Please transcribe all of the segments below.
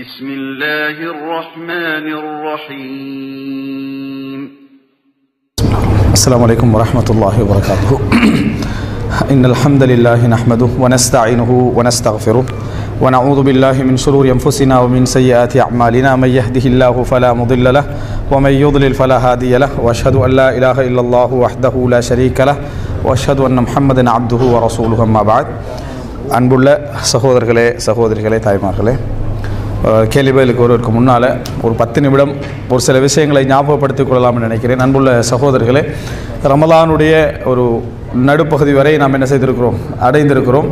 بسم الله الرحمن الرحيم. السلام عليكم ورحمة الله وبركاته. إن الحمد لله نحمده ونستعينه ونستغفره ونعوذ بالله من شرور أنفسنا ومن سيئات أعمالنا. من يهده الله فلا مضل له ومن يضلل فلا هادي له وأشهد أن لا إله إلا الله وحده لا شريك له وأشهد أن محمدا عبده ورسوله. أما بعد அன்புள்ள சகோதரர்களே சகோதரிகளே தாய்மார்களே கேள்வி பதிலுக்கு ஒருவருக்கு முன்னால் ஒரு பத்து நிமிடம் ஒரு சில விஷயங்களை ஞாபகப்படுத்திக் கொள்ளலாம்னு நினைக்கிறேன். அன்புள்ள சகோதரர்களே ரமலானுடைய ஒரு நடுப்பகுதி வரை நாம் என்ன செய்திருக்கிறோம்? அடைந்திருக்கிறோம்.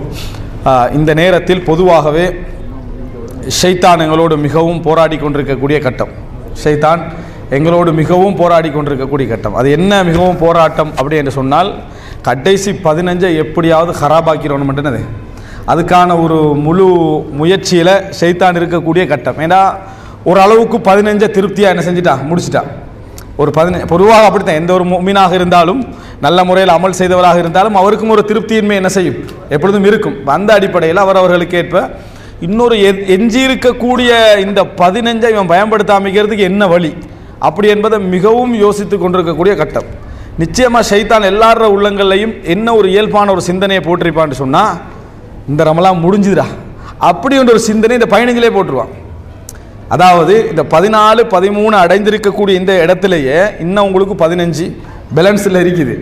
இந்த நேரத்தில் பொதுவாகவே ஷைத்தான் எங்களோடு மிகவும் போராடி கொண்டிருக்கக்கூடிய கட்டம். ஷைத்தான் எங்களோடு மிகவும் போராடி கொண்டிருக்கக்கூடிய கட்டம். அது என்ன மிகவும் போராட்டம் அப்படி என்று சொன்னால் கடைசி பதினஞ்சை எப்படியாவது ஹராபாக்கிறோன்னு மட்டும் அதுக்கான ஒரு முழு முயற்சியில் ஷைத்தான் இருக்கக்கூடிய கட்டம். ஏன்னா ஓரளவுக்கு பதினஞ்சை திருப்தியாக என்ன செஞ்சிட்டா? முடிச்சிட்டா. ஒரு பதினஞ்சு பொதுவாக அப்படித்தான். எந்த ஒரு மீனாக இருந்தாலும் நல்ல முறையில் அமல் செய்தவராக இருந்தாலும் அவருக்கும் ஒரு திருப்தியின்மை என்ன செய்யும்? எப்பொழுதும் இருக்கும். அந்த அடிப்படையில் அவர் அவர்களுக்கு ஏற்ப இன்னொரு எ- எஞ்சி இருக்கக்கூடிய இந்த பதினஞ்சை இவன் பயன்படுத்தாமிக்கிறதுக்கு என்ன வழி? அப்படி என்பதை மிகவும் யோசித்து கொண்டிருக்கக்கூடிய கட்டம். நிச்சயமாக ஷைத்தான் எல்லார உள்ளங்கள்லையும் என்ன ஒரு இயல்பான ஒரு சிந்தனையை போட்டிருப்பான்னு சொன்னால் இந்த ரமலாம் முடிஞ்சுதுடா. அப்படின்ற ஒரு சிந்தனை இந்த பயணங்களே போட்டுருவான். அதாவது இந்த பதினாலு பதிமூணு அடைந்திருக்கக்கூடிய இந்த இடத்துலையே இன்னும் உங்களுக்கு பதினஞ்சு பேலன்ஸில் இருக்குது.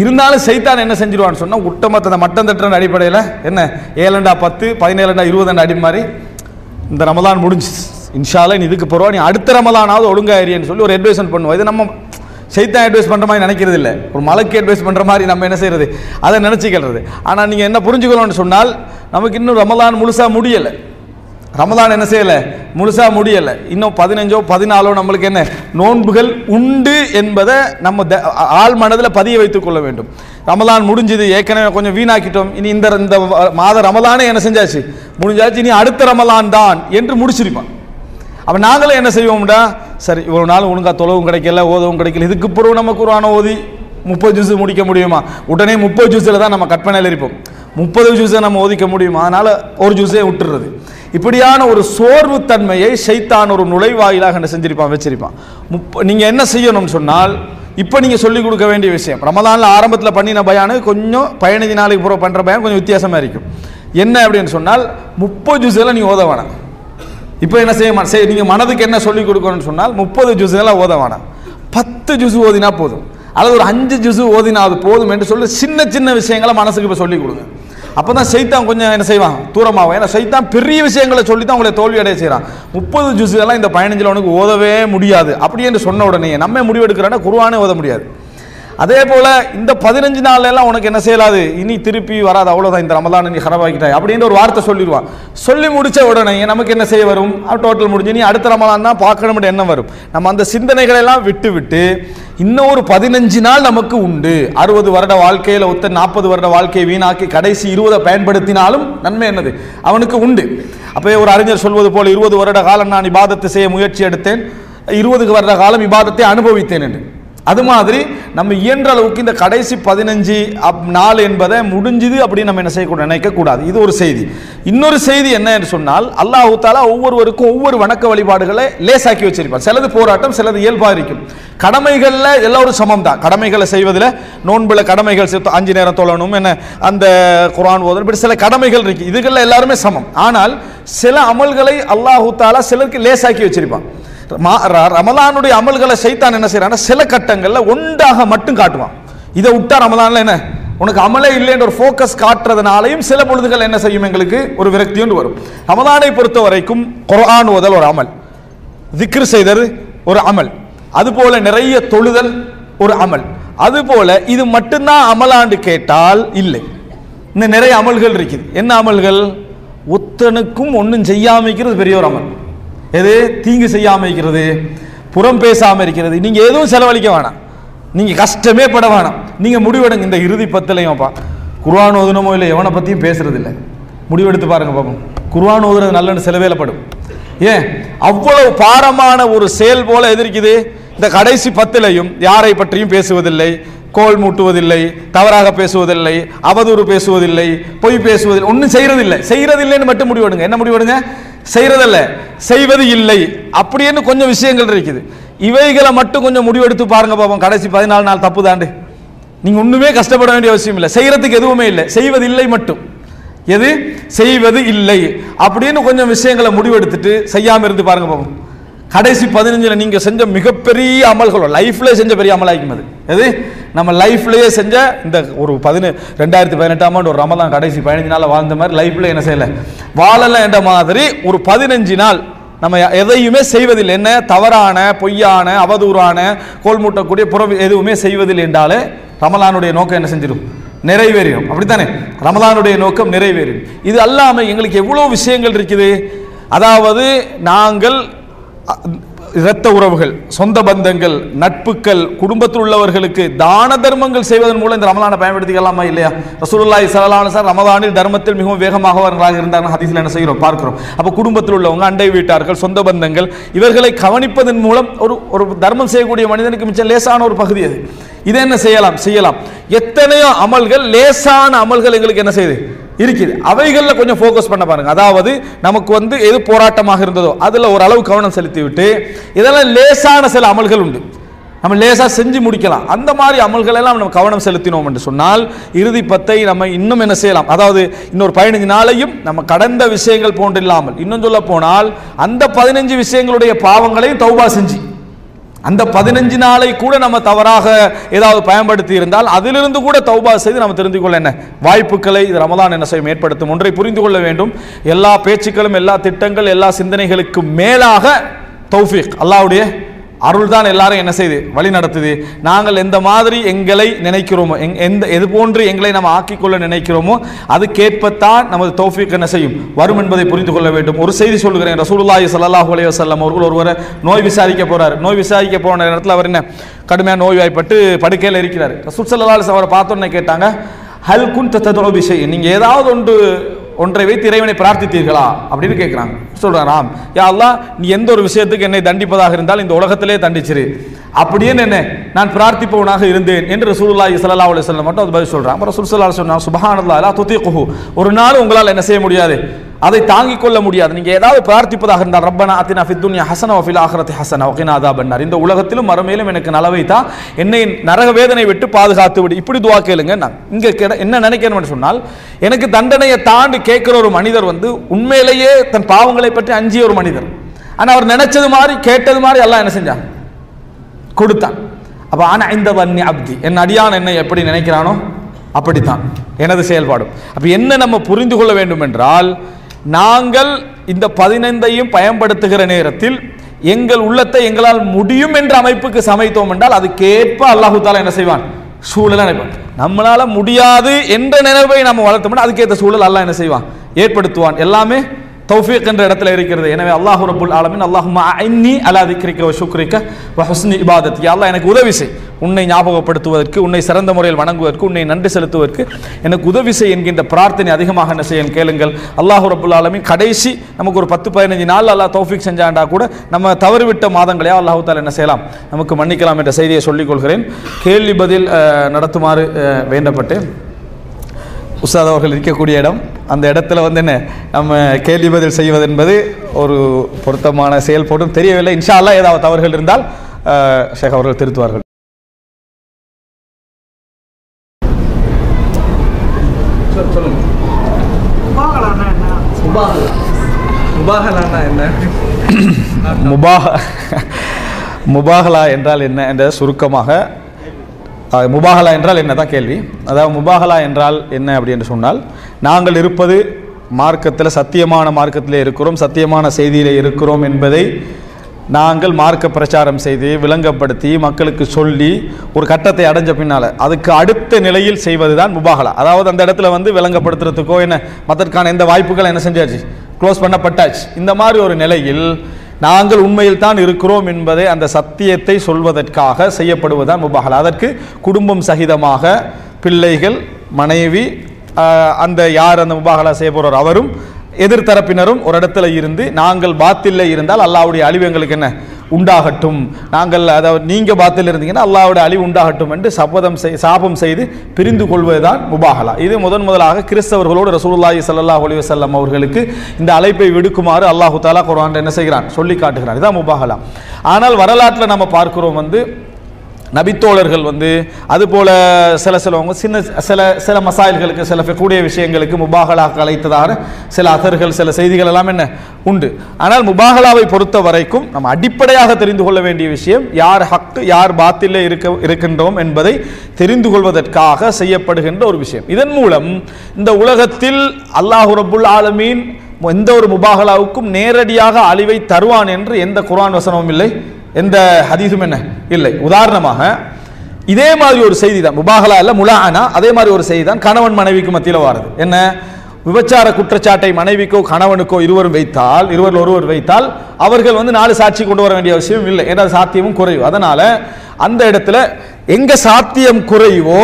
இருந்தாலும் சைத்தான் என்ன செஞ்சிருவான்னு சொன்னால் உட்டமத்த அந்த மட்டம் தட்டுற அடிப்படையில் என்ன? ஏழண்டா பத்து பதினேழுண்டா இருபதாண்டா அடி மாதிரி இந்த ரமலான் முடிஞ்சு இன்ஷால்லா நீ இதுக்கு போகிறோம் நீ அடுத்த ரமதானாவது ஒழுங்கா ஏரியன்னு சொல்லி ஒரு அட்வைஸ் பண்ணுவோம் இது நம்ம சைத்தான் அட்வைஸ் பண்ணுற மாதிரி நினைக்கிறது இல்லை ஒரு மலைக்கு அட்வைஸ் பண்ணுற மாதிரி நம்ம என்ன செய்யறது அதை நினச்சிக்கிறது ஆனால் நீங்கள் என்ன புரிஞ்சுக்கணும்னு சொன்னால் நமக்கு இன்னும் ரமலான் முழுசாக முடியலை. ரமதான் என்ன செய்யலை? முழுசா முடியலை. இன்னும் பதினஞ்சோ பதினாலோ நம்மளுக்கு என்ன? நோன்புகள் உண்டு என்பதை நம்ம த- ஆழ் மனதில் பதிய வைத்துக் கொள்ள வேண்டும். ரமலான் முடிஞ்சது ஏற்கனவே கொஞ்சம் வீணாக்கிட்டோம். இனி இந்த இந்த மாத ரமலானே என்ன செஞ்சாச்சு? முடிஞ்சாச்சு இனி அடுத்த ரமலான் தான் என்று முடிச்சிருப்பான் அப்போ நாங்களும் என்ன செய்வோம்டா? சரி இவ்வளோ நாள் ஒழுங்காக தொலைவும் கிடைக்கல ஓதவும் கிடைக்கல. இதுக்கு பிறகு நம்ம குரான ஓதி முப்பது ஜூஸ் முடிக்க முடியுமா? உடனே முப்பது ஜூஸில் தான் நம்ம கற்பனையில் இருப்போம் முப்பது ஜூஸை நம்ம ஓதிக்க முடியுமா? அதனால் ஒரு ஜூஸே விட்டுறது. இப்படியான ஒரு சோர்வு தன்மையை சைத்தான் ஒரு நுழைவாயிலாக என்ன செஞ்சிருப்பான் வச்சிருப்பான். முப்ப நீங்கள் என்ன செய்யணும்னு சொன்னால் இப்போ நீங்கள் சொல்லிக் கொடுக்க வேண்டிய விஷயம் ரமதானில் ஆரம்பத்தில் பண்ணின பயானு கொஞ்சம் பதினஞ்சு நாளைக்கு பூரா பண்ணுற பயன் கொஞ்சம் வித்தியாசமாக இருக்கும். என்ன அப்படின்னு சொன்னால் முப்பது ஜூஸில் நீ ஓத வேணாம். இப்போ என்ன செய்ய மாட்டேன் சரி நீங்கள் மனதுக்கு என்ன சொல்லிக் கொடுக்கணும்னு சொன்னால் முப்பது ஜூஸுகளை ஓத வேணாம். பத்து ஜூஸ் ஓதினா போதும். அல்லது ஒரு அஞ்சு ஜூஸ் ஓதினா அது போதும் என்று சொல்லி சின்ன சின்ன விஷயங்களை மனசுக்கு இப்போ சொல்லிக் கொடுங்க. அப்போ தான் சைத்தான் கொஞ்சம் என்ன செய்வான்? தூரமாகும். ஏன்னா சைத்தான் பெரிய விஷயங்களை சொல்லி தான் உங்களை தோல்வி அடைய செய்கிறான் முப்பது ஜூஸுகள்லாம் இந்த பதினஞ்சில் உனக்கு ஓதவே முடியாது. அப்படி என்று சொன்ன உடனே நம்ம முடிவு எடுக்கிறோன்னா குருவானே ஓத முடியாது. அதே போல் இந்த பதினஞ்சு நாள்லாம் உனக்கு என்ன செய்யலாது? இனி திருப்பி வராது அவ்வளோதான் இந்த ரமலான் நீ ஹரவாக்கிட்டாய் அப்படின்னு ஒரு வார்த்தை சொல்லிடுவான். சொல்லி முடிச்ச உடனே நமக்கு என்ன செய்ய வரும்? டோட்டல் முடிஞ்சு நீ அடுத்த ரமலான் தான் பார்க்கணும்னு எண்ணம் வரும். நம்ம அந்த சிந்தனைகளை எல்லாம் விட்டு விட்டு இன்னும் ஒரு பதினஞ்சு நாள் நமக்கு உண்டு. அறுபது வருட வாழ்க்கையில் ஒத்த நாற்பது வருட வாழ்க்கையை வீணாக்கி கடைசி இருபதை பயன்படுத்தினாலும் நன்மை என்னது? அவனுக்கு உண்டு. அப்போ ஒரு அறிஞர் சொல்வது போல் இருபது வருட காலம் நான் இபாதத்தை செய்ய முயற்சி எடுத்தேன். இருபதுக்கு வருட காலம் இபாதத்தை அனுபவித்தேன் என்று. அது மாதிரி நம்ம இயன்ற அளவுக்கு இந்த கடைசி பதினஞ்சு அப் நாள் என்பதை முடிஞ்சுது அப்படின்னு நம்ம என்ன செய்யக்கூடாது நினைக்கக்கூடாது. இது ஒரு செய்தி. இன்னொரு செய்தி என்ன என்று சொன்னால் அல்லாஹு தாலா ஒவ்வொருவருக்கும் ஒவ்வொரு வணக்க வழிபாடுகளை லேசாக்கி வச்சிருப்பார். சிலது போராட்டம் சிலது இயல்பாக இருக்கும். கடமைகளில் எல்லோரும் சமம் தான் கடமைகளை செய்வதில் நோன்பில் கடமைகள் செத்து அஞ்சு நேரம் தொழணும் என்ன அந்த குரான் ஓதணும் இப்படி சில கடமைகள் இருக்குது இதுகளில் எல்லாருமே சமம். ஆனால் சில அமல்களை அல்லாஹு தாலா சிலருக்கு லேசாக்கி வச்சிருப்பான். ரமலானுடைய அமல்களை சைத்தான் என்ன செய்யறான்னா சில கட்டங்களில் ஒன்றாக மட்டும் காட்டுவான். இதை விட்டா ரமலான்ல என்ன? உனக்கு அமலே இல்லைன்ற ஒரு ஃபோக்கஸ் காட்டுறதுனாலையும் சில பொழுதுகள் என்ன செய்யும் எங்களுக்கு? ஒரு விரக்தி ஒன்று வரும். ரமலானை பொறுத்த வரைக்கும் குர்ஆன் ஓதல் ஒரு அமல். திக்ரு செய்தது ஒரு அமல். அதுபோல நிறைய தொழுதல் ஒரு அமல். அதுபோல இது மட்டும்தான் அமலாண்டு கேட்டால் இல்லை. இன்னும் நிறைய அமல்கள் இருக்குது. என்ன அமல்கள்? ஒத்தனுக்கும் ஒன்றும் செய்யாமிக்கிறது பெரிய ஒரு அமல். எது? தீங்கு செய்யாமல் இருக்கிறது புறம் பேசாம இருக்கிறது. நீங்கள் எதுவும் செலவழிக்க வேணாம். நீங்கள் கஷ்டமே பட வேணாம். நீங்கள் முடிவெடுங்க. இந்த இறுதி பத்துலையும்ப்பா குர்வான் ஓதுனமோ இல்லை எவனை பற்றியும் பேசுறது இல்லை முடிவெடுத்து பாருங்க பாப்போம். குர்வான் ஓதுறது நல்லன்னு சில வேலைப்படும் ஏன்? அவ்வளவு பாரமான ஒரு செயல் போல எதிர்க்குது. இந்த கடைசி பத்திலையும் யாரை பற்றியும் பேசுவதில்லை. கோல் மூட்டுவதில்லை தவறாக பேசுவதில்லை அவதூறு பேசுவதில்லை பொய் பேசுவதில்லை ஒன்றும் செய்கிறதில்லை செய்கிறதில்லைன்னு மட்டும் முடிவெடுங்க. என்ன முடிவெடுங்க? செய்யறதல்ல செய்வது இல்லை. அப்படின்னு கொஞ்சம் விஷயங்கள் இருக்குது. இவைகளை மட்டும் கொஞ்சம் முடிவெடுத்து பாருங்க பாப்போம் கடைசி பதினாலு நாள் தப்பு தாண்டு நீங்க ஒண்ணுமே கஷ்டப்பட வேண்டிய அவசியம் இல்லை. செய்யறதுக்கு எதுவுமே இல்லை. செய்வது இல்லை மட்டும். எது? செய்வது இல்லை. அப்படின்னு கொஞ்சம் விஷயங்களை முடிவெடுத்துட்டு செய்யாம இருந்து பாருங்க பாப்போம் கடைசி பதினஞ்சில் நீங்கள் செஞ்ச மிகப்பெரிய அமல்கள் லைஃப்ல செஞ்ச பெரிய அமலாகும் அது. எது? நம்ம லைஃப்லேயே செஞ்ச இந்த ஒரு பதினு ரெண்டாயிரத்தி பதினெட்டாம் ஆண்டு ஒரு ரமதான் கடைசி பதினஞ்சு நாள் வாழ்ந்த மாதிரி லைஃப்ல என்ன செய்யலை? வாழலாம் என்ற மாதிரி ஒரு பதினஞ்சு நாள் நம்ம எதையுமே செய்வதில்லை. என்ன? தவறான பொய்யான அவதூறான கோல்மூட்டக்கூடிய புற எதுவுமே செய்வதில்லை என்றாலே ரமலானுடைய நோக்கம் என்ன செஞ்சிடும் நிறைவேறும் அப்படித்தானே? ரமலானுடைய நோக்கம் நிறைவேறும் இது அல்லாமல் எங்களுக்கு எவ்வளோ விஷயங்கள் இருக்குது? அதாவது நாங்கள் இரத்த உறவுகள் சொந்த பந்தங்கள் நட்புகள் குடும்பத்தில் உள்ளவர்களுக்கு தான தர்மங்கள் செய்வதன் மூலம் இந்த ரமலானை பயன்படுத்திக்கலாமா இல்லையா? ரசூலுல்லாஹி ஸல்லல்லாஹு சார் வஸல்லம் ரமலானில் தர்மத்தில் மிகவும் வேகமாக வேகமாகவர்களாக இருந்தாங்க ஹதீஸில் என்ன செய்கிறோம்? பார்க்கிறோம். அப்போ குடும்பத்தில் உள்ளவங்க அண்டை வீட்டார்கள் சொந்த பந்தங்கள் இவர்களை கவனிப்பதன் மூலம் ஒரு ஒரு தர்மம் செய்யக்கூடிய மனிதனுக்கு மிச்சம் லேசான ஒரு பகுதி அது. இதை என்ன செய்யலாம்? செய்யலாம். எத்தனையோ அமல்கள் லேசான அமல்கள் எங்களுக்கு என்ன செய்யுது இருக்குது. அவைகளில் கொஞ்சம் ஃபோக்கஸ் பண்ண பாருங்க. அதாவது நமக்கு வந்து எது போராட்டமாக இருந்ததோ அதில் ஓரளவு கவனம் செலுத்தி விட்டு இதெல்லாம் லேசான சில அமல்கள் உண்டு. நம்ம லேசாக செஞ்சு முடிக்கலாம். அந்த மாதிரி அமல்கள் எல்லாம் நம்ம கவனம் செலுத்தினோம் என்று சொன்னால் இறுதி பத்தை நம்ம இன்னும் என்ன செய்யலாம்? அதாவது இன்னொரு பதினஞ்சு நாளையும் நம்ம கடந்த விஷயங்கள் போன்று இல்லாமல் இன்னும் சொல்ல போனால் அந்த பதினஞ்சு விஷயங்களுடைய பாவங்களையும் தௌபா செஞ்சு அந்த பதினஞ்சு நாளை கூட நம்ம தவறாக ஏதாவது பயன்படுத்தி இருந்தால் அதிலிருந்து கூட தௌபா செய்து நம்ம தெரிந்து கொள்ள என்ன? வாய்ப்புகளை இது ரமதான் என்ன செய்யும் ஏற்படுத்தும். ஒன்றை புரிந்து கொள்ள வேண்டும். எல்லா பேச்சுக்களும் எல்லா திட்டங்கள் எல்லா சிந்தனைகளுக்கும் மேலாக தௌஃபிக். அல்லாவுடைய அருள் தான் எல்லாரும் என்ன செய்து? வழி நடத்துது. நாங்கள் எந்த மாதிரி எங்களை நினைக்கிறோமோ எங்- எந்த எது போன்று எங்களை நம்ம ஆக்கிக்கொள்ள நினைக்கிறோமோ அதுக்கேற்பத்தான் நமது தோஃபிக் என்ன செய்யும்? வரும் என்பதை புரிந்து கொள்ள வேண்டும். ஒரு செய்தி சொல்கிறேன் ரசூலுல்லாஹி சல்லாஹ் அலைய வல்லம் அவர்கள் ஒருவரை நோய் விசாரிக்க போகிறார் நோய் விசாரிக்க போன நேரத்தில் அவர் என்ன? கடுமையாக நோய்வாய்ப்பட்டு படுக்கையில் இருக்கிறார். ரசூல் ஸல்லல்லாஹு அலைஹி அவரை பார்த்தோன்னே கேட்டாங்க ஹல் குன் தத்ததோ நீங்கள் ஏதாவது ஒன்று ஒன்றை வைத்து இறைவனை பிரார்த்தித்தீர்களா? அப்படின்னு கேட்குறாங்க சொல்கிறாராம் யா அல்லா நீ எந்த ஒரு விஷயத்துக்கு என்னை தண்டிப்பதாக இருந்தால் இந்த உலகத்திலே தண்டிச்சிரு. அப்படியே என்ன? நான் பிரார்த்திப்பவனாக இருந்தேன் என்று ரசூல்லா ஸல்லல்லாஹு அலி சொல்ல மட்டும் அது பதில் சொல்கிறான் அப்புறம் சுல்சல்லா சொன்னான் சுபஹானல்லா அல்லா துத்தி குஹு ஒரு நாள் உங்களால் என்ன செய்ய முடியாது? அதை தாங்கிக் கொள்ள முடியாது. நீங்கள் ஏதாவது பிரார்த்திப்பதாக இருந்தால் ரப்பனா அத்தினா ஃபித்துன்யா ஹசன வஃபில் ஆஹரத்தி ஹசன ஒகினா பண்ணார் இந்த உலகத்திலும் மறுமையிலும் எனக்கு நலவை தான் என்னை நரக வேதனை விட்டு பாதுகாத்து விடு. இப்படி துவா கேளுங்க. நான் இங்கே கிட என்ன நினைக்கிறேன்னு சொன்னால் எனக்கு தண்டனையை தாண்டி கேட்குற ஒரு மனிதர் வந்து உண்மையிலேயே தன் பாவங்களை பற்றி அஞ்சிய ஒரு மனிதர். ஆனால் அவர் நினைச்சது மாதிரி கேட்டது மாதிரி எல்லாம் என்ன செஞ்சான்? கொடுத்தான். அப்போ ஆனால் இந்த வன்னி அப்தி. என் அடியான் என்னை எப்படி நினைக்கிறானோ அப்படித்தான். எனது செயல்பாடும். அப்போ என்ன நம்ம புரிந்து கொள்ள வேண்டும் என்றால் நாங்கள் இந்த பதினைந்தையும் பயன்படுத்துகிற நேரத்தில் எங்கள் உள்ளத்தை எங்களால் முடியும் என்ற அமைப்புக்கு சமைத்தோம் என்றால் அதுக்கேற்ப அல்லாஹு தாலா என்ன செய்வான்? சூழலை நினைப்பான் நம்மளால முடியாது என்ற நினைவை நம்ம வளர்த்தோம்னா அதுக்கேற்ற சூழல் அல்லாஹ் என்ன செய்வான்? ஏற்படுத்துவான். எல்லாமே தௌஃபீக் என்ற இடத்துல இருக்கிறது. எனவே அல்லாஹ் ரபுல் ஆலமின் அல்லாஹுமா அன்னி அலா திக்ரிக்க வ ஷுக்ரிக்க வ ஹுஸ்னி இபாதத். யா அல்லாஹ் எனக்கு உதவி செய். உன்னை ஞாபகப்படுத்துவதற்கு உன்னை சிறந்த முறையில் வணங்குவதற்கு உன்னை நன்றி செலுத்துவதற்கு எனக்கு உதவி செய் என்கின்ற பிரார்த்தனை அதிகமாக என்ன செய்யும்? கேளுங்கள். அல்லாஹ் ரபுல் ஆலமின் கடைசி நமக்கு ஒரு பத்து பதினஞ்சு நாள் அல்லாஹ் தௌஃபீக் செஞ்சாண்டா கூட நம்ம தவறுவிட்ட மாதங்களையா அல்லாஹு தால என்ன செய்யலாம்? நமக்கு மன்னிக்கலாம் என்ற செய்தியை சொல்லிக் கொள்கிறேன். கேள்வி பதில் நடத்துமாறு வேண்டப்பட்டேன் உஸ்தாத் அவர்கள் இருக்கக்கூடிய இடம். அந்த இடத்துல வந்து என்ன நம்ம கேள்வி பதில் செய்வது என்பது ஒரு பொருத்தமான செயல்பாடும் தெரியவில்லை. இன்ஷா அல்லாஹ் ஏதாவது தவறுகள் இருந்தால் ஷேக் அவர்கள் திருத்துவார்கள். முபாகலா என்றால் என்ன? என்ற சுருக்கமாக முபாகலா என்றால் என்ன தான் கேள்வி? அதாவது முபாகலா என்றால் என்ன அப்படி என்று சொன்னால் நாங்கள் இருப்பது மார்க்கத்தில் சத்தியமான மார்க்கத்தில் இருக்கிறோம் சத்தியமான செய்தியிலே இருக்கிறோம் என்பதை நாங்கள் மார்க்க பிரச்சாரம் செய்து விளங்கப்படுத்தி மக்களுக்கு சொல்லி ஒரு கட்டத்தை அடைஞ்ச பின்னால் அதுக்கு அடுத்த நிலையில் செய்வது தான் முபாகலா. அதாவது அந்த இடத்துல வந்து விளங்கப்படுத்துறதுக்கோ என்ன மற்றற்கான எந்த வாய்ப்புகளை என்ன செஞ்சாச்சு? க்ளோஸ் பண்ணப்பட்டாச்சு. இந்த மாதிரி ஒரு நிலையில் நாங்கள் உண்மையில் தான் இருக்கிறோம் என்பதை அந்த சத்தியத்தை சொல்வதற்காக செய்யப்படுவதுதான் முபாகலா அதற்கு குடும்பம் சகிதமாக பிள்ளைகள் மனைவி அந்த யார் அந்த முபாகலா செய்ய போகிறார் அவரும் எதிர்த்தரப்பினரும் ஒரு இடத்துல இருந்து நாங்கள் பாத்தில்லை இருந்தால் அல்லாவுடைய அழிவு எங்களுக்கு என்ன? உண்டாகட்டும். நாங்கள் அதாவது நீங்கள் பாத்தில் இருந்தீங்கன்னா அல்லாஹ்வுடைய அழிவு உண்டாகட்டும் என்று சபதம் செய் சாபம் செய்து பிரிந்து கொள்வதுதான் முபாகலா. இது முதன் முதலாக கிறிஸ்தவர்களோடு ரசூலுல்லாஹி ஸல்லல்லாஹு அலைஹி வஸல்லம் அவர்களுக்கு இந்த அழைப்பை விடுக்குமாறு அல்லாஹு தாலா குரான் என்ன செய்கிறான்? சொல்லி காட்டுகிறான். இதுதான் முபாகலா. ஆனால் வரலாற்றில் நம்ம பார்க்கிறோம் வந்து நபித்தோழர்கள் வந்து அதுபோல் சில சிலவங்க சின்ன சில சில மசாயல்களுக்கு சில கூடிய விஷயங்களுக்கு முபாகலாக அழைத்ததாக சில அசர்கள் சில செய்திகள் எல்லாம் என்ன? உண்டு. ஆனால் முபாகலாவை பொறுத்த வரைக்கும் நம்ம அடிப்படையாக தெரிந்து கொள்ள வேண்டிய விஷயம் யார் ஹக்கு யார் பாத்திலே இருக்க இருக்கின்றோம் என்பதை தெரிந்து கொள்வதற்காக செய்யப்படுகின்ற ஒரு விஷயம். இதன் மூலம் இந்த உலகத்தில் அல்லாஹு ரபுல் ஆலமீன் எந்த ஒரு முபாகலாவுக்கும் நேரடியாக அழிவை தருவான் என்று எந்த குரான் வசனமும் இல்லை. எந்த ஹதீஸும் என்ன? இல்லை. உதாரணமாக இதே மாதிரி ஒரு செய்தி தான் முபாகலா இல்லை முலானா அதே மாதிரி ஒரு செய்தி தான் கணவன் மனைவிக்கு மத்தியில் வாரது. என்ன? விபச்சார குற்றச்சாட்டை மனைவிக்கோ கணவனுக்கோ இருவரும் வைத்தால் இருவரில் ஒருவர் வைத்தால் அவர்கள் வந்து நாலு சாட்சி கொண்டு வர வேண்டிய அவசியம் இல்லை. ஏன்னா சாத்தியமும் குறைவு. அதனால அந்த இடத்துல எங்க சாத்தியம் குறைவோ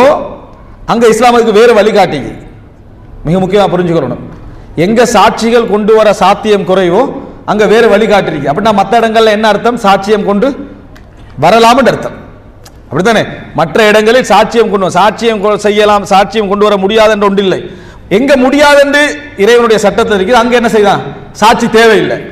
அங்க இஸ்லாமுக்கு வேறு வழிகாட்டிக்கு மிக முக்கியமாக புரிஞ்சுக்கிறணும் எங்க சாட்சிகள் கொண்டு வர சாத்தியம் குறைவோ அங்க வேறு வழிகாட்டிருக்கு அப்படின்னா மற்ற இடங்கள்ல என்ன அர்த்தம்? சாட்சியம் கொண்டு வரலாம்னு அர்த்தம். அப்படித்தானே? மற்ற இடங்களில் சாட்சியம் கொண்டு சாட்சியம் கொ- செய்யலாம் சாட்சியம் கொண்டு வர முடியாது என்று ஒன்று இல்லை. எங்க முடியாது என்று இறைவனுடைய சட்டத்தில் இருக்குது. அங்க என்ன செய்தான்? சாட்சி தேவையில்லை.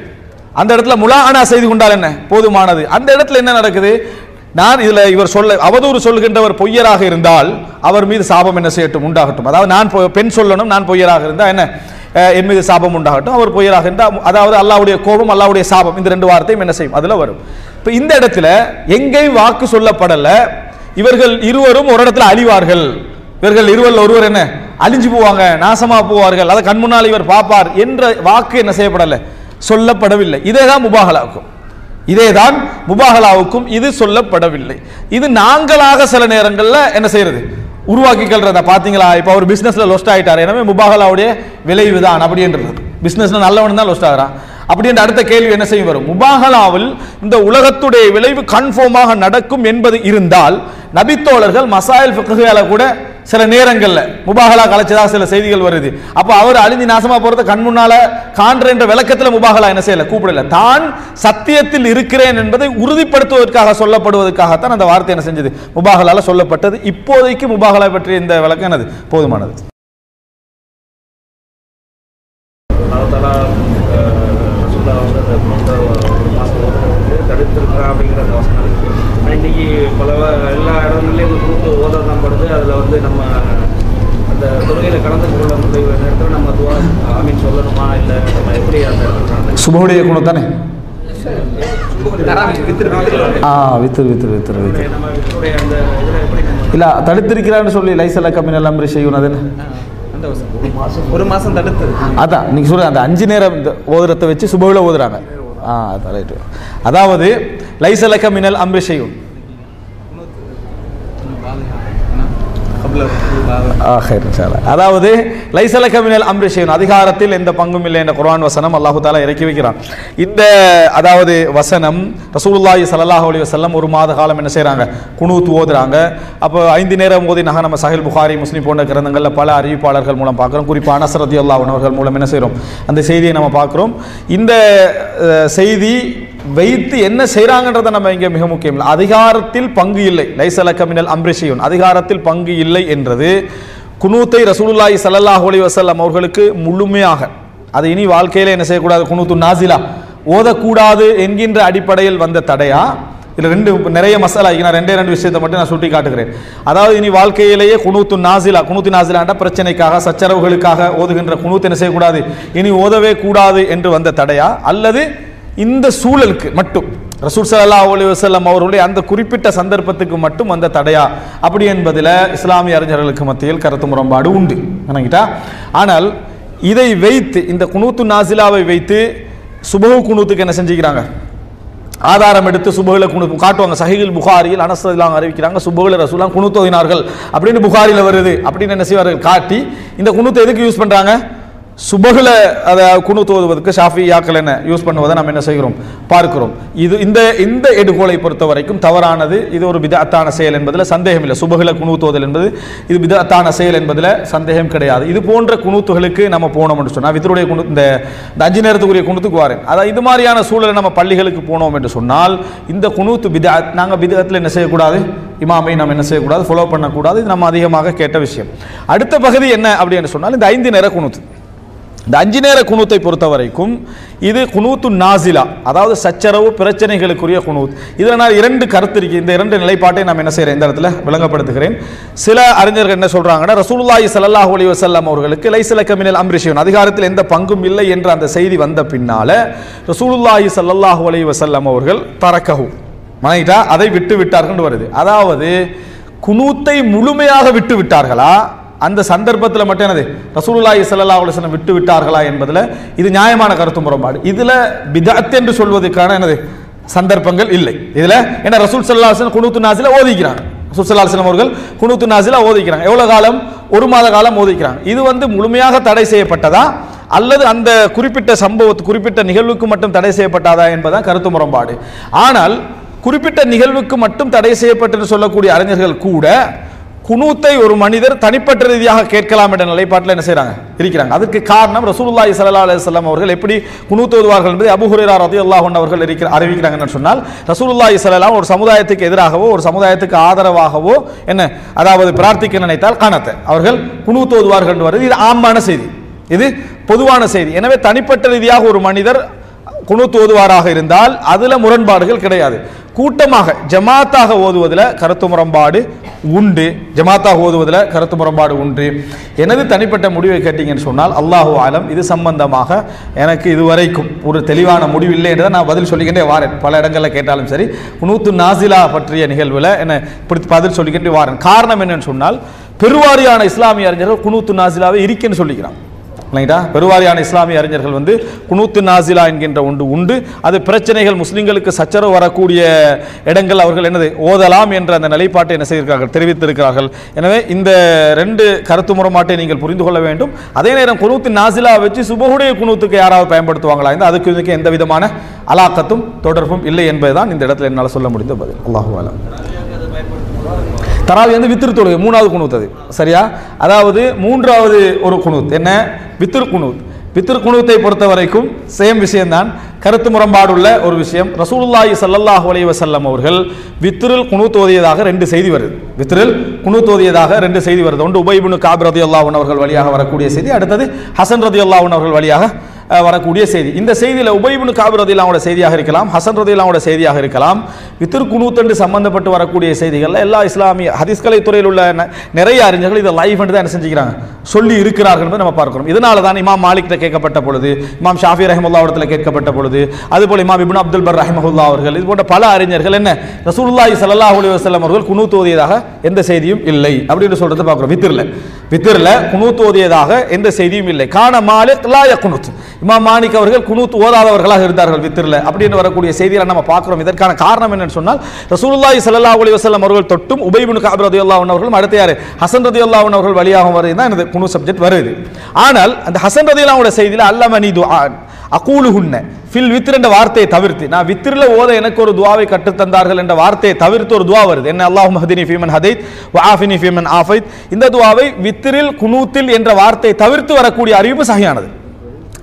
அந்த இடத்துல முலானா செய்து கொண்டால் என்ன? போதுமானது. அந்த இடத்துல என்ன நடக்குது? நான் இதில் இவர் சொல்ல அவதூறு சொல்கின்றவர் பொய்யராக இருந்தால் அவர் மீது சாபம் என்ன செய்யட்டும்? உண்டாகட்டும். அதாவது நான் பெண் சொல்லணும் நான் பொய்யராக இருந்தால் என்ன? என் மீது சாபம் உண்டாகட்டும். அவர் பொய்யராக அதாவது அல்லாவுடைய கோபம் அல்லாவுடைய சாபம் இந்த ரெண்டு வார்த்தையும் என்ன செய்யும்? அதில் வரும். இப்போ இந்த இடத்துல எங்கேயும் வாக்கு சொல்லப்படலை. இவர்கள் இருவரும் ஒரு இடத்துல அழிவார்கள். இவர்கள் இருவரில் ஒருவர் என்ன? அழிஞ்சு போவாங்க நாசமாக போவார்கள். அதை கண் முன்னால் இவர் பார்ப்பார் என்ற வாக்கு என்ன செய்யப்படலை? சொல்லப்படவில்லை. இதே தான் முபாகலாக்கும் இதே தான் முபாகலாவுக்கும் இது சொல்லப்படவில்லை. இது நாங்களாக சில நேரங்களில் என்ன செய்யறது? உருவாக்கிக்கல்றத பார்த்தீங்களா இப்போ அவர் பிஸ்னஸில் லொஸ்ட் ஆகிட்டார் எனவே முபாகலாவுடைய விளைவு தான் அப்படின்றது. பிஸ்னஸில் நல்லவன் தான் லொஸ்ட் ஆகிறான் அப்படின்ற அடுத்த கேள்வி என்ன செய்யும் வரும்? முபாகலாவில் இந்த உலகத்துடைய விளைவு கன்ஃபார்மாக நடக்கும் என்பது இருந்தால் நபித்தோழர்கள் மசாயல் ஃபிக்ஹால கூட சில நேரங்களில் முபாகலா கலைச்சதா சில செய்திகள் வருது. அப்போ அவர் அழிஞ்சி நாசமாக போகிறத கண் முன்னால் காண்ற என்ற முபாகலா என்ன செய்யலை? கூப்பிடல. தான் சத்தியத்தில் இருக்கிறேன் என்பதை உறுதிப்படுத்துவதற்காக சொல்லப்படுவதற்காகத்தான் அந்த வார்த்தை என்ன செஞ்சது? முபாகலால சொல்லப்பட்டது. இப்போதைக்கு முபாகலா பற்றிய இந்த விளக்கம் என்னது? போதுமானது. தடுத்திருக்கிறான் அப்படிங்கிற இன்னைக்கு பல வ- எல்லா இடங்கள்லையும் இந்த குரூப்பு ஓதலாம் படுது. அதில் வந்து நம்ம அந்த தொழுகையில் கலந்து கொள்ள முடிய நேரத்தில் நம்ம துவா ஆமீன் சொல்லணுமா இல்லை நம்ம எப்படி அந்த சுபகுடைய குணம் தானே? ஆ வித்துரு வித்துரு வித்துரு வித்துரு. நம்ம இதனுடைய அந்த இதில் எப்படி நம்ம இல்ல தடுத்திருக்கிறான்னு சொல்லி லைசல கம்மினல் அம்ரி செய்யணும் அது ஒரு மாசம் தடுத்து. அதான் நீங்க சொல்ற அந்த அஞ்சு நேரம் இந்த ஓதுறத்தை வச்சு சுபவில ஓதுறாங்க. ஆ அதான் ரைட்டு அதாவது லைசலக மினல் அம்பிஷையும் அதாவது லைசலக்க மினல் அதிகாரத்தில் எந்த பங்கும் இல்லை என்ற குரான் வசனம் அல்லாஹு தாலா இறக்கி வைக்கிறான். இந்த அதாவது வசனம் ரசூலுல்லாஹி சல்லாஹ் அலி வசல்லம் ஒரு மாத காலம் என்ன செய்கிறாங்க குனூத் ஓதுறாங்க. அப்போ ஐந்து நேரம் ஓதினாக நம்ம சஹில் புகாரி முஸ்லீம் போன்ற கிரந்தங்களில் பல அறிவிப்பாளர்கள் மூலம் பார்க்குறோம். குறிப்பாக அனசரதி அல்லாஹ் அவர்கள் மூலம் என்ன செய்கிறோம் அந்த செய்தியை நம்ம பார்க்குறோம். இந்த செய்தி வைத்து என்ன செய்கிறாங்கன்றதை நம்ம இங்கே மிக முக்கியம் இல்லை. அதிகாரத்தில் பங்கு இல்லை. லைசல கமினல் அம்ரிஷியூன். அதிகாரத்தில் பங்கு இல்லை என்றது குனூத்தை ரசூலுல்லாஹி ஸல்லல்லாஹு அலைஹி வஸல்லம் அவர்களுக்கு முழுமையாக. அது இனி வாழ்க்கையில் என்ன செய்யக்கூடாது? குனூத்து நாசிலா. ஓதக்கூடாது என்கின்ற அடிப்படையில் வந்த தடையா? இதில் ரெண்டு நிறைய மசாலா நான் ரெண்டே ரெண்டு விஷயத்தை மட்டும் நான் சுட்டி காட்டுகிறேன். அதாவது இனி வாழ்க்கையிலேயே குணூத்து நாசிலா. குணூத்து நாசிலாண்டா பிரச்சனைக்காக சச்சரவுகளுக்காக ஓதுகின்ற குணூத்து என்ன செய்யக்கூடாது? இனி ஓதவே கூடாது என்று வந்த தடையா? அல்லது இந்த சூழலுக்கு மட்டும் ரசூல் சல்லா அலி வசல்லம் அவர்களுடைய அந்த குறிப்பிட்ட சந்தர்ப்பத்துக்கு மட்டும் வந்த தடையா? அப்படி என்பதில் இஸ்லாமிய அறிஞர்களுக்கு மத்தியில் கருத்து முரண்பாடு உண்டு. என்னங்கிட்டா ஆனால் இதை வைத்து இந்த குனூத்து நாசிலாவை வைத்து சுபகு குணூத்துக்கு என்ன செஞ்சுக்கிறாங்க? ஆதாரம் எடுத்து சுபகுல குணு காட்டுவாங்க. சஹிகில் புகாரியில் அனசலாம் அறிவிக்கிறாங்க சுபகுல ரசூலாம் குணுத்தோதினார்கள் அப்படின்னு புகாரியில் வருது? அப்படின்னு என்ன செய்வார்கள்? காட்டி இந்த குணுத்தை எதுக்கு யூஸ் பண்ணுறாங்க சுபகுல அதை குணு தோதுவதற்கு ஷாஃபி யாக்கள் என்ன யூஸ் பண்ணுவதை நம்ம என்ன செய்கிறோம்? பார்க்கிறோம். இது இந்த இந்த எடுகோலை பொறுத்த வரைக்கும் தவறானது. இது ஒரு விதத்தான செயல் என்பதில் சந்தேகம் இல்லை சுபகுல குணு தோதல் என்பது இது விதத்தான செயல் என்பதில் சந்தேகம் கிடையாது. இது போன்ற குணூத்துகளுக்கு நம்ம போனோம் என்று சொன்னால் வித்தருடைய குணு இந்த அஞ்சு நேரத்துக்குரிய குணூத்துக்கு வாரேன். அதாவது இது மாதிரியான சூழலை நம்ம பள்ளிகளுக்கு போனோம் என்று சொன்னால் இந்த குணூத்து விதா நாங்கள் விதத்தில் என்ன செய்யக்கூடாது? இமாமை நம்ம என்ன செய்யக்கூடாது? ஃபாலோ பண்ணக்கூடாது. இது நம்ம அதிகமாக கேட்ட விஷயம். அடுத்த பகுதி என்ன அப்படின்னு சொன்னால் இந்த ஐந்து நேர குணூத்து. இந்த அஞ்சு நேர குணூத்தை பொறுத்த வரைக்கும் இது குணூத்து நாசிலா அதாவது சச்சரவு பிரச்சனைகளுக்குரிய குனூத் இதில் நான் இரண்டு கருத்து இருக்கு. இந்த இரண்டு நிலைப்பாட்டை நாம் என்ன செய்கிறேன் இந்த இடத்துல விளங்கப்படுத்துகிறேன். சில அறிஞர்கள் என்ன சொல்கிறாங்கன்னா ரசூல்லாஹி சல்லாஹ் அலி வஸல்லம் அவர்களுக்கு லைசில கமினல் அம்ரிஷியன் அதிகாரத்தில் எந்த பங்கும் இல்லை என்ற அந்த செய்தி வந்த பின்னால ரசூலுல்லாஹி ஸல்லல்லாஹு அலி வஸல்லம் அவர்கள் தரக்கஹு. மனைவிட்டா அதை விட்டு விட்டார்கள் வருது. அதாவது குனூத்தை முழுமையாக விட்டு விட்டார்களா? அந்த சந்தர்ப்பத்தில் மட்டும் என்னது? ரசூலுல்லாஹி சல்லா அலைஹி விட்டு விட்டார்களா என்பதில் இது நியாயமான கருத்து முரண்பாடு. இதில் பிதாத் என்று சொல்வதற்கான என்னது? சந்தர்ப்பங்கள் இல்லை. இதில் ஏன்னா ரசூல் ஸல்லல்லாஹு அலைஹி வஸல்லம் குனூத்து நாசில ஓதிக்கிறாங்க. ரசூல் ஸல்லல்லாஹு அலைஹி அவர்கள் குனூத்து நாசில ஓதிக்கிறாங்க. எவ்வளோ காலம்? ஒரு மாத காலம் ஓதிக்கிறாங்க. இது வந்து முழுமையாக தடை செய்யப்பட்டதா? அல்லது அந்த குறிப்பிட்ட சம்பவத்து குறிப்பிட்ட நிகழ்வுக்கு மட்டும் தடை செய்யப்பட்டதா என்பதுதான் கருத்து முரண்பாடு. ஆனால் குறிப்பிட்ட நிகழ்வுக்கு மட்டும் தடை செய்யப்பட்டு சொல்லக்கூடிய அறிஞர்கள் கூட குனூத்தை ஒரு மனிதர் தனிப்பட்ட ரீதியாக கேட்கலாம் என்ற நிலைப்பாட்டில் என்ன செய்கிறாங்க இருக்கிறாங்க. அதுக்கு காரணம் ரசூலுல்லாஹி ஸல்லல்லாஹு அலைஹி அவர்கள் எப்படி குனூத் ஓதுவார்கள் என்பதை அபுஹுரேரா ரதி ரலியல்லாஹு அவர்கள் இருக்கிற அறிவிக்கிறாங்கன்னு சொன்னால் ரசூலுல்லாஹி ஸல்லல்லாஹு ஒரு சமுதாயத்துக்கு எதிராகவோ ஒரு சமுதாயத்துக்கு ஆதரவாகவோ என்ன அதாவது பிரார்த்திக்க நினைத்தால் காணத்தை அவர்கள் குனூத் ஓதுவார்கள் என்று வருது. இது ஆமான செய்தி. இது பொதுவான செய்தி. எனவே தனிப்பட்ட ரீதியாக ஒரு மனிதர் குணுத்து ஓதுவாராக இருந்தால் அதில் முரண்பாடுகள் கிடையாது. கூட்டமாக ஜமாத்தாக ஓதுவதில் கருத்து முரண்பாடு உண்டு. ஜமாத்தாக ஓதுவதில் கருத்து முரண்பாடு உண்டு. எனது தனிப்பட்ட முடிவை கேட்டீங்கன்னு சொன்னால் அல்லாஹு ஆலம் இது சம்பந்தமாக எனக்கு இதுவரைக்கும் ஒரு தெளிவான முடிவு இல்லை என்றதை நான் பதில் சொல்லிக்கிட்டே வாரேன். பல இடங்களில் கேட்டாலும் சரி குனூத்து நாசிலா பற்றிய நிகழ்வில் என்னை இப்படி பதில் சொல்லிக்கிட்டே வாரேன். காரணம் என்னன்னு சொன்னால் பெருவாரியான இஸ்லாமிய அறிஞர்கள் குனூத்து நாசிலாவை இருக்குன்னு சொல்லிக்கிறான். இல்லைங்களா? பெருவாரியான இஸ்லாமிய அறிஞர்கள் வந்து குனூத்து நாசிலா என்கின்ற ஒன்று உண்டு. அது பிரச்சனைகள் முஸ்லிம்களுக்கு சச்சரவு வரக்கூடிய இடங்கள் அவர்கள் என்னது? ஓதலாம் என்ற அந்த நிலைப்பாட்டை என்ன செய்திருக்கிறார்கள்? தெரிவித்திருக்கிறார்கள். எனவே இந்த ரெண்டு கருத்து முரமாட்டை நீங்கள் புரிந்து கொள்ள வேண்டும். அதே நேரம் குனூத்து நாசிலா வச்சு சுபகுடைய குனூத்துக்கு யாராவது பயன்படுத்துவாங்களா? இந்த அதுக்கு இதுக்கு எந்த விதமான அலாக்கத்தும் தொடர்பும் இல்லை என்பதுதான் இந்த இடத்துல என்னால் சொல்ல முடிந்த பதில். அல்லாஹு அலம் தராவி வந்து வித்திரு தொழுகை மூணாவது குணூத் அது. சரியா? அதாவது மூன்றாவது ஒரு குணூத். என்ன? வித்திரு குணூத். வித்திரு குணூத்தை பொறுத்த வரைக்கும் சேம் விஷயம்தான். கருத்து முரண்பாடுள்ள ஒரு விஷயம். ரசூலுல்லாஹி ஸல்லல்லாஹு அலைஹி வசல்லம் அவர்கள் வித்திரில் குணு ஓதியதாக ரெண்டு செய்தி வருது. வித்திரில் குணு ஓதியதாக ரெண்டு செய்தி வருது. ஒன்று உபை இப்னு காப் ரதி அன்ஹு அவர்கள் வழியாக வரக்கூடிய செய்தி. அடுத்தது ஹசன் ரதி அன்ஹு அவர்கள் வழியாக வரக்கூடிய செய்தி. இந்த செய்தியில் உபயபுனு காபிர் ரதிலாவோட செய்தியாக இருக்கலாம் ஹசன் ரதிலாவோட செய்தியாக இருக்கலாம். வித்திரு குனூத்தண்டு சம்பந்தப்பட்டு வரக்கூடிய செய்திகளில் எல்லா இஸ்லாமிய ஹதிஸ்கலை துறையில் உள்ள நிறைய அறிஞர்கள் இதை லைவ் தான் என்ன செஞ்சுக்கிறாங்க. சொல்லி இருக்கிறார்கள் என்பதை நம்ம பார்க்கிறோம். இதனால தான் இமாம் மாலிக்கிட்ட கேட்கப்பட்ட பொழுது இமாம் ஷாஃபி ரஹமுல்லா இடத்துல கேட்கப்பட்ட பொழுது அதுபோல் இமாம் இபின் அப்துல் பர் ரஹமஹுல்லா அவர்கள் இது போன்ற பல அறிஞர்கள் என்ன ரசூல்லாஹி ஸல்லல்லாஹு அலி வசலம் அவர்கள் குனூத் ஓதியதாக எந்த செய்தியும் இல்லை அப்படின்னு சொல்றதை பார்க்குறோம். வித்திரில் வித்திரில் குனூத் ஓதியதாக எந்த செய்தியும் இல்லை. காண மாலிக் லாய குணூத் இமாம் மாணிக் அவர்கள் குனூத் ஓதாதவர்களாக இருந்தார்கள் வித்திரில். அப்படின்னு வரக்கூடிய செய்திகளை நம்ம பார்க்குறோம். இதற்கான காரணம் என்னன்னு சொன்னால் ரசூலுல்லாஹி சல்லா அலி வஸல்லம் அவர்கள் தொட்டும் உபை இப்னு ரதி ரலியல்லாஹு அன்ஹு அவர்களும் அடுத்து யாரு? ஹசன் ரதி அன்ஹு அவர்கள் வழியாகவும் வருது. தான் இந்த குனு சப்ஜெக்ட் வருது. ஆனால் அந்த ஹசன் ரலியல்லாஹுவோட செய்தியில் அல்லமனி துஆ அகூலுஹுன்ன ஃபில் வித்ர் என்ற வார்த்தையை தவிர்த்து நான் வித்ரில் ஓத எனக்கு ஒரு துவாவை கற்றுத் தந்தார்கள் என்ற வார்த்தையை தவிர்த்து ஒரு துவா வருது. என்ன? அல்லாஹ் மஹதினி ஃபீமன் ஹதைத் வஆஃபினி ஃபீமன் ஆஃபைத். இந்த துவாவை வித்ரில் குனூத்தில் என்ற வார்த்தையை தவிர்த்து வரக்கூடிய அறிவிப்பு சகியானது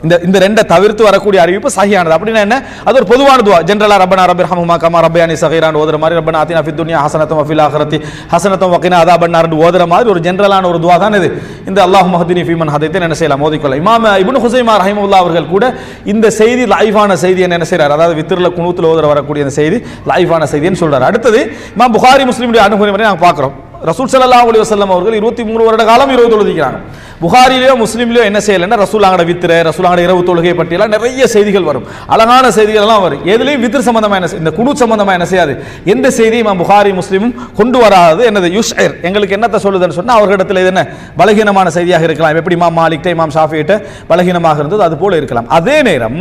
இந்த இந்த ரெண்டை தவிர்த்து வரக்கூடிய அறிவிப்பு சகியானது அப்படின்னா என்ன? அது ஒரு பொதுவான துவா. ஜென்ரலா ரப்பனா ரப்பி ரஹமுமா கமா ரப்பயானி சகைரான் ஓதுற மாதிரி ரப்பனா ஆத்தினா ஃபித் துன்யா ஹசனத்தம் வஃபில் ஆகரத்தி ஹசனத்தம் வக்கினா அதா பண்ணார்னு ஓதுற மாதிரி ஒரு ஜென்ரலான ஒரு துவா தான் இது. இந்த அல்லாஹ் மஹதினி ஃபீமன் ஹதைத்தை என்ன செய்யலாம்? மோதிக்கொள்ள இமாம இப்னு ஹுசைமா ரஹிமுல்லா அவர்கள் கூட இந்த செய்தி லைஃபான செய்தி என்ன செய்றார்? அதாவது வித்திரில் குணூத்தில் ஓதுற வரக்கூடிய இந்த செய்தி லைஃபான செய்தின்னு சொல்றாரு. அடுத்தது இமாம் புகாரி முஸ்லீமுடைய அணுகுமுறை முறை நாங்கள் பார்க்குறோம். ரசூல் சல்லா அலி வசல்லம் அவர்கள் இருபத்தி மூணு வருட காலம் இரவு தொழுதிக்கிறாங்க புகாரிலேயோ முஸ்லீம்லயோ என்ன செய்யலைன்னா ரசூலாங்கட வித்திர ரசூலாங்கட இரவு தொழுகை பற்றியெல்லாம் நிறைய செய்திகள் வரும். அழகான செய்திகள் எல்லாம் வரும். எதுலையும் வித்திர சம்பந்தமாக என்ன இந்த குழு சம்பந்தமா என்ன செய்யாது. எந்த செய்தியும் புகாரி முஸ்லீமும் கொண்டு வராது. என்னது? யுஷ்ஐர். எங்களுக்கு என்னத்தை சொல்லுதுன்னு சொன்னா அவர்களிடத்தில் இது என்ன? பலகீனமான செய்தியாக இருக்கலாம். எப்படி மாம் மாலிக்ட மாம் ஷாஃபிகிட்ட பலகீனமாக இருந்தது அது போல இருக்கலாம். அதே நேரம்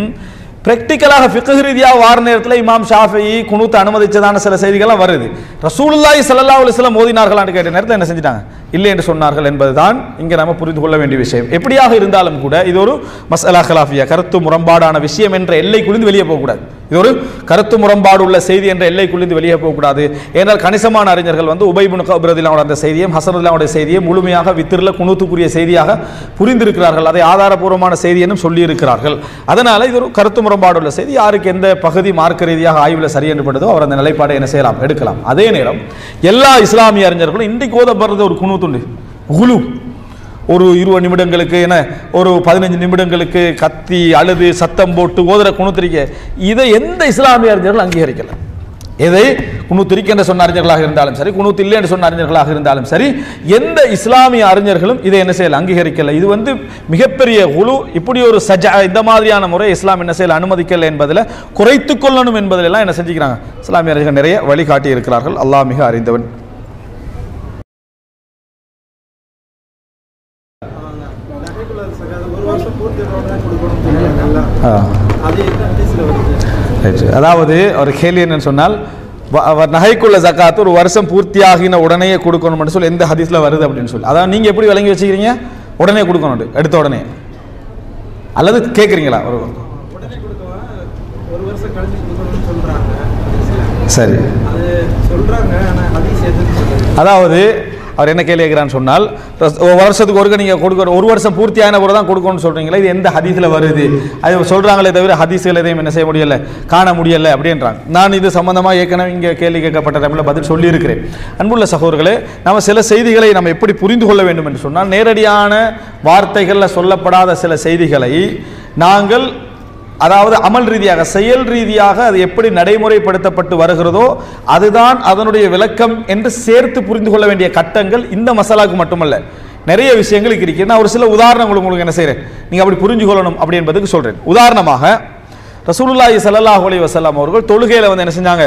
பிராக்டிக்கலாக ஃபிக்கு ரீதியாக வார நேரத்தில் இமாம் ஷாஃபி குனூத்தை அனுமதிச்சதான சில செய்திகள்லாம் வருது. ரசூலுல்லாய் ஸல்லல்லாஹு அலைஹி வஸல்லம் மோதினார்களான்னு கேட்ட நேரத்தில் என்ன செஞ்சிட்டாங்க? இல்லை என்று சொன்னார்கள் என்பதுதான் இங்கே நம்ம புரிந்து கொள்ள வேண்டிய விஷயம். எப்படியாக இருந்தாலும் கூட இது ஒரு மசலா ஹிலாஃபியா கருத்து முரண்பாடான விஷயம் என்ற எல்லைக்குள்ளிருந்து வெளியே போகக்கூடாது. இது ஒரு கருத்து முரண்பாடு உள்ள செய்தி என்ற எல்லைக்குள்ளிருந்து வெளியே போகக்கூடாது. ஏனால் கணிசமான அறிஞர்கள் வந்து உபைபுன் கபிரதிலாவோட அந்த செய்தியும் ஹசரதிலாவுடைய செய்தியை முழுமையாக வித்திரில் குணூத்துக்குரிய செய்தியாக புரிந்திருக்கிறார்கள். அதை ஆதாரபூர்வமான செய்தி என்றும் சொல்லியிருக்கிறார்கள். அதனால் இது ஒரு கருத்து முரண்பாடு உள்ள செய்தி யாருக்கு எந்த பகுதி மார்க்க ரீதியாக ஆய்வில் சரி என்று படுதோ அவர் அந்த நிலைப்பாடை என்ன செய்யலாம்? எடுக்கலாம். அதே நேரம் எல்லா இஸ்லாமிய அறிஞர்களும் இன்றைக்கு ஓதப்படுறது ஒரு குணூத்துண்டு குழு ஒரு இருபது நிமிடங்களுக்கு என்ன ஒரு பதினஞ்சு நிமிடங்களுக்கு கத்தி அழுது சத்தம் போட்டு ஓதுற குணத்திரிக்க இதை எந்த இஸ்லாமிய அறிஞர்களும் அங்கீகரிக்கலை? எதை? குணூத்திரிக்க என்று சொன்ன அறிஞர்களாக இருந்தாலும் சரி குணூத்து இல்லை என்று சொன்ன அறிஞர்களாக இருந்தாலும் சரி எந்த இஸ்லாமிய அறிஞர்களும் இதை என்ன செய்யல அங்கீகரிக்கல. இது வந்து மிகப்பெரிய குழு இப்படி ஒரு சஜா இந்த மாதிரியான முறை இஸ்லாம் என்ன செய்யல அனுமதிக்கல என்பதில் குறைத்து கொள்ளணும் என்பதில் எல்லாம் என்ன செஞ்சுக்கிறாங்க? இஸ்லாமிய அறிஞர்கள் நிறைய வழிகாட்டி இருக்கிறார்கள். அல்லாஹ் மிக அறிந்தவன். ஒரு வருஷம் பூர்த்தி ரைட் அதாவது ஒரு கேள்வி என்னன்னு சொன்னால் அவர் நகைக்குள்ள ஜக்காத்து ஒரு வருஷம் பூர்த்தியாகின உடனே கொடுக்கணும்னு சொல்லி எந்த ஹதீஸ்ல வருது அப்படின்னு சொல்லி. அதான் நீங்க எப்படி விளங்கி வச்சுக்கிறீங்க? உடனே கொடுக்கணும் எடுத்த உடனே. அல்லது கேட்குறீங்களா ஒரு. சரி. அதாவது அவர் என்ன கேள்வி கேட்கிறான்னு சொன்னால் வருஷத்துக்கு ஒருக்க நீங்கள் கொடுக்குற ஒரு வருஷம் பூர்த்தியான பிறகு தான் கொடுக்கணும்னு சொல்கிறீங்களா இது எந்த ஹதீஸில் வருது? அது சொல்கிறாங்களே தவிர ஹதீஸ்கள் எதையும் என்ன செய்ய முடியலை காண முடியல அப்படின்றாங்க. நான் இது சம்பந்தமாக ஏற்கனவே இங்கே கேள்வி கேட்கப்பட்ட டைமில் பதில் சொல்லியிருக்கிறேன். அன்புள்ள சகோதரர்களே நம்ம சில செய்திகளை நம்ம எப்படி புரிந்து கொள்ள வேண்டும் என்று சொன்னால் நேரடியான வார்த்தைகளில் சொல்லப்படாத சில செய்திகளை நாங்கள் அதாவது அமல் ரீதியாக செயல் ரீதியாக அது எப்படி நடைமுறைப்படுத்தப்பட்டு வருகிறதோ அதுதான் அதனுடைய விளக்கம் என்று சேர்த்து புரிந்து கொள்ள வேண்டிய கட்டங்கள் இந்த மசாலாவுக்கு மட்டுமல்ல. நிறைய விஷயங்களுக்கு இருக்கு. நான் ஒரு சில உதாரணங்கள் உங்களுக்கு என்ன செய்கிறேன் நீங்கள் அப்படி புரிஞ்சு கொள்ளணும் அப்படி என்பதுக்கு சொல்கிறேன் உதாரணமாக ரசூலுல்லாஹி ஸல்லல்லாஹு அலி வசலாம் அவர்கள் தொழுகையில் வந்து என்ன செஞ்சாங்க?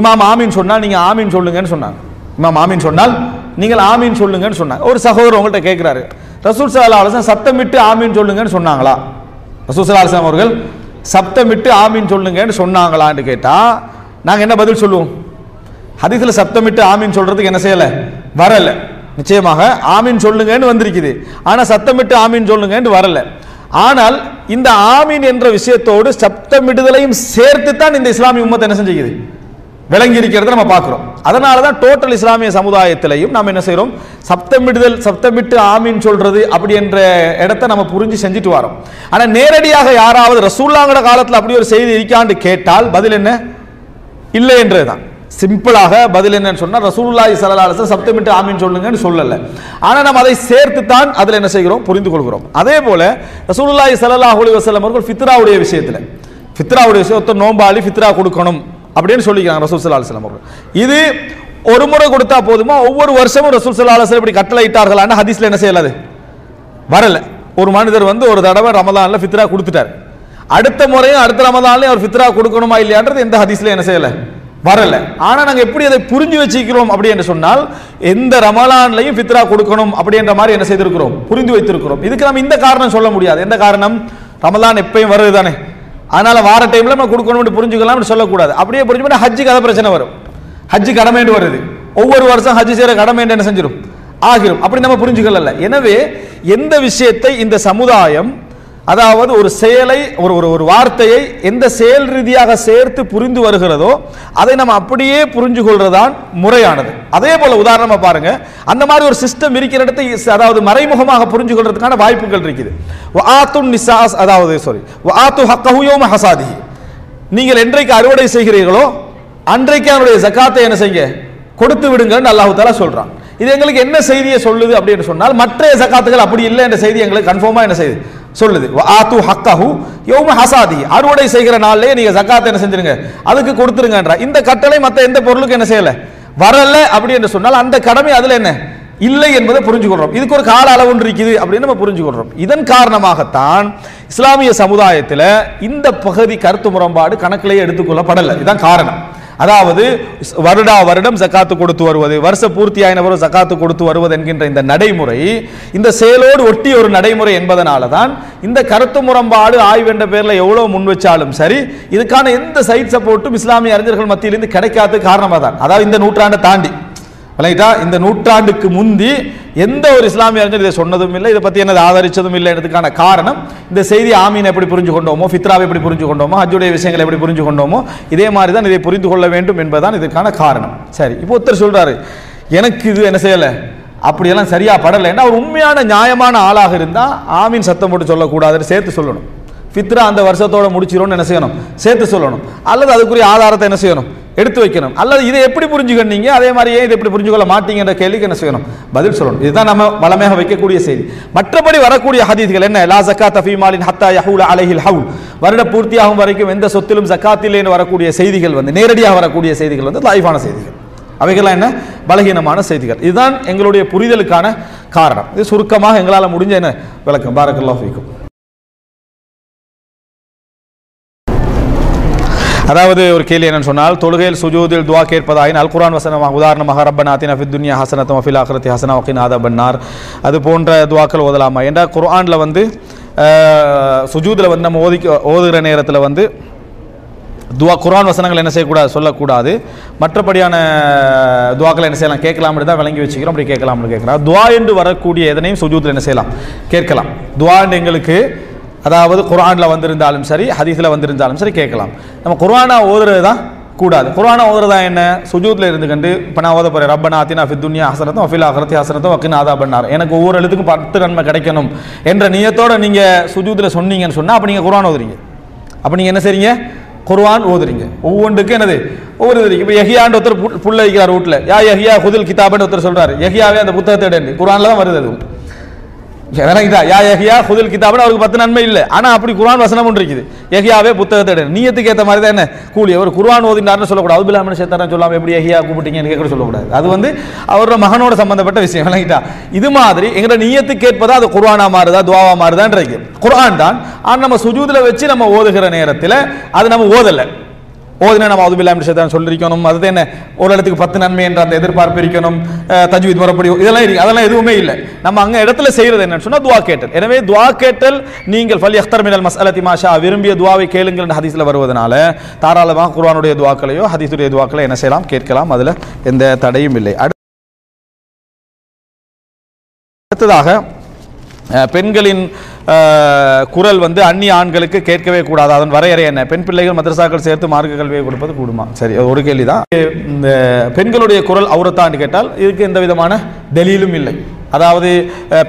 இமாம் ஆமீன் சொன்னால் நீங்கள் ஆமீன் சொல்லுங்கன்னு சொன்னாங்க. இமாம் ஆமீன் சொன்னால் நீங்கள் ஆமீன் சொல்லுங்கன்னு சொன்னாங்க. ஒரு சகோதரர் உங்கள்கிட்ட கேட்குறாரு. ரசூல் சல்லா அலுவலம் சத்தமிட்டு ஆமீன் சொல்லுங்கன்னு சொன்னாங்களா? ரசூசலாசம் அவர்கள் சப்தமிட்டு ஆமீன் சொல்லுங்கன்னு சொன்னாங்களான்னு கேட்டால் நாங்கள் என்ன பதில் சொல்லுவோம்? ஹதீஸில் சப்தமிட்டு ஆமீன் சொல்கிறதுக்கு என்ன செய்யலை? வரலை. நிச்சயமாக ஆமீன் சொல்லுங்கன்னு வந்திருக்குது. ஆனால் சத்தமிட்டு ஆமீன் சொல்லுங்கன்னு வரலை. ஆனால் இந்த ஆமீன் என்ற விஷயத்தோடு சப்தமிடுதலையும் சேர்த்து தான் இந்த இஸ்லாமிய உம்மத்தை என்ன செஞ்சுக்குது? விளங்கி இருக்கிறத நம்ம பார்க்குறோம். அதனால தான் டோட்டல் இஸ்லாமிய சமுதாயத்திலையும் நாம் என்ன செய்கிறோம் சப்தமிடுதல் சப்தமிட்டு ஆமீன் சொல்றது அப்படி என்ற இடத்த நம்ம புரிஞ்சு செஞ்சுட்டு வரோம். ஆனால் நேரடியாக யாராவது ரசூல்லாங்கட காலத்தில் அப்படி ஒரு செய்தி இருக்கான்னு கேட்டால் பதில் என்ன? இல்லை என்றதுதான் சிம்பிளாக பதில் என்னன்னு சொன்னால் ரசூல்லாய் ஸல்லல்லாஹு சப்தமிட்டு ஆமீன் சொல்லுங்கன்னு சொல்லலை. ஆனால் நம்ம அதை சேர்த்து தான் அதில் என்ன செய்கிறோம்? புரிந்து கொள்கிறோம். அதே போல ரசூலுல்லாஹி சலாஹ் அலி வசலம் அவர்கள் ஃபித்ராவுடைய விஷயத்தில் ஃபித்ராவுடைய விஷயம் ஒருத்தர் நோம்பாளி ஃபித்ரா கொடுக்கணும். அப்படின்னு சொல்லிக்கிறாங்க ரசூல் சல்லா அலுவலம் அவர்கள். இது ஒரு முறை கொடுத்தா போதுமா? ஒவ்வொரு வருஷமும் ரசூல் சல்லா அலுவலம் இப்படி கட்டளை இட்டார்களான்னு ஹதீஸ்ல என்ன செய்யலாது வரல. ஒரு மனிதர் வந்து ஒரு தடவை ரமதானில் ஃபித்ரா கொடுத்துட்டார். அடுத்த முறையும் அடுத்த ரமதான்லயும் அவர் ஃபித்ரா கொடுக்கணுமா இல்லையான்றது எந்த ஹதீஸ்ல என்ன செய்யல? வரல. ஆனா நாங்க எப்படி அதை புரிஞ்சு வச்சிருக்கிறோம் அப்படி என்று சொன்னால் எந்த ரமலான்லையும் ஃபித்ரா கொடுக்கணும் அப்படின்ற மாதிரி என்ன செய்திருக்கிறோம்? புரிந்து வைத்திருக்கிறோம். இதுக்கு நம்ம இந்த காரணம் சொல்ல முடியாது. எந்த காரணம்? ரமலான் எப்பயும் வருது தானே அதனால வார டைம்ல நம்ம கொடுக்கணும்னு புரிஞ்சுக்கலாம்னு சொல்லக்கூடாது. அப்படியே புரிஞ்சு ஹஜ்ஜுக்கு அதை பிரச்சனை வரும். ஹஜ்ஜு கடமைன்னு வருது. ஒவ்வொரு வருஷம் ஹஜ்ஜு செய்யற கடமை என்ன செஞ்சிடும் ஆகிரும். அப்படி நம்ம புரிஞ்சுக்கல எனவே எந்த விஷயத்தை இந்த சமுதாயம் அதாவது ஒரு செயலை ஒரு ஒரு ஒரு வார்த்தையை எந்த செயல் ரீதியாக சேர்த்து புரிந்து வருகிறதோ அதை நம்ம அப்படியே புரிஞ்சு கொள்றதுதான் முறையானது. அதே போல உதாரணமா பாருங்க அந்த மாதிரி ஒரு சிஸ்டம் இருக்கிற இடத்தை அதாவது மறைமுகமாக புரிஞ்சு கொள்றதுக்கான வாய்ப்புகள் இருக்குது. வஆத்துன் நிசாஸ் அதாவது சாரி வஆத்து ஹக்கஹு யௌம நீங்கள் என்றைக்கு அறுவடை செய்கிறீர்களோ அன்றைக்கு அவனுடைய ஜக்காத்தை என்ன செய்ய கொடுத்து விடுங்கன்னு அல்லாஹு தாலா சொல்றான். இது எங்களுக்கு என்ன செய்தியை சொல்லுது அப்படின்னு சொன்னால் மற்ற ஜக்காத்துகள் அப்படி இல்லை என்ற செய்தி எங்களுக்கு கன்ஃபார்மா என்ன செய்யுது? சொல்லுது. ஆத்து ஹக்கஹு யோம ஹசாதி. அறுவடை செய்கிற நாள்லயே நீங்க ஜக்காத் என்ன செஞ்சிருங்க. அதுக்கு கொடுத்துருங்கன்ற. இந்த கட்டளை மற்ற எந்த பொருளுக்கும் என்ன செய்யல. வரல அப்படி என்று சொன்னால் அந்த கடமை அதுல என்ன? இல்லை என்பதை புரிஞ்சுக்கொள்றோம் இதுக்கு ஒரு கால அளவு ஒன்று இருக்குது அப்படின்னு நம்ம புரிஞ்சுக்கொள்றோம் இதன் காரணமாகத்தான் இஸ்லாமிய சமுதாயத்தில் இந்த பகுதி கருத்து முரண்பாடு கணக்கிலேயே எடுத்துக்கொள்ளப்படலை இதுதான் காரணம். அதாவது வருடா வருடம் ஜக்காத்து கொடுத்து வருவது வருஷ பூர்த்தியாயினவரும் சக்காத்து ஜக்காத்து கொடுத்து வருவது என்கின்ற இந்த நடைமுறை இந்த செயலோடு ஒட்டி ஒரு நடைமுறை என்பதனால தான் இந்த கருத்து முரண்பாடு ஆய்வு என்ற எவ்வளோ எவ்வளவு முன் வச்சாலும் சரி இதுக்கான எந்த சைட் சப்போர்ட்டும் இஸ்லாமிய அறிஞர்கள் மத்தியிலிருந்து கிடைக்காத காரணமாக தான் அதாவது இந்த நூற்றாண்டை தாண்டி. ரைட்டா இந்த நூற்றாண்டுக்கு முந்தி எந்த ஒரு இஸ்லாமிய அறிஞர் இதை சொன்னதும் இல்லை இதை பற்றி என்னது ஆதரிச்சதும் இல்லைன்றதுக்கான காரணம் இந்த செய்தி ஆமீன் எப்படி புரிஞ்சு கொண்டோமோ ஃபித்ராவை எப்படி புரிஞ்சு கொண்டோமோ ஹஜ்ஜுடைய விஷயங்களை எப்படி புரிஞ்சு கொண்டோமோ இதே மாதிரி தான் இதை புரிந்து கொள்ள வேண்டும் என்பதுதான் இதற்கான காரணம். சரி இப்போ ஒருத்தர் சொல்கிறாரு எனக்கு இது என்ன செய்யலை? அப்படியெல்லாம் சரியா படலைன்னா அவர் உண்மையான நியாயமான ஆளாக இருந்தால் ஆமீன் சத்தம் போட்டு சொல்லக்கூடாதுன்னு சேர்த்து சொல்லணும். ஃபித்ரா அந்த வருஷத்தோட முடிச்சிடும்னு என்ன செய்யணும்? சேர்த்து சொல்லணும். அல்லது அதுக்குரிய ஆதாரத்தை என்ன செய்யணும்? எடுத்து வைக்கணும். அல்லது இதை எப்படி புரிஞ்சுக்கிட்டீங்க அதே மாதிரியே இதை எப்படி புரிஞ்சுக்கொள்ள மாட்டீங்கன்ற கேள்விக்கு என்ன செய்யணும்? பதில் சொல்லணும். இதுதான் நம்ம வளமையாக வைக்கக்கூடிய செய்தி. மற்றபடி வரக்கூடிய ஹதீதுகள் என்ன? லா ஜக்கா தஃபீமாலின் ஹத்தா யஹூல அலஹில் ஹவுல். வருட பூர்த்தியாகும் வரைக்கும் எந்த சொத்திலும் ஜக்காத் இல்லைன்னு வரக்கூடிய செய்திகள் வந்து நேரடியாக வரக்கூடிய செய்திகள் வந்து லைஃபான செய்திகள். அவைகள்லாம் என்ன? பலகீனமான செய்திகள். இதுதான் எங்களுடைய புரிதலுக்கான காரணம். இது சுருக்கமாக எங்களால் முடிஞ்ச என்ன? விளக்கம். பாரக்கல்லாஹ் வைக்கும் அதாவது ஒரு கேள்வி என்னன்னு சொன்னால் தொழுகையில் சுஜூதில் துவா கேட்பதாயின் அல் குரான் வசனமாக உதாரணமாக ரப்பன் ஆத்தினா ஃபி துன்யா ஹசனத்தம் ஃபில் ஆக்ரத்தி ஹசனா வக்கீன் ஆதா பண்ணார் அது போன்ற துவாக்கள் ஓதலாமா? என்றால் குரானில் வந்து சுஜூதில் வந்து நம்ம ஓதி ஓதுகிற நேரத்தில் வந்து துவா குரான் வசனங்கள் என்ன செய்யக்கூடாது சொல்லக்கூடாது. மற்றபடியான துவாக்களை என்ன செய்யலாம்? கேட்கலாம்னு தான் விளங்கி வச்சுக்கிறோம். அப்படி கேட்கலாம்னு கேட்குறோம் துவா என்று வரக்கூடிய எதனையும் சுஜூத்தில் என்ன செய்யலாம்? கேட்கலாம். துவா என்று எங்களுக்கு அதாவது குரானில் வந்திருந்தாலும் சரி ஹதீஸில் வந்திருந்தாலும் சரி கேட்கலாம். நம்ம குரானா ஓதுறது தான் கூடாது. குரானா ஓதுறதா என்ன? சுஜூத்தில் இருந்து கண்டு இப்போ நான் ஓத போகிறேன் ரப்பனா அத்தினா ஃபித்துன்யா ஹசரத்தும் அஃபில் ஆகரத்தி ஹசரத்தும் வக்கின் ஆதா பண்ணார் எனக்கு ஒவ்வொரு எழுத்துக்கும் பத்து நன்மை கிடைக்கணும் என்ற நியத்தோடு நீங்கள் சுஜூத்தில் சொன்னீங்கன்னு சொன்னால் அப்போ நீங்கள் குரான் ஓதுறீங்க. அப்போ நீங்கள் என்ன செய்றீங்க? குர்வான் ஓதுறீங்க. ஒவ்வொன்றுக்கும் என்னது? ஒவ்வொரு இப்போ எஹியான்னு ஒருத்தர் புள்ள வைக்கிறார் வீட்டில் யா எஹியா குதில் கிதாபுன்னு ஒருத்தர் சொல்கிறார் எஹியாவே அந்த புத்தகத்தை குரானில் தான் வருது அதுவும் விளங்கிதா யா எஹியா குதில் கிதாப்னு அவருக்கு பத்து நன்மை இல்லை. ஆனால் அப்படி குர்ஆன் வசனம் ஒன்று இருக்குது. எஹியாவே புத்தகத்தை எடு நீயத்துக்கு ஏற்ற மாதிரி தான் என்ன? கூலி. அவர் குர்ஆன் ஓதினார்னு சொல்லக்கூடாது. அவுபிலாமன் சேத்தாரன் சொல்லாமல் எப்படி எஹியா கூப்பிட்டீங்கன்னு கேட்க சொல்லக்கூடாது. அது வந்து அவரோட மகனோட சம்பந்தப்பட்ட விஷயம். விளங்கிட்டா இது மாதிரி எங்களோட நீயத்துக்கு கேட்பதா அது குர்ஆனா மாறுதா துவாவா மாறுதான்றது குர்ஆன் தான். ஆனால் நம்ம சுஜூதில் வச்சு நம்ம ஓதுகிற நேரத்தில் அது நம்ம ஓதலை. ஓதினா நம்ம அதுபில்லாம் விஷயத்தான் சொல்லியிருக்கணும் அது என்ன? ஒரு இடத்துக்கு பத்து நன்மை என்ற அந்த எதிர்பார்ப்பு இருக்கணும். தஜ்வீத் முறைப்படி இதெல்லாம் இருக்கு. அதெல்லாம் எதுவுமே இல்லை. நம்ம அங்கே இடத்துல செய்யறது என்னன்னு சொன்னால் துவா கேட்டல். எனவே துவா கேட்டல் நீங்கள் பலி யக்தர் மினல் மஸ்அலத்தி மாஷா விரும்பிய துவாவை கேளுங்கள் என்ற ஹதீஸில் வருவதனால தாராளமாக குர்ஆனுடைய துவாக்களையோ ஹதீஸுடைய துவாக்களை என்ன செய்யலாம்? கேட்கலாம். அதில் எந்த தடையும் இல்லை. அடுத்ததாக பெண்களின் குரல் வந்து அந்நிய ஆண்களுக்கு கேட்கவே கூடாது? அதன் வரையறை என்ன? பெண் பிள்ளைகள் மதரசாக்கள் சேர்த்து மார்க்க கல்வியை கொடுப்பது கூடுமா? சரி ஒரு கேள்வி தான் இந்த பெண்களுடைய குரல் அவுரத்தான்னு கேட்டால் இதுக்கு எந்த விதமான தெளிலும் இல்லை. அதாவது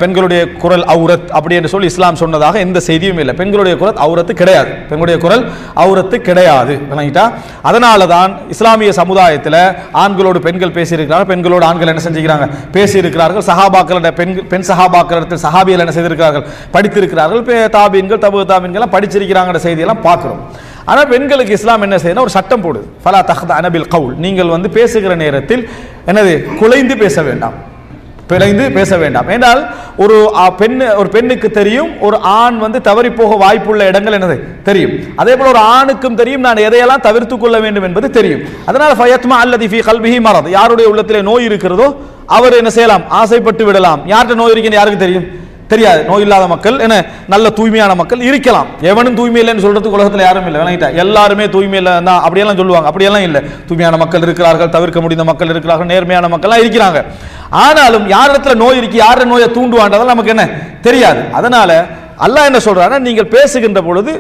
பெண்களுடைய குரல் அவுரத் அப்படி என்று சொல்லி இஸ்லாம் சொன்னதாக எந்த செய்தியும் இல்லை. பெண்களுடைய குரல் அவுரத்து கிடையாது. பெண்களுடைய குரல் அவுரத்து கிடையாது. விளங்கிட்டா? அதனால தான் இஸ்லாமிய சமுதாயத்தில் ஆண்களோடு பெண்கள் பேசியிருக்கிறார்கள். பெண்களோடு ஆண்கள் என்ன செஞ்சுக்கிறாங்க? பேசியிருக்கிறார்கள். சஹாபாக்களோட பெண் பெண் சஹாபாக்களிடத்தில் சஹாபியில் என்ன செய்திருக்கிறார்கள்? படித்திருக்கிறார்கள். பே- தாபீன்கள் தபு தாபீன்கள் படிச்சிருக்கிறாங்கிற செய்தியெல்லாம் பார்க்குறோம். ஆனால் பெண்களுக்கு இஸ்லாம் என்ன செய்யணும் ஒரு சட்டம் போடுது ஃபலா தஹ்த அனபில் கவுல். நீங்கள் வந்து பேசுகிற நேரத்தில் என்னது? குலைந்து பேச வேண்டாம். பிழைந்து பேச வேண்டாம். என்றால் ஒரு பெண் ஒரு பெண்ணுக்கு தெரியும் ஒரு ஆண் வந்து தவறி போக வாய்ப்புள்ள இடங்கள் என்னது? தெரியும். அதே போல ஒரு ஆணுக்கும் தெரியும். நான் எதையெல்லாம் தவிர்த்து கொள்ள வேண்டும் என்பது தெரியும். அதனால் ஃபயத்மா அல்லது ஃபி கல்விஹி மரத். யாருடைய உள்ளத்திலே நோய் இருக்கிறதோ அவர் என்ன செய்யலாம்? ஆசைப்பட்டு விடலாம். யார்கிட்ட நோய் இருக்குன்னு யாருக்கு தெரியும்? தெரியாது. நோய் இல்லாத மக்கள் என்ன நல்ல தூய்மையான மக்கள் இருக்கலாம். எவனும் தூய்மை இல்லைன்னு சொல்றதுக்கு உலகத்தில் யாரும் இல்லை. விளங்கிட்டா? எல்லாருமே தூய்மை இல்லை தான். அப்படியெல்லாம் சொல்லுவாங்க. அப்படியெல்லாம் இல்லை. தூய்மையான மக்கள் இருக்கிறார்கள் தவிர்க்க முடிந்த மக்கள் இருக்கிறார்கள் நேர்மையான மக்கள்லாம் இருக்கிறாங்க. ஆனாலும் யார் இடத்துல நோய் இருக்கு யார நோயை தூண்டுவான்றதெல்லாம் நமக்கு என்ன? தெரியாது. அதனால அல்லாஹ் என்ன சொல்றாருன்னா நீங்கள் பேசுகின்ற பொழுது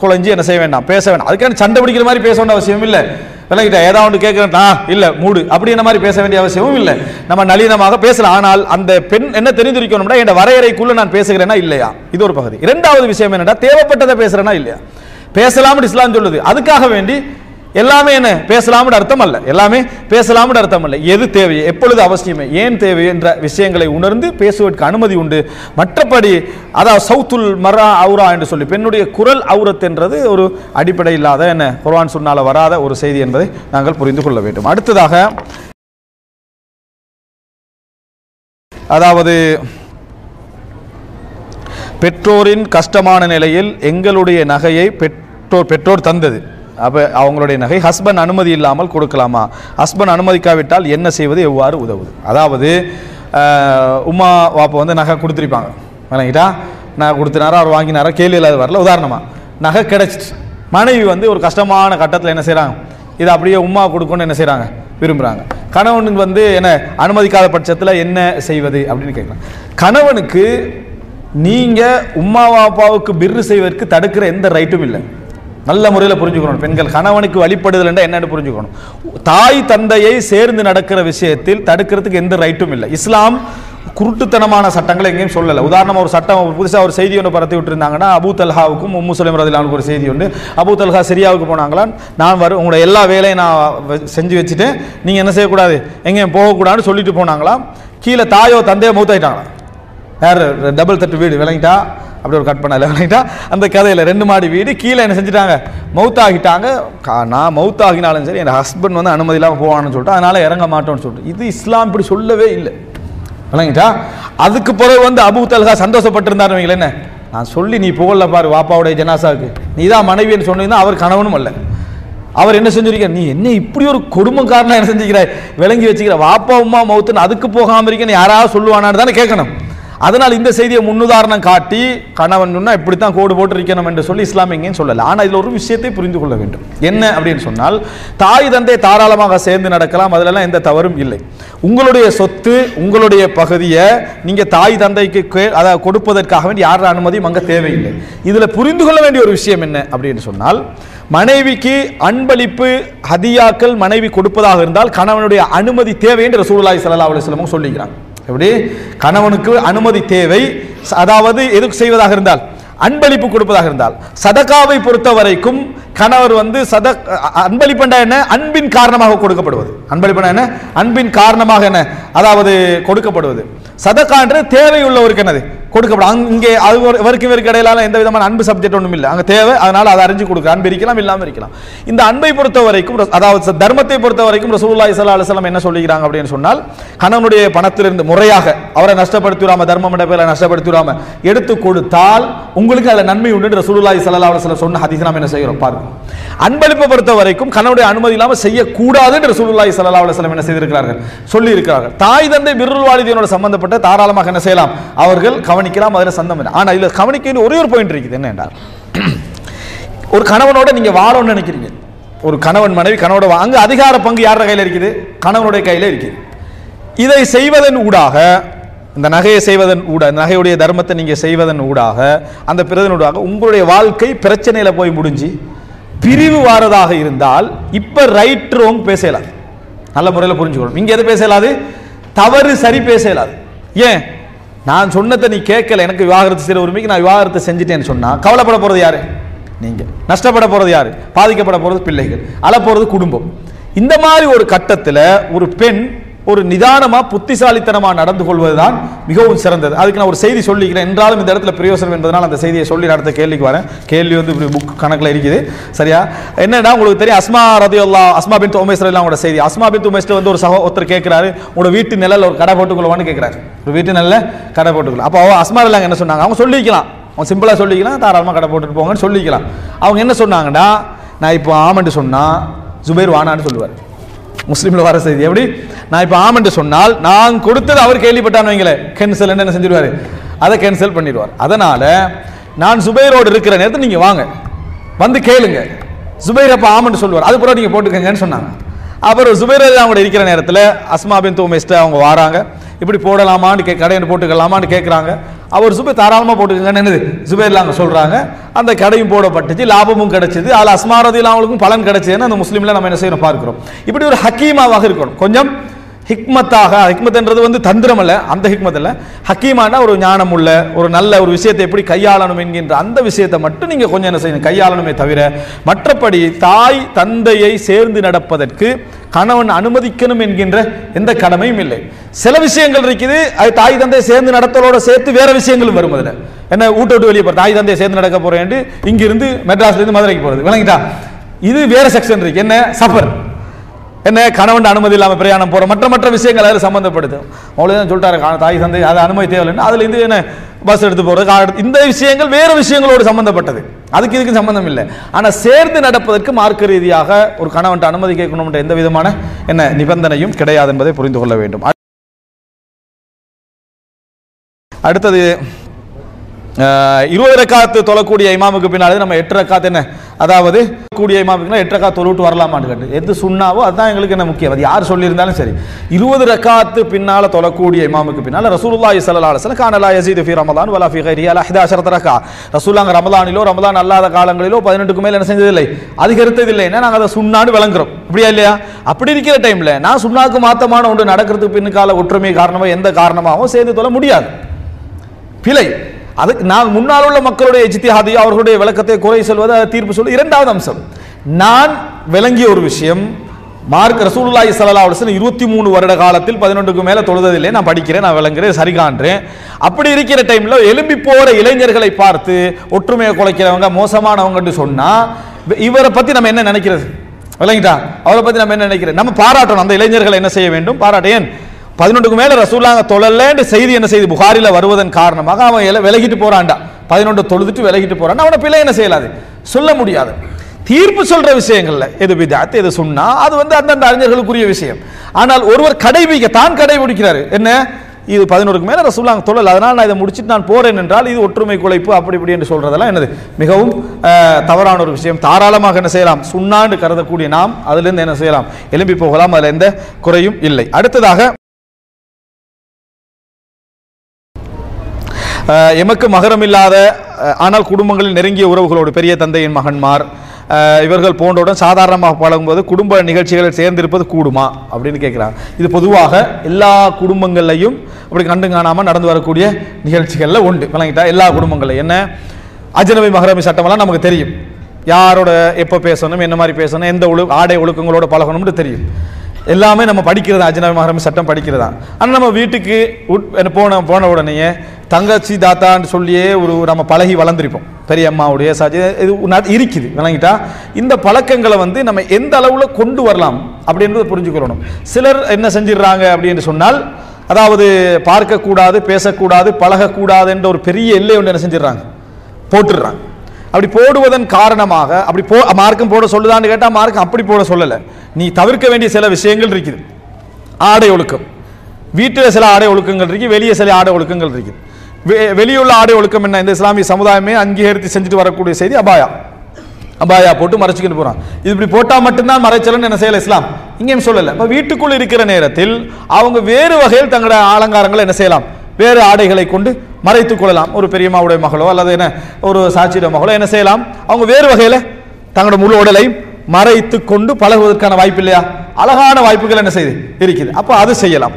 குழஞ்சி என்ன செய்ய வேண்டாம். பேச வேண்டாம். அதுக்கான சண்டை பிடிக்கிற மாதிரி பேச வேண்டிய அவசியம் இல்லை. விளங்கிட்டா ஏதாவது ஒன்று கேட்குறேன்டா இல்லை மூடு அப்படின்ற மாதிரி பேச வேண்டிய அவசியமும் இல்லை. நம்ம நளினமாக பேசலாம் ஆனால் அந்த பெண் என்ன தெரிந்திருக்கணும்னா என் வரையறைக்குள்ள நான் பேசுகிறேன்னா இல்லையா? இது ஒரு பகுதி. இரண்டாவது விஷயம் என்னன்னா தேவைப்பட்டதை பேசுகிறேன்னா இல்லையா? பேசலாம்னு இஸ்லாம் சொல்லுது. அதுக்காக வேண்டி எல்லாமே என்ன? பேசலாம்னு அர்த்தம் அல்ல. எல்லாமே பேசலாம்னு அர்த்தம் அல்ல. எது தேவை எப்பொழுது அவசியமே ஏன் தேவை என்ற விஷயங்களை உணர்ந்து பேசுவதற்கு அனுமதி உண்டு. மற்றபடி அதாவது சவுத்துல் மரா அவுரா என்று சொல்லி பெண்ணுடைய குரல் அவுரத் என்றது ஒரு அடிப்படை இல்லாத என்ன குர்வான் சொன்னால வராத ஒரு செய்தி என்பதை நாங்கள் புரிந்து கொள்ள வேண்டும். அடுத்ததாக அதாவது பெற்றோரின் கஷ்டமான நிலையில் எங்களுடைய நகையை பெற்றோர் பெற்றோர் தந்தது. அப்போ அவங்களுடைய நகை ஹஸ்பண்ட் அனுமதி இல்லாமல் கொடுக்கலாமா? ஹஸ்பண்ட் அனுமதிக்காவிட்டால் என்ன செய்வது? எவ்வாறு உதவுது அதாவது உமா வாப்பா வந்து நகை கொடுத்துருப்பாங்க. விளங்கிட்டா? நகை கொடுத்தினாரா? அவர் வாங்கினாரா? கேள்வி இல்லாத வரல. உதாரணமாக நகை கிடச்சிட்டு மனைவி வந்து ஒரு கஷ்டமான கட்டத்தில் என்ன செய்கிறாங்க இதை அப்படியே உமா கொடுக்கணும்னு என்ன செய்கிறாங்க விரும்புகிறாங்க கணவனுக்கு வந்து என்ன அனுமதிக்காத பட்சத்தில் என்ன செய்வது அப்படின்னு கேட்குறாங்க கணவனுக்கு நீங்கள் உம்மா வாப்பாவுக்கு பிர்ரு செய்வதற்கு தடுக்கிற எந்த ரைட்டும் இல்லை. நல்ல முறையில் புரிஞ்சுக்கணும். பெண்கள் கணவனுக்கு வழிபடுதல் என்றால் என்னன்னு புரிஞ்சுக்கணும். தாய் தந்தையை சேர்ந்து நடக்கிற விஷயத்தில் தடுக்கிறதுக்கு எந்த ரைட்டும் இல்லை. இஸ்லாம் குருட்டுத்தனமான சட்டங்களை எங்கேயும் சொல்லலை. உதாரணமாக ஒரு சட்டம் புதுசாக ஒரு செய்தி ஒன்று பரத்தி விட்டுருந்தாங்கன்னா அபு தல்ஹாவுக்கும் உம்மு சுலைம் ரதிலானுக்கு ஒரு செய்தி உண்டு. அபு தல்ஹா சிரியாவுக்கு போனாங்களா நான் வரும் உங்களோட எல்லா வேலையும் நான் வ- செஞ்சு வச்சுட்டு நீங்கள் என்ன செய்யக்கூடாது? எங்கேயும் போகக்கூடாதுன்னு சொல்லிட்டு போனாங்களாம். கீழே தாயோ தந்தையோ மூத்தாயிட்டாங்களா யார் டபுள் தட்டு வீடு விளங்கிட்டா அப்படி ஒரு கட் பண்ணல விளங்கிட்டா அந்த கதையில் ரெண்டு மாடி வீடு கீழே என்ன செஞ்சுட்டாங்க? மவுத்தாகிட்டாங்க கா- நான் மவுத்தாகினாலும் சரி என் ஹஸ்பண்ட் வந்து அனுமதி இல்லாமல் போவான்னு சொல்லிட்டு அதனால் இறங்க மாட்டோம்னு சொல்லிட்டு. இது இஸ்லாம் இப்படி சொல்லவே இல்லை. விளங்கிட்டா? அதுக்கு பிறகு வந்து அபு தல்ஹா சந்தோஷப்பட்டிருந்தார் என்ன? நான் சொல்லி நீ புகழல பாரு வாப்பாவுடைய ஜனாசாவுக்கு. நீ தான் மனைவின்னு சொன்னீங்கன்னா அவர் கணவனும் அல்ல. அவர் என்ன செஞ்சிருக்க? நீ என்ன இப்படி ஒரு குடும்பக்காரனா என்ன செஞ்சுக்கிறாய்? விளங்கி வச்சுக்கிற. வாப்பா உமா மௌத்துன்னு அதுக்கு போகாமல் இருக்கேன்னு யாராவது சொல்லுவானான்னு தானே கேட்கணும். அதனால் இந்த செய்தியை முன்னுதாரணம் காட்டி கணவன் சொன்னா இப்படித்தான் கோடு போட்டு இருக்கணும் என்று சொல்லி இஸ்லாமியங்கன்னு சொல்லலை. ஆனால் இதில் ஒரு விஷயத்தை புரிந்து கொள்ள வேண்டும். என்ன அப்படின்னு சொன்னால் தாய் தந்தை தாராளமாக சேர்ந்து நடக்கலாம் அதிலெல்லாம் எந்த தவறும் இல்லை. உங்களுடைய சொத்து உங்களுடைய பகுதியை நீங்கள் தாய் தந்தைக்கு கே- அதை கொடுப்பதற்காக வேண்டி யார் அனுமதியும் அங்கே தேவையில்லை. இதில் புரிந்து கொள்ள வேண்டிய ஒரு விஷயம் என்ன அப்படின்னு சொன்னால் மனைவிக்கு அன்பளிப்பு ஹதியாக்கள் மனைவி கொடுப்பதாக இருந்தால் கணவனுடைய அனுமதி தேவை என்று சூழலாய் சல்லா அலுவலமும் சொல்லுகிறான். எப்படி? கணவனுக்கு அனுமதி தேவை. அதாவது எதுக்கு செய்வதாக இருந்தால் அன்பளிப்பு கொடுப்பதாக இருந்தால் சதகாவை பொறுத்த வரைக்கும் கணவர் வந்து சத அன்பளிப்பண்டா என்ன? அன்பின் காரணமாக கொடுக்கப்படுவது. அன்பளிப்பண்டா என்ன? அன்பின் காரணமாக என்ன? அதாவது கொடுக்கப்படுவது. சதக்கான்றது தேவையுள்ளவருக்கு என்னது? கொடுக்கப்படும். அங்கே இங்கே அது ஒரு- இவருக்கு இவருக்கு இடையிலான எந்த விதமான அன்பு சப்ஜெக்ட் ஒன்றும் இல்லை அங்கே தேவை அதனால் அதை அறிஞ்சு கொடுக்க அன்பு இருக்கலாம் இல்லாமல் இருக்கலாம். இந்த அன்பை பொறுத்த வரைக்கும் அதாவது தர்மத்தை பொறுத்த வரைக்கும் ரசூலுல்லாஹி ஸல்லல்லாஹு அலுவலம் என்ன சொல்லிக்கிறாங்க அப்படின்னு சொன்னால் கணவனுடைய பணத்திலிருந்து முறையாக அவரை நஷ்டப்படுத்திடாம தர்ம மண்டபத்தில் பேரை நஷ்டப்படுத்திடாம எடுத்து கொடுத்தால் உங்களுக்கு அதில் நன்மை உண்டு ரசூலுல்லாஹி ஸல்லல்லாஹு அலுவலம் சொன்ன அதிகம் என்ன செய்கிறோம்? பாருங்க அன்பளிப்பை பொறுத்த வரைக்கும் கணவனுடைய அனுமதி இல்லாமல் செய்யக்கூடாது என்று ரசூலுல்லாஹி ஸல்லல்லாஹு அலைஹி வஸல்லம் என்ன செய்திருக்கிறார்கள்? சொல்லி இருக்கிறார்கள் தாய் தந்தை பிர்ருல் வாலிதீனோட சம்பந்தப்பட்ட தாராளமாக என்ன செய்யலாம்? அவர்கள் கவனிக்கலாம் அதில் சந்தம் இல்லை. ஆனால் இதில் கவனிக்க ஒரே ஒரு பாயிண்ட் இருக்குது. என்ன என்றால் ஒரு கணவனோட நீங்க வாழணும்னு நினைக்கிறீங்க. ஒரு கணவன் மனைவி கணவனோட வா- அதிகார பங்கு யார கையில இருக்குது? கணவனுடைய கையில இருக்குது. இதை செய்வதன் ஊடாக இந்த நகையை செய்வதன் ஊடாக நகையுடைய தர்மத்தை நீங்க செய்வதன் ஊடாக அந்த பிறதன் ஊடாக உங்களுடைய வாழ்க்கை பிரச்சனையில போய் முடிஞ்சு பிரிவு வாரதாக இருந்தால் இப்ப ரைட் ரோங் பேசலாம் நல்ல முறையில் புரிஞ்சுக்கணும். இங்க எது பேசலாது? தவறு சரி பேசலாது. ஏன்? நான் சொன்னதை நீ கேட்கல. எனக்கு விவாகரத்து செய்கிற உரிமைக்கு நான் விவாகரத்தை செஞ்சுட்டேன்னு சொன்னால் கவலைப்பட போகிறது யாரு? நீங்கள் நஷ்டப்பட போகிறது யாரு? பாதிக்கப்பட போகிறது பிள்ளைகள். அழப்போகிறது குடும்பம். இந்த மாதிரி ஒரு கட்டத்தில் ஒரு பெண் ஒரு நிதானமாக புத்திசாலித்தனமாக நடந்து கொள்வதுதான் மிகவும் சிறந்தது. அதுக்கு நான் ஒரு செய்தி சொல்லிக்கிறேன். என்றாலும் இந்த இடத்துல பிரயோசனம் என்பதனால் அந்த செய்தியை சொல்லி நடத்த கேள்விக்கு வரேன். கேள்வி வந்து இப்படி புக் கணக்கில் இருக்குது. சரியா? என்னன்னா உங்களுக்கு தெரியும் அஸ்மா ரதியுல்லா அஸ்மா பின் எல்லாம் அவங்களோட செய்தி. அஸ்மா பின் உமேஸ்ல வந்து ஒரு சகோ ஒருத்தர் கேட்குறாரு உங்களோட வீட்டு நிலையில் ஒரு கடை போட்டுக்கொள்வான்னு கேட்குறாரு. ஒரு வீட்டு நிலையில் கடை போட்டுக்கலாம் அப்போ அவன் அஸ்மா இல்லாங்க என்ன சொன்னாங்க? அவங்க சொல்லிக்கலாம். அவன் சிம்பிளாக சொல்லிக்கலாம் தாராளமாக கடை போட்டுட்டு போங்கன்னு சொல்லிக்கலாம். அவங்க என்ன சொன்னாங்கன்னா நான் இப்போ ஆமன்ட்டு சொன்னால் ஜுபேர் வானான்னு சொல்லுவார். முஸ்லீமில் வர செய்தி. எப்படி? நான் இப்போ ஆமென்று சொன்னால் நான் கொடுத்தது அவர் கேள்விப்பட்டான்னு வைங்களேன். கேன்சல் என்ன செஞ்சிருவார்? அதை கேன்சல் பண்ணிடுவார். அதனால் நான் சுபைரோடு இருக்கிற நேரத்தில் நீங்கள் வாங்க. வந்து கேளுங்க. சுபைர் அப்போ ஆமென்று சொல்லுவார். அது பிறகு நீங்கள் போட்டுக்கங்கன்னு சொன்னாங்க. அப்புறம் சுபைர் அவங்க இருக்கிற நேரத்தில் அஸ்மாபின் பின் அவங்க வராங்க. இப்படி போடலாமான்னு கே கடையை போட்டுக்கலாமான்னு கேட்குறாங்க அவர் சுபை தாராளமாக போட்டுக்கங்கன்னு என்னது? சுபைரில் அவங்க சொல்கிறாங்க அந்த கடையும் போடப்பட்டுச்சு லாபமும் கிடச்சிது. அதில் அஸ்மாரதியில் அவங்களுக்கும் பலன் கிடைச்சதுன்னு அந்த முஸ்லீமில் நம்ம என்ன செய்யணும் பார்க்குறோம். இப்படி ஒரு ஹக்கீமாவாக இருக்கணும். கொஞ்சம் ஹிக்மத்தாக ஹிக்மத்ன்றது வந்து தந்திரம் அல்ல அந்த ஹிக்மத் அல்ல. ஹக்கீமான ஒரு ஞானம் உள்ள ஒரு நல்ல ஒரு விஷயத்தை எப்படி கையாளணும் என்கின்ற அந்த விஷயத்தை மட்டும் நீங்கள் கொஞ்சம் என்ன செய்யணும் கையாளணுமே தவிர மற்றபடி தாய் தந்தையை சேர்ந்து நடப்பதற்கு கணவன் அனுமதிக்கணும் என்கின்ற எந்த கடமையும் இல்லை. சில விஷயங்கள் இருக்குது அது தாய் தந்தையை சேர்ந்து நடத்தலோட சேர்த்து வேற விஷயங்களும் வரும் அதில். என்ன ஊட்ட விட்டு வெளியே போகிற தாய் தந்தையை சேர்ந்து நடக்க போறேன் இங்கிருந்து மெட்ராஸ்லேருந்து மதுரைக்கு போகிறது விளங்கிட்டா? இது வேற செக்ஷன் இருக்கு. என்ன? சஃபர். என்ன கணவன் அனுமதி இல்லாமல் பிரயாணம் போகிற மற்ற மற்ற விஷயங்கள் அதில் சம்பந்தப்படுது. அவ்வளோதான் சொல்லிட்டாரு தாய் தந்தை அது அனுமதி தேவையில்லைன்னு அதில் இருந்து என்ன பஸ் எடுத்து போகிறது கார் இந்த விஷயங்கள் வேறு விஷயங்களோடு சம்மந்தப்பட்டது அதுக்கு இதுக்கு சம்மந்தம் இல்லை. ஆனால் சேர்ந்து நடப்பதற்கு மார்க்க ரீதியாக ஒரு கணவன் அனுமதி கேட்கணும்ன்ற எந்த விதமான என்ன நிபந்தனையும் கிடையாது என்பதை புரிந்து கொள்ள வேண்டும். அடுத்தது இருபது ரக்காத்து தொழக்கூடிய இமாமுக்கு பின்னாலே நம்ம எட்டு ரக்காத்து என்ன? அதாவது கூடிய இமாமுக்குனா எட்டு ரக்கா தொழுவிட்டு வரலாமான்னு கேட்டு. எது சுண்ணாவோ அதுதான் எங்களுக்கு என்ன முக்கியம். அது யார் சொல்லியிருந்தாலும் சரி. இருபது ரக்காத்து பின்னால் தொழக்கூடிய இமாமுக்கு பின்னால் ரசூலுல்லாஹி ஸல்லல்லாஹு அலைஹி கானலா கான ஃபி யஸீது ரமலான் வலா ஃபி கைரிஹி. அலா 11 ரக்கா. ரசூலாங்க ரமலானிலோ ரமலான் அல்லாத காலங்களிலோ பதினெட்டுக்கு மேலே என்ன செஞ்சதில்லை? அதிகரித்ததில்லை. ஏன்னா நாங்கள் அதை சுண்ணான்னு விளங்குறோம். அப்படியா இல்லையா? அப்படி இருக்கிற டைமில் நான் சுண்ணாக்கு மாத்தமான ஒன்று நடக்கிறதுக்கு பின்னுக்கால ஒற்றுமை காரணமாக எந்த காரணமாகவும் சேர்ந்து தொழ முடியாது. பிழை. அதுக்கு நான் முன்னால் உள்ள மக்களுடைய இஜ்திஹாதியோ அவர்களுடைய விளக்கத்தை குறை சொல்வது தீர்ப்பு சொல்வது இரண்டாவது அம்சம். நான் விளங்கிய ஒரு விஷயம் மார்க் ரசூலுல்லாஹி ஸல்லல்லாஹு அலைஹி இருபத்தி மூணு வருட காலத்தில் பதினொன்றுக்கு மேலே தொழுததில்லை. நான் படிக்கிறேன் நான் விளங்குறேன் சரி காண்றேன். அப்படி இருக்கிற டைமில் எலும்பி போகிற இளைஞர்களை பார்த்து ஒற்றுமையை குலைக்கிறவங்க மோசமானவங்கன்னு சொன்னால் இவரை பற்றி நம்ம என்ன நினைக்கிறது? விளங்கிட்டா? அவரை பற்றி நம்ம என்ன நினைக்கிறோம் நம்ம பாராட்டணும். அந்த இளைஞர்களை என்ன செய்ய வேண்டும்? பாராட்ட ஏன்? பதினொன்றுக்கு மேல ரசூலாங்க தொழலன்னு செய்தி என்ன செய்து? புகாரில வருவதன் காரணமாக அவன் எல- விலகிட்டு போறான்டா. பதினொன்று தொழுதுட்டு விலகிட்டு போறான். அவனை பிள்ளை என்ன செய்யலாது? சொல்ல முடியாது. தீர்ப்பு சொல்ற விஷயங்கள்ல எது விதாத்து எது சொன்னா அது வந்து அந்தந்த அறிஞர்களுக்குரிய விஷயம். ஆனால் ஒருவர் கடைபிடிக்க தான் கடைபிடிக்கிறாரு. என்ன? இது பதினோருக்கு மேல ரசூலாங்க தொழல். அதனால் நான் இதை முடிச்சுட்டு நான் போறேன் என்றால் இது ஒற்றுமை குலைப்பு அப்படி இப்படி என்று சொல்றதெல்லாம் என்னது? மிகவும் தவறான ஒரு விஷயம். தாராளமாக என்ன செய்யலாம்? சுண்ணாண்டு கருதக்கூடிய நாம் அதிலிருந்து என்ன செய்யலாம்? எழும்பி போகலாம். அதில் எந்த குறையும் இல்லை. அடுத்ததாக எமக்கு மகரம் இல்லாத ஆனால் குடும்பங்களில் நெருங்கிய உறவுகளோடு பெரிய தந்தையின் மகன்மார் இவர்கள் போன்றவுடன் சாதாரணமாக பழகும்போது குடும்ப நிகழ்ச்சிகளில் சேர்ந்திருப்பது கூடுமா அப்படின்னு கேட்குறாங்க. இது பொதுவாக எல்லா குடும்பங்கள்லையும் அப்படி கண்டு காணாமல் நடந்து வரக்கூடிய நிகழ்ச்சிகளில் உண்டு. விளங்கிட்டா எல்லா குடும்பங்களையும் என்ன? அஜனவி மகரமி சட்டமெல்லாம் நமக்கு தெரியும். யாரோட எப்போ பேசணும் என்ன மாதிரி பேசணும் எந்த ஒழு ஆடை ஒழுக்கங்களோட பழகணும்னு தெரியும். எல்லாமே நம்ம படிக்கிறது? அஜனவி மகரமி சட்டம் படிக்கிறதா? ஆனால் நம்ம வீட்டுக்கு உட் போன போன உடனேயே தங்கச்சி தாத்தான்னு சொல்லியே ஒரு நம்ம பழகி வளர்ந்துருப்போம். பெரிய அம்மாவுடைய சாட்சி இது இருக்குது விளங்கிட்டா. இந்த பழக்கங்களை வந்து நம்ம எந்த அளவில் கொண்டு வரலாம் அப்படின்றத புரிஞ்சுக்கொள்ளணும். சிலர் என்ன செஞ்சிடுறாங்க அப்படின்னு சொன்னால் அதாவது பார்க்கக்கூடாது பேசக்கூடாது பழகக்கூடாது என்ற ஒரு பெரிய எல்லை ஒன்று என்ன செஞ்சிடுறாங்க? போட்டுடுறாங்க. அப்படி போடுவதன் காரணமாக அப்படி போ மார்க்கம் போட சொல்லுதான்னு கேட்டால் மார்க்கம் அப்படி போட சொல்லலை. நீ தவிர்க்க வேண்டிய சில விஷயங்கள் இருக்குது. ஆடை ஒழுக்கம். வீட்டில் சில ஆடை ஒழுக்கங்கள் இருக்குது வெளியே சில ஆடை ஒழுக்கங்கள் இருக்குது. வெளியுள்ள ஆடை ஒழுக்கம் என்ன? இந்த இஸ்லாமிய சமுதாயமே அங்கீகரித்து செஞ்சுட்டு வரக்கூடிய செய்தி அபாயா. அபாயா போட்டு மறைச்சிக்கிட்டு போறான். இது இப்படி போட்டால் மட்டும்தான் மறைச்சலன்னு என்ன செய்யலை இஸ்லாம்? இங்கேயும் சொல்லலை. இப்போ வீட்டுக்குள் இருக்கிற நேரத்தில் அவங்க வேறு வகையில் தங்களோட அலங்காரங்களை என்ன செய்யலாம்? வேறு ஆடைகளை கொண்டு மறைத்துக் கொள்ளலாம். ஒரு பெரியம்மாவுடைய மகளோ அல்லது என்ன ஒரு சாட்சியுடைய மகளோ என்ன செய்யலாம்? அவங்க வேறு வகையில் தங்களோட முழு உடலை மறைத்து கொண்டு பழகுவதற்கான வாய்ப்பு இல்லையா? அழகான வாய்ப்புகள் என்ன செய்யுது இருக்குது. அப்போ அது செய்யலாம்.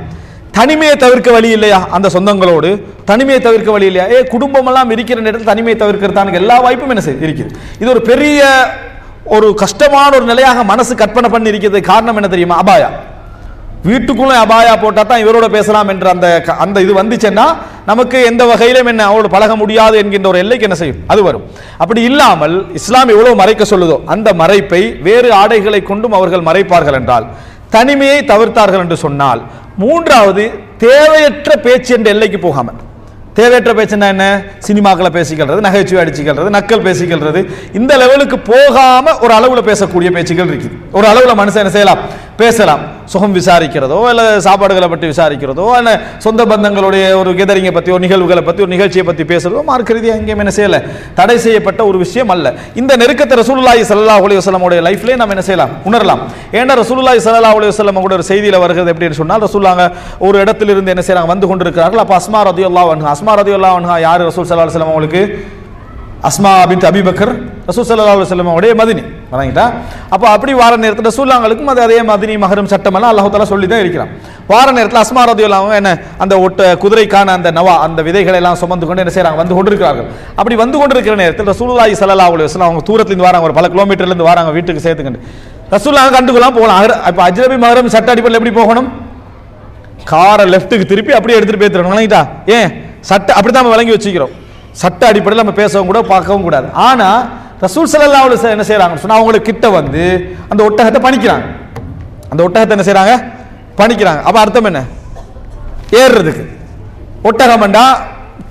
தனிமையை தவிர்க்க வழி இல்லையா? அந்த சொந்தங்களோடு தனிமையை தவிர்க்க வழி இல்லையா? ஏ குடும்பமெல்லாம் இருக்கிற நேரத்தில் தனிமையை தவிர்க்கிறதான எல்லா வாய்ப்பும் என்ன செய்யுது? இருக்குது. இது ஒரு பெரிய ஒரு கஷ்டமான ஒரு நிலையாக மனசு கற்பனை பண்ணி இருக்கிறது காரணம் என்ன தெரியுமா? அபாயா. வீட்டுக்குள்ள அபாயா போட்டால் தான் இவரோட பேசலாம் என்ற அந்த க- அந்த இது வந்துச்சுன்னா நமக்கு எந்த வகையிலும் என்ன அவரோட பழக முடியாது என்கின்ற ஒரு எல்லைக்கு என்ன செய்யும்? அது வரும். அப்படி இல்லாமல் இஸ்லாம் எவ்வளவு மறைக்க சொல்லுதோ அந்த மறைப்பை வேறு ஆடைகளை கொண்டும் அவர்கள் மறைப்பார்கள் என்றால் தனிமையை தவிர்த்தார்கள் என்று சொன்னால் மூன்றாவது தேவையற்ற பேச்சு என்ற எல்லைக்கு போகாமல். தேவையற்ற பேச்சுன்னா என்ன? சினிமாக்களை பேசிக்கிறது நகைச்சுவை அடிச்சுக்கிறது நக்கல் பேசிக்கிறது இந்த லெவலுக்கு போகாமல் ஒரு அளவில் பேசக்கூடிய பேச்சுகள் இருக்குது. ஒரு அளவில் மனுஷன் என்ன செய்யலாம்? பேசலாம். சுகம் விசாரிக்கிறதோ இல்லை சாப்பாடுகளை பற்றி விசாரிக்கிறதோ இல்லை சொந்த பந்தங்களுடைய ஒரு கெதரிங்கை பற்றி ஒரு நிகழ்வுகளை பற்றி ஒரு நிகழ்ச்சியை பற்றி பேசுறதோ மார்க்க ரீதியாக எங்கேயும் என்ன செய்யலை. தடை செய்யப்பட்ட ஒரு விஷயம் அல்ல. இந்த நெருக்கத்தை ரசூல்லாய் சல்லா அலைஹி வஸல்லமோட லைஃப்லேயே நம்ம என்ன செய்யலாம்? உணரலாம். ஏன்னா ரசூல்லாய் சல்லா அலைஹி வஸல்லம் கூட ஒரு செய்தியில் வருகிறது எப்படின்னு சொன்னால் ரசூல்லாங்க ஒரு இடத்திலிருந்து என்ன செய்கிறாங்க வந்து கொண்டிருக்கிறார்கள். அப்போ அஸ்மா ரதியுல்லா அஸ்மா அஸ்மா ரதியுல்லா அன்ஹா யார் ரசூல் சல்லா அலுவலம் அவங்களுக்கு? அஸ்மா அபின் அபி பக்கர் ரசூல் சல்லா அலைஹி உடைய மதினி வணங்கிட்டா? அப்போ அப்படி வார நேரத்தில் ரசூல்லாங்களுக்கும் அது அதே மதினி மகரம் சட்டமெல்லாம் அல்லாஹ் சொல்லி தான் இருக்கிறான். வார நேரத்தில் அஸ்மா ரதியுல்லாவும் என்ன அந்த ஒட்ட குதிரைக்கான அந்த நவா அந்த விதைகளை எல்லாம் சுமந்து கொண்டு என்ன செய்கிறாங்க வந்து கொண்டிருக்கிறார்கள். அப்படி வந்து கொண்டிருக்கிற நேரத்தில் ரசூல்லாய் சல்லா அலைஹி அவங்க தூரத்துலேருந்து வராங்க ஒரு பல கிலோமீட்டர்லேருந்து வராங்க வீட்டுக்கு சேர்த்துக்கிட்டு ரசூல்லாங்க கண்டுக்கலாம் போகலாம். இப்போ அஜ்ரபி மகரம் சட்ட அடிப்படையில் எப்படி போகணும்? காரை லெஃப்ட்டுக்கு திருப்பி அப்படியே எடுத்துகிட்டு போய் தரணும் ஏன்? சட்டை அப்படி தான் நம்ம விளங்கி வச்சுக்கிறோம். சட்ட அடிப்படையில் நம்ம பேசவும் கூட பார்க்கவும் கூடாது. ஆனால் ரசூல் ஸல்லல்லாஹு அலைஹி என்ன செய்கிறாங்க சொன்னால் அவங்களுக்கு கிட்ட வந்து அந்த ஒட்டகத்தை பணிக்கிறாங்க. அந்த ஒட்டகத்தை என்ன செய்கிறாங்க பணிக்கிறாங்க. அப்போ அர்த்தம் என்ன? ஏறுறதுக்கு. ஒட்டகம்ண்டா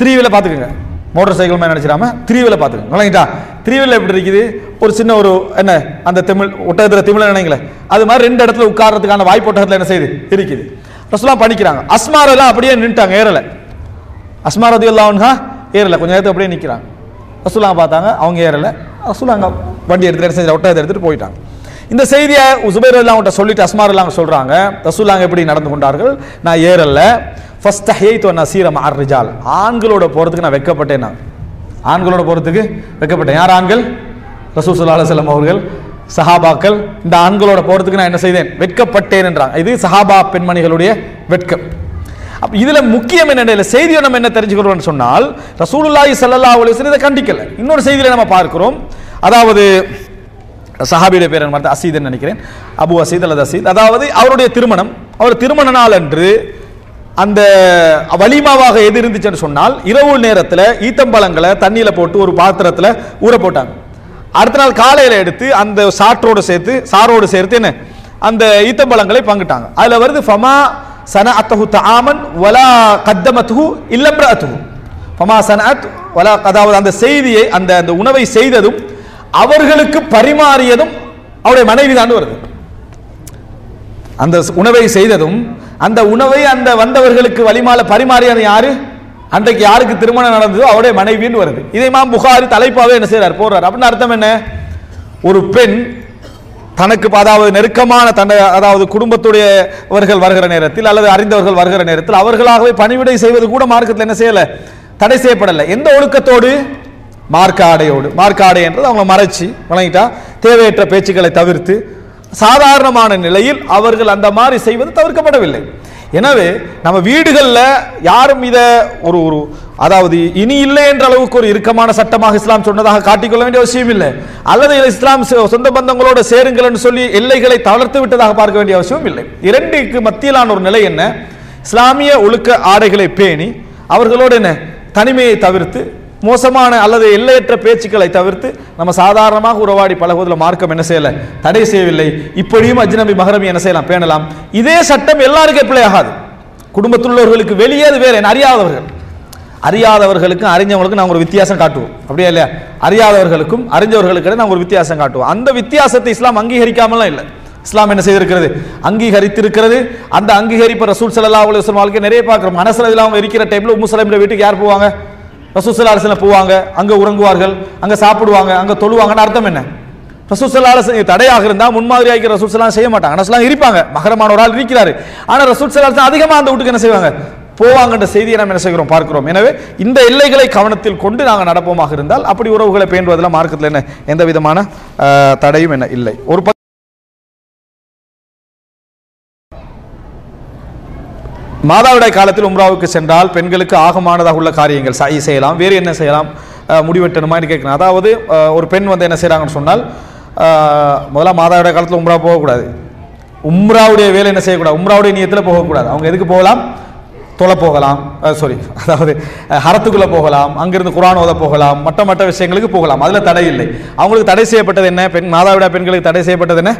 த்ரீவில் பார்த்துக்குங்க. மோட்டார் சைக்கிள் மாதிரி நினச்சிடாம த்ரீவில் பார்த்துக்கோங்க. விளங்கிட்டா? த்ரீவில் எப்படி இருக்குது? ஒரு சின்ன ஒரு என்ன அந்த தமிழ் ஒட்டகத்தில் தமிழ் நினைங்களே. அது மாதிரி ரெண்டு இடத்துல உட்கார்றதுக்கான வாய்ப்பு ஒட்டகத்தில் என்ன செய்யுது? இருக்குது. ரசூலாம் பண்ணிக்கிறாங்க அஸ்மாரெல்லாம் அப்படியே நின்ட்டாங்க ஏறலை. அஸ்மா ரதி அல்லாவுன்ஹா ஏறலை. கொஞ்ச நேரத்துக்கு அப்படியே நிற்கிறாங்க ரசூலாங்க பார்த்தாங்க அவங்க ஏறல. ரசூலாங்க வண்டி எடுத்து செஞ்சு ஒட்டகத்தை எடுத்துட்டு போயிட்டாங்க. இந்த செய்தியை உசுபைர் எல்லாம் சொல்லிட்டு அஸ்மார் அல்லாங்க சொல்கிறாங்க ரசூலாங்க எப்படி நடந்து கொண்டார்கள்? நான் ஏறல. ஃபர்ஸ்ட் ஹேய்த்து நசீரம் ஆர் ரிஜால். ஆண்களோட போகிறதுக்கு நான் வெக்கப்பட்டேன் நான். ஆண்களோட போகிறதுக்கு வெக்கப்பட்டேன். யார் ஆண்கள்? ரசூல் சுல்லா அலுவலம் அவர்கள் சஹாபாக்கள். இந்த ஆண்களோட போகிறதுக்கு நான் என்ன செய்தேன்? வெட்கப்பட்டேன் என்றான் இது சஹாபா பெண்மணிகளுடைய வெட்கம். அப்போ இதில் முக்கியம் என்ன இதுல செய்தியை நம்ம என்ன தெரிஞ்சுக்கிறோம்னு சொன்னால் ரசூலுல்லாஹி ஸல்லல்லாஹு அலைஹி வஸல்லம் இதை கண்டிக்கல. இன்னொரு செய்தியில் நம்ம பார்க்கிறோம். அதாவது சஹாபியுடைய பேர் என்ன அசீதுன்னு நினைக்கிறேன்? அபு அசீத் அல்லது அசீத். அதாவது அவருடைய திருமணம். அவர் திருமண நாள் அன்று அந்த வலிமாவாக எது இருந்துச்சுன்னு சொன்னால் இரவு நேரத்தில் ஈத்தம்பழங்களை தண்ணியில் போட்டு ஒரு பாத்திரத்தில் ஊற போட்டாங்க. அடுத்த நாள் காலையில எடுத்து அந்த சாற்றோடு சேர்த்து சாரோடு சேர்த்து என்ன? அந்த ஈத்தம்பழங்களை பங்கிட்டாங்க. அதில் வருது ஃபமா சனஅத்தஹு தஆமன் தாமன் வலா கத்தமத்துஹு இல்லம்ரஅத்துஹு. ஃபமா சனஅத் வலா அதாவது அந்த செய்தியை அந்த அந்த உணவை செய்ததும் அவர்களுக்கு பரிமாறியதும் அவருடைய மனைவி தான் வருது. அந்த உணவை செய்ததும் அந்த உணவை அந்த வந்தவர்களுக்கு வழிமால பரிமாறியது யாரு? அன்றைக்கு யாருக்கு திருமணம் நடந்ததோ அவருடைய மனைவின்னு வருது. இதை மாம் புகாரி தலைப்பாவே என்ன செய்யறார் போறார் அப்படின்னு அர்த்தம் என்ன? ஒரு பெண் தனக்கு அதாவது நெருக்கமான தன்னை அதாவது குடும்பத்துடையவர்கள் வருகிற நேரத்தில் அல்லது அறிந்தவர்கள் வருகிற நேரத்தில் அவர்களாகவே பணிவிடை செய்வது கூட மார்க்கத்தில் என்ன செய்யலை? தடை செய்யப்படலை. எந்த ஒழுக்கத்தோடு? மார்க்க ஆடையோடு மார்க்க ஆடை என்றது அவங்க மறைச்சி வழங்கிட்டா தேவையற்ற பேச்சுக்களை தவிர்த்து சாதாரணமான நிலையில் அவர்கள் அந்த மாதிரி செய்வது தவிர்க்கப்படவில்லை. எனவே நம்ம வீடுகளில் யாரும் இதை ஒரு ஒரு அதாவது இனி இல்லை என்ற அளவுக்கு ஒரு இறுக்கமான சட்டமாக இஸ்லாம் சொன்னதாக காட்டிக்கொள்ள வேண்டிய அவசியம் இல்லை. அல்லது இஸ்லாம் சொந்த பந்தங்களோட என்று சொல்லி எல்லைகளை தளர்த்து விட்டதாக பார்க்க வேண்டிய அவசியம் இல்லை. இரண்டுக்கு மத்தியிலான ஒரு நிலை என்ன? இஸ்லாமிய ஒழுக்க ஆடைகளை பேணி அவர்களோடு என்ன? தனிமையை தவிர்த்து மோசமான அல்லது எல்லையற்ற பேச்சுக்களை தவிர்த்து நம்ம சாதாரணமாக உறவாடி பழகுவதில் மார்க்கம் என்ன செய்யலை? தடை செய்யவில்லை. இப்படியும் அஜ்னபி மகரமி என்ன செய்யலாம்? பேணலாம். இதே சட்டம் எல்லாருக்கும் அப்ளை ஆகாது. குடும்பத்தில் உள்ளவர்களுக்கு வெளியே அது வேறு. அறியாதவர்கள். அறியாதவர்களுக்கும் அறிஞ்சவங்களுக்கும் நாங்கள் ஒரு வித்தியாசம் காட்டுவோம். அப்படியா இல்லையா? அறியாதவர்களுக்கும் அறிஞ்சவர்களுக்கு நாங்கள் ஒரு வித்தியாசம் காட்டுவோம். அந்த வித்தியாசத்தை இஸ்லாம் அங்கீகரிக்காமலாம் இல்லை. இஸ்லாம் என்ன செய்திருக்கிறது? அங்கீகரித்திருக்கிறது. அந்த அங்கீகரிப்பு ரசூல் ஸல்லல்லாஹு அலைஹி வாழ்க்கை நிறைய பார்க்குறோம். மனசில் அவங்க இருக்கிற டைமில் உம்மு வீட்டுக்கு யார் போவாங்க? ரசூல் அரசன போவாங்க அங்க உறங்குவார்கள் அங்க சாப்பிடுவாங்க அங்க தொழுவாங்கன்னு அர்த்தம் என்ன? ரசூல் அரசன் தடையாக இருந்தா முன்மாதிரி ரசூல் ஸல்லல்லாஹு செய்ய மாட்டாங்க. ரசூல்லாம் இருப்பாங்க மகரமான ஒரு ஆள் இருக்கிறாரு. ஆனா ரசூல் அரசன் அதிகமா அந்த வீட்டுக்கு என்ன செய்வாங்க? போவாங்கன்ற செய்தியை நாம் என்ன செய்கிறோம்? பார்க்கிறோம். எனவே இந்த எல்லைகளை கவனத்தில் கொண்டு நாங்கள் நடப்போமாக இருந்தால் அப்படி உறவுகளை பேணுவதில் மார்க்கத்தில் என்ன? எந்த விதமான தடையும் என்ன? இல்லை. ஒரு மாதாவிடாய் காலத்தில் உம்ராவுக்கு சென்றால் பெண்களுக்கு ஆகமானதாக உள்ள காரியங்கள். சாய் செய்யலாம். வேறு என்ன செய்யலாம்? முடிவெட்டணுமான்னு கேட்கணும் அதாவது ஒரு பெண் வந்து என்ன செய்கிறாங்கன்னு சொன்னால் அஹ், முதல்ல மாதாவிடாய் காலத்தில் உம்ரா போகக்கூடாது. உம்ராவுடைய வேலை என்ன செய்யக்கூடாது? உம்ராவுடைய நியத்தில் போகக்கூடாது. அவங்க எதுக்கு போகலாம்? தொலை போகலாம். சாரி அதாவது ஹரத்துக்குள்ளே போகலாம். அங்கிருந்து குரான் ஓத போகலாம். மற்ற மற்ற விஷயங்களுக்கு போகலாம். அதில் தடை இல்லை. அவங்களுக்கு தடை செய்யப்பட்டது என்ன? பெண் மாதாவிடா பெண்களுக்கு தடை செய்யப்பட்டது என்ன?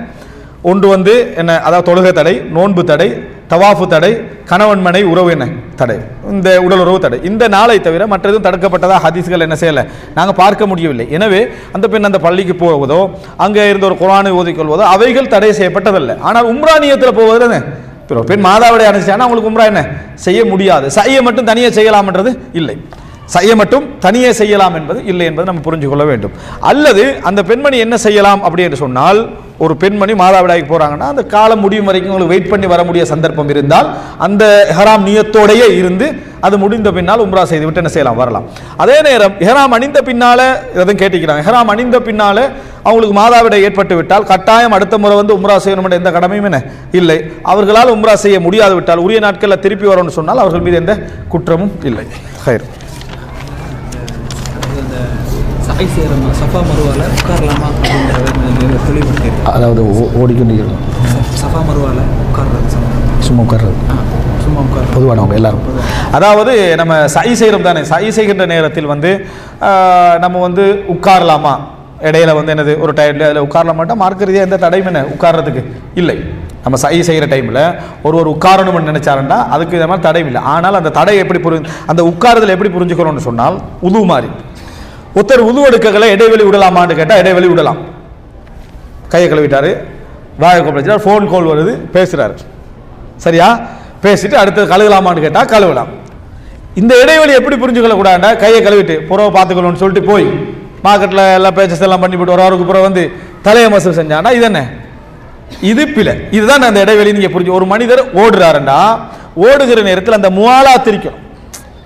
ஒன்று வந்து என்ன? அதாவது தொழுகை தடை நோன்பு தடை தவாஃபு தடை கணவன் மனை உறவு என்ன தடை. இந்த உடல் உறவு தடை. இந்த நாளை தவிர மற்றதும் தடுக்கப்பட்டதாக ஹதீஸ்கள் என்ன செய்யலை? நாங்கள் பார்க்க முடியவில்லை. எனவே அந்த பெண் அந்த பள்ளிக்கு போவதோ அங்கே இருந்த ஒரு குரானை ஓதிக்கொள்வதோ அவைகள் தடை செய்யப்பட்டதல்ல. ஆனால் உம்ரானியத்தில் போவது என்ன? பெண் மாதாவுடைய அனுப்பிச்சானா அவங்களுக்கு உம்ரா என்ன? செய்ய முடியாது. சையை மட்டும் தனியாக செய்யலாம்ன்றது இல்லை. சையை மட்டும் தனியே செய்யலாம் என்பது இல்லை என்பது நம்ம புரிஞ்சு கொள்ள வேண்டும். அல்லது அந்த பெண்மணி என்ன செய்யலாம் அப்படி என்று சொன்னால் ஒரு பெண்மணி மாதாவிடாய்க்கு போகிறாங்கன்னா அந்த காலம் முடியும் வரைக்கும் உங்களுக்கு வெயிட் பண்ணி வர முடிய சந்தர்ப்பம் இருந்தால் அந்த ஹராம் நியத்தோடையே இருந்து அது முடிந்த பின்னால் உம்ரா செய்து விட்டு என்ன செய்யலாம்? வரலாம். அதே நேரம் ஹெராம் அணிந்த பின்னால எதுவும் கேட்டிக்கிறாங்க. ஹெராம் அணிந்த பின்னால் அவங்களுக்கு மாதாவிடை ஏற்பட்டு விட்டால் கட்டாயம் அடுத்த முறை வந்து உம்ரா செய்யணும் எந்த கடமையும் என்ன? இல்லை. அவர்களால் உம்ரா செய்ய முடியாது விட்டால் உரிய நாட்களில் திருப்பி வரணும்னு சொன்னால் அவர்கள் மீது எந்த குற்றமும் இல்லை. ஹயர் சாய் சேரமா சஃபா மருவால உட்காரலாமா அப்படின்ற தெளிவுபடுத்தியிருக்கு அதாவது ஓடிக்கொண்டு சஃபா மருவால உட்கார்றது. சும்மா. உட்கார்றது. சும்மா உட்கார் பொதுவானவங்க எல்லாரும். அதாவது நம்ம சை செய்கிறோம் தானே சை செய்கின்ற நேரத்தில் வந்து நம்ம வந்து உட்காரலாமா? இடையில வந்து என்னது ஒரு டயர்ல அதில் உட்காரல மாட்டோம். மார்க்க ரீதியாக எந்த தடையும் என்ன? உட்கார்றதுக்கு இல்லை. நம்ம சை செய்கிற டைமில் ஒருவர் உட்காரணும்னு நினைச்சாருன்னா அதுக்கு இந்த மாதிரி தடையும் இல்லை. ஆனால் அந்த தடை எப்படி புரி அந்த உட்காரத்தில் எப்படி புரிஞ்சுக்கணும்னு சொன்னால் உது மாதிரி. ஒருத்தர் உது இடைவெளி விடலாமான்னு கேட்டால் இடைவெளி விடலாம். கையை கழுவிட்டாரு. வாயை கொப்பளிச்சார் ஃபோன் கால் வருது. பேசுகிறாரு சரியா? பேசிட்டு அடுத்தது கழுவலாமான்னு கேட்டால் கழுவலாம். இந்த இடைவெளி எப்படி புரிஞ்சுக்கொள்ளக்கூடாண்டா கையை கழுவிட்டு புறவை பார்த்துக்கணும்னு சொல்லிட்டு போய் மார்க்கெட்டில் எல்லாம் பேச்சஸ் எல்லாம் பண்ணி போட்டு ஒரு அவருக்கு புறம் வந்து தலையை மசூல் செஞ்சானா இது என்ன? இது பிழை. இதுதான் அந்த இடைவெளி நீங்கள் புரிஞ்சு ஒரு மனிதர் ஓடுறாருன்னா ஓடுகிற நேரத்தில் அந்த முவாலா திரிக்கணும்.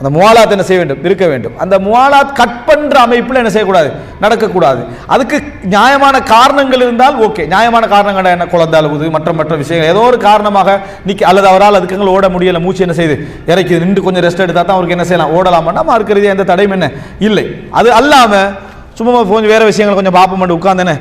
அந்த முவாலாத் என்ன செய்ய வேண்டும்? இருக்க வேண்டும். அந்த முவாலாத் கட் பண்ணுற அமைப்பில் என்ன செய்யக்கூடாது? நடக்கக்கூடாது. அதுக்கு நியாயமான காரணங்கள் இருந்தால் ஓகே. நியாயமான காரணங்கள் என்ன? குழந்தை அழுகுது மற்ற மற்ற விஷயங்கள். ஏதோ ஒரு காரணமாக நிற்க அல்லது அவரால் அதுக்கு ஓட முடியலை மூச்சு என்ன செய்யுது இறக்கிது நின்று கொஞ்சம் ரெஸ்ட் எடுத்தால் தான் அவருக்கு என்ன செய்யலாம்? ஓடலாமான்னா மறுக்கிறது ரீதியாக எந்த தடையும் என்ன? இல்லை. அது அல்லாமல் சும்மா கொஞ்சம் வேறு விஷயங்கள் கொஞ்சம் பார்ப்போம் மட்டும்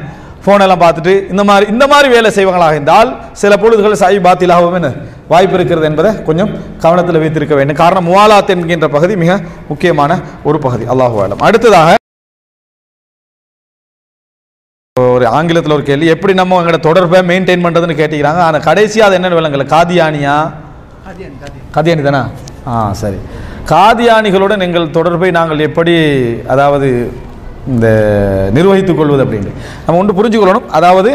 உட்கார்ந்தேனே எல்லாம் பார்த்துட்டு இந்த மாதிரி இந்த மாதிரி வேலை செய்வாங்களாக இருந்தால் சில பொழுதுகள் சாய் பாத்திலாகவும் என்ன வாய்ப்பு இருக்கிறது என்பதை கொஞ்சம் கவனத்தில் வைத்திருக்க வேண்டும். காரணம் முவாலாத் என்கின்ற பகுதி மிக முக்கியமான ஒரு பகுதி. அல்லாஹுவாலம் அடுத்ததாக ஒரு ஆங்கிலத்தில் ஒரு கேள்வி எப்படி நம்ம எங்களோட தொடர்பை மெயின்டைன் பண்ணுறதுன்னு கேட்டிக்கிறாங்க ஆனால் கடைசியாக அது என்னென்னு விளங்கல. காதியானியா? காதியானி தானா? ஆ சரி. காதியானிகளுடன் எங்கள் தொடர்பை நாங்கள் எப்படி அதாவது இந்த நிர்வகித்துக் கொள்வது அப்படின்னு நம்ம ஒன்று புரிஞ்சுக்கொள்ளணும் அதாவது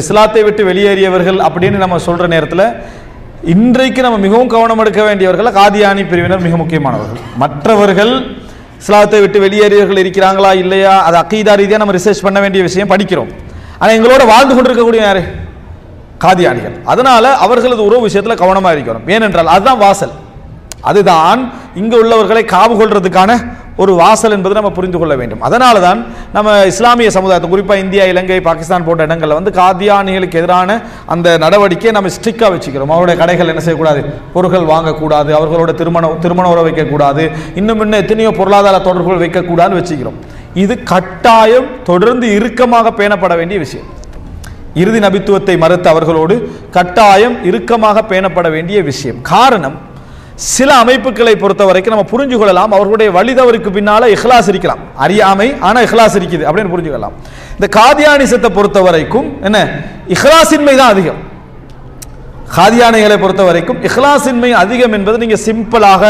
இஸ்லாத்தை விட்டு வெளியேறியவர்கள் அப்படின்னு நம்ம சொல்கிற நேரத்தில் இன்றைக்கு நம்ம மிகவும் கவனம் எடுக்க வேண்டியவர்கள் காதியானி பிரிவினர் மிக முக்கியமானவர்கள். மற்றவர்கள் இஸ்லாத்தை விட்டு வெளியேறியவர்கள் இருக்கிறாங்களா இல்லையா? அது அக்கீதா ரீதியாக நம்ம ரிசர்ச் பண்ண வேண்டிய விஷயம் படிக்கிறோம். ஆனால் எங்களோட வாழ்ந்து கொண்டிருக்கக்கூடிய யாரு? காதியானிகள். அதனால அவர்களது உறவு விஷயத்தில் கவனமாக இருக்கணும். ஏனென்றால் அதுதான் வாசல். அதுதான் இங்கே உள்ளவர்களை காவு கொள்றதுக்கான ஒரு வாசல் என்பதை நம்ம புரிந்து கொள்ள வேண்டும். அதனால தான் நம்ம இஸ்லாமிய சமுதாயத்தை குறிப்பாக இந்தியா இலங்கை பாகிஸ்தான் போன்ற இடங்களில் வந்து காதியானிகளுக்கு எதிரான அந்த நடவடிக்கையை நம்ம ஸ்ட்ரிக்காக வச்சுக்கிறோம். அவருடைய கடைகள் என்ன செய்யக்கூடாது? பொருட்கள் வாங்கக்கூடாது. அவர்களோட திருமண திருமண உறவு வைக்கக்கூடாது. இன்னும் இன்னும் எத்தனையோ பொருளாதார தொடர்புகள் வைக்கக்கூடாதுன்னு வச்சுக்கிறோம். இது கட்டாயம் தொடர்ந்து இறுக்கமாக பேணப்பட வேண்டிய விஷயம். இறுதி நபித்துவத்தை மறுத்த அவர்களோடு கட்டாயம் இறுக்கமாக பேணப்பட வேண்டிய விஷயம். காரணம் சில அமைப்புகளை பொறுத்த வரைக்கும் நம்ம புரிஞ்சு கொள்ளலாம் அவர்களுடைய வழிதவருக்கு பின்னால இஹ்லாஸ் இருக்கலாம் அறியாமை ஆனா இஹ்லாஸ் இருக்குது அப்படின்னு புரிஞ்சுக்கலாம் இந்த காதியானிசத்தை பொறுத்த வரைக்கும் என்ன? இஹ்லாசின்மை தான் அதிகம். காதியானைகளை பொறுத்த வரைக்கும் இஹ்லாசின்மை அதிகம் என்பது நீங்கள் சிம்பிளாக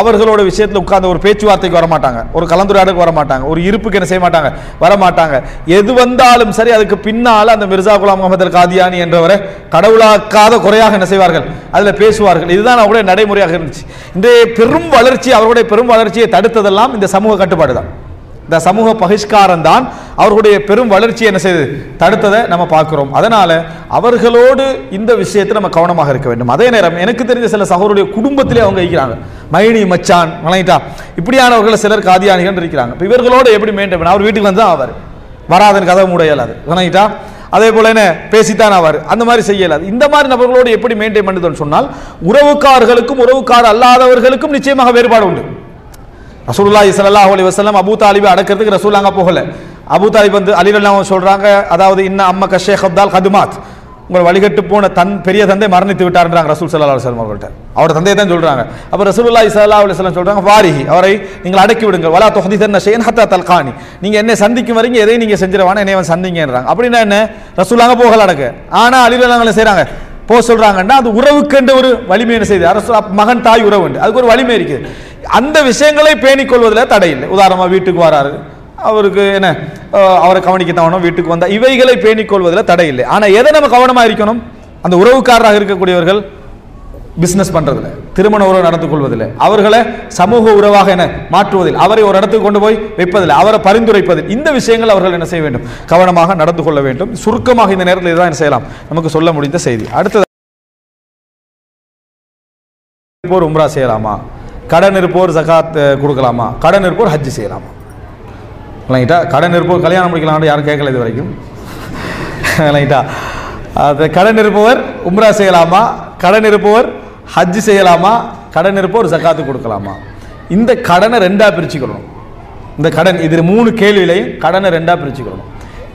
அவர்களோட விஷயத்தில் உட்கார்ந்து ஒரு பேச்சுவார்த்தைக்கு வர மாட்டாங்க ஒரு கலந்துரையாடலுக்கு வர மாட்டாங்க ஒரு இருப்புக்கு என்ன செய்ய மாட்டாங்க வர மாட்டாங்க எது வந்தாலும் சரி அதுக்கு பின்னால் அந்த மிர்சா குலாம் முகமது அல் காதியானி என்றவரை கடவுளாக்காத குறையாக என்ன செய்வார்கள்? அதில் பேசுவார்கள். இதுதான் அவருடைய நடைமுறையாக இருந்துச்சு. இந்த பெரும் வளர்ச்சி அவருடைய பெரும் வளர்ச்சியை தடுத்ததெல்லாம் இந்த சமூக கட்டுப்பாடு தான் இந்த சமூக பகிஷ்காரம் தான் அவர்களுடைய பெரும் வளர்ச்சி என்ன செய்து தடுத்ததை நம்ம பார்க்குறோம். அதனால் அவர்களோடு இந்த விஷயத்தில் நம்ம கவனமாக இருக்க வேண்டும். அதே நேரம் எனக்கு தெரிஞ்ச சில சகோருடைய குடும்பத்திலே அவங்க இருக்கிறாங்க. மைனி மச்சான் வணங்கிட்டா இப்படியானவர்கள் சிலர் காதியானிகள் இருக்கிறாங்க. இப்போ இவர்களோடு எப்படி மெயின்டைன் அவர் வீட்டுக்கு வந்து அவர். வராதன் கதவு மூட இயலாது வணங்கிட்டா அதே போல என்ன? பேசித்தான் அவர். அந்த மாதிரி செய்ய இயலாது இந்த மாதிரி நபர்களோடு எப்படி மெயின்டைன் பண்ணுதுன்னு சொன்னால் உறவுக்காரர்களுக்கும் உறவுக்காரர் அல்லாதவர்களுக்கும் நிச்சயமாக வேறுபாடு உண்டு. ரசூல்லா இசலல்லா அலி வசலம் அபு தாலிபை அடக்கிறதுக்கு ரசூல் அங்கே போகல. அபூ தாலிப் வந்து அலி ரலியல்லாஹு சொல்கிறாங்க அதாவது இன்ன அம்ம கஷேக் அப்தால் கதுமாத். உங்கள் வழிகட்டு போன தன் பெரிய தந்தை மரணித்து விட்டார்ன்றாங்க ரசூல் சல்லா அலுவலம் அவர்கள்ட்ட. அவரோட தந்தையை தான் சொல்கிறாங்க அப்போ ரசூல்லா ஸல்லல்லாஹு அலைஹி சொல்கிறாங்க சொல்றாங்க வாரிஹி அவரை நீங்கள் அடக்கி விடுங்க வலா துஹதிதன்ன ஷேன் ஹத்தா தல்கானி. நீங்கள் என்ன சந்திக்கும் வரீங்க எதையும் நீங்கள் செஞ்சிருவானே என்னை வந்து சந்திங்கன்றாங்க. அப்படின்னா என்ன? ரசூல் போகல அடக்க. ஆனால் அலி செய்கிறாங்க போக சொல்கிறாங்கன்னா அது உறவுக்கென்ற ஒரு வலிமை என்ன செய்யுது அரசு மகன் தாய் உறவு உண்டு அதுக்கு ஒரு வலிமை இருக்குது அந்த விஷயங்களை பேணிக்கொள்வதில் தடை இல்லை உதாரணமா வீட்டுக்கு வராரு. அவருக்கு என்ன அவரை கவனிக்க தவணும் வீட்டுக்கு வந்தா இவைகளை பேணிக்கொள்வதில் தடை இல்லை ஆனா எதை நம்ம கவனமா இருக்கணும்? அந்த உறவுக்காரராக இருக்கக்கூடியவர்கள் பிசினஸ் பண்றதுல திருமண உறவு நடந்து கொள்வதில்லை. அவர்களை சமூக உறவாக என மாற்றுவதில் அவரை ஒரு இடத்துக்கு கொண்டு போய் வைப்பதில்லை. அவரை பரிந்துரைப்பதில் இந்த விஷயங்கள் அவர்கள் என்ன செய்ய வேண்டும்? கவனமாக நடந்து கொள்ள வேண்டும். சுருக்கமாக இந்த நேரத்தில் இதுதான் என்ன செய்யலாம்? நமக்கு சொல்ல முடிந்த செய்தி. அடுத்தது போர் உம்ரா செய்யலாமா? கடன் இருப்போர் ஜகாத் கொடுக்கலாமா? கடன் இருப்போர் ஹஜ் செய்யலாமா? இல்லைங்கிட்டா கடன் இருப்போர் கல்யாணம் முடிக்கலாம்னு யாரும் கேட்கல இது வரைக்கும். இல்லைங்கிட்டா அது கடன் இருப்பவர் உம்ரா செய்யலாமா? கடன் இருப்பவர் ஹஜ் செய்யலாமா? கடன் இருப்பவர் ஜகாத்து கொடுக்கலாமா? இந்த கடனை ரெண்டாக பிரிச்சுக்கணும். இந்த கடன் இது மூணு கேள்வியிலையும் கடனை ரெண்டாக பிரிச்சுக்கணும்.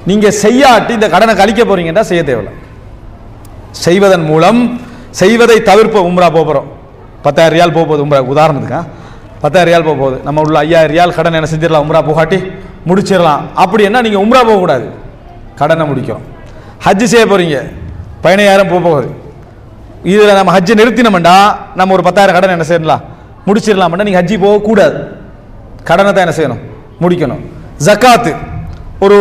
நீங்கள் செய்யாட்டி இந்த கடனை கழிக்க போகிறீங்கன்னா செய்ய தேவையில்லை. செய்வதன் மூலம் செய்வதை தவிர்ப்ப உம்ரா போகிறோம் பத்தாயிரம் ரியால் போக போகுது உம்ரா. உதாரணத்துக்கு பத்தாயிரம் ரியால் போக போகுது. நம்ம உள்ள ஐயாயிரம் ரியால் கடன் என்ன செஞ்சிடலாம்? உம்ரா போகாட்டி முடிச்சிடலாம். அப்படின்னா நீங்கள் உம்ரா போகக்கூடாது கடனை முடிக்கும். ஹஜ்ஜு செய்ய போகிறீங்க பதினையாயிரம் போக போகுது. இதில் நம்ம ஹஜ்ஜை நிறுத்தினோம்டா நம்ம ஒரு பத்தாயிரம் கடன் என்ன செய்யலாம்? முடிச்சிடலாம்டா. நீங்கள் ஹஜ்ஜி போகக்கூடாது கடனை தான் என்ன செய்யணும்? முடிக்கணும். ஜக்காத்து. ஒரு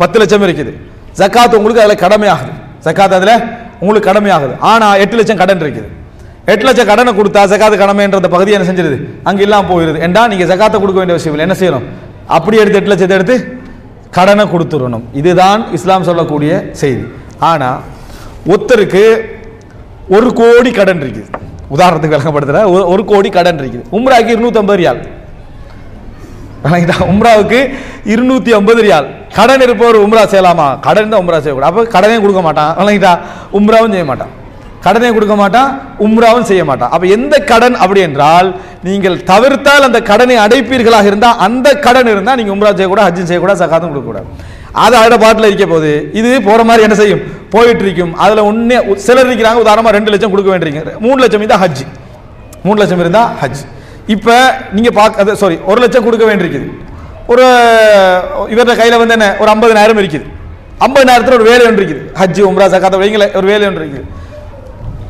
பத்து லட்சம் இருக்குது. ஜக்காத்து உங்களுக்கு அதில் கடமையாகுது ஜக்காத்து அதில் உங்களுக்கு கடமையாகுது ஆனால் எட்டு லட்சம் கடன் இருக்குது. எட்டு லட்சம் கடனை கொடுத்தா ஜக்காத்து கடமைன்ற பகுதி என்ன செஞ்சிருது? அங்கே இல்லாமல் போயிருது. ஏண்டா நீங்கள் ஜக்காத்தை கொடுக்க வேண்டிய விஷயம் இல்லை. என்ன செய்யணும்? அப்படி எடுத்து எட்டு லட்சத்தை எடுத்து கடனை கொடுத்துடணும். இதுதான் இஸ்லாம் சொல்லக்கூடிய செய்தி. ஆனால் ஒருத்தருக்கு ஒரு கோடி கடன் இருக்குது. உதாரணத்துக்கு விளக்கப்படுத்துற ஒரு- ஒரு கோடி கடன் இருக்குது. உம்ராக்கு இருநூத்தம்பது ரியால். விளங்கிட்டா? உம்ராவுக்கு இருநூத்தி ஐம்பது ரியால். கடன் இருப்பவர் உம்ரா செய்யலாமா? கடன் தான் உம்ரா செய்யக்கூடாது. அப்போ கடனே கொடுக்க மாட்டான். விளங்கிட்டா? உம்ராவும் செய்ய மாட்டான். கடனே கொடுக்க மாட்டான் உம்ராவும் செய்ய மாட்டான். அப்ப எந்த கடன் அப்படி என்றால் நீங்கள் தவிர்த்தால் அந்த கடனை அடைப்பீர்களாக இருந்தால் அந்த கடன் இருந்தால் நீங்க உம்ரா செய்யக்கூடாது ஹஜ்ஜும் செய்யக்கூடாது சகாத்தும் கொடுக்கக்கூடாது. அது அதோட பாட்டில் இருக்க போகுது இது போற மாதிரி என்ன செய்யும்? போயிட்டு இருக்கும். அதுல ஒன்னே சிலர் இருக்கிறாங்க உதாரணமா ரெண்டு லட்சம் கொடுக்க வேண்டியிருக்கீங்க மூணு லட்சம் இருந்தால் ஹஜ் மூணு லட்சம் இருந்தா ஹஜ் இப்போ நீங்க பார்க்க சாரி ஒரு லட்சம் கொடுக்க வேண்டியிருக்குது. ஒரு இவர்கிட்ட கையில் வந்து என்ன? ஒரு ஐம்பதனாயிரம் இருக்குது. ஐம்பதனாயிரத்தில் ஒரு வேலை ஒன்று இருக்குது. ஹஜ் உம்ரா சக்காத்த வைங்களேன் ஒரு வேலை ஒன்று இருக்குது.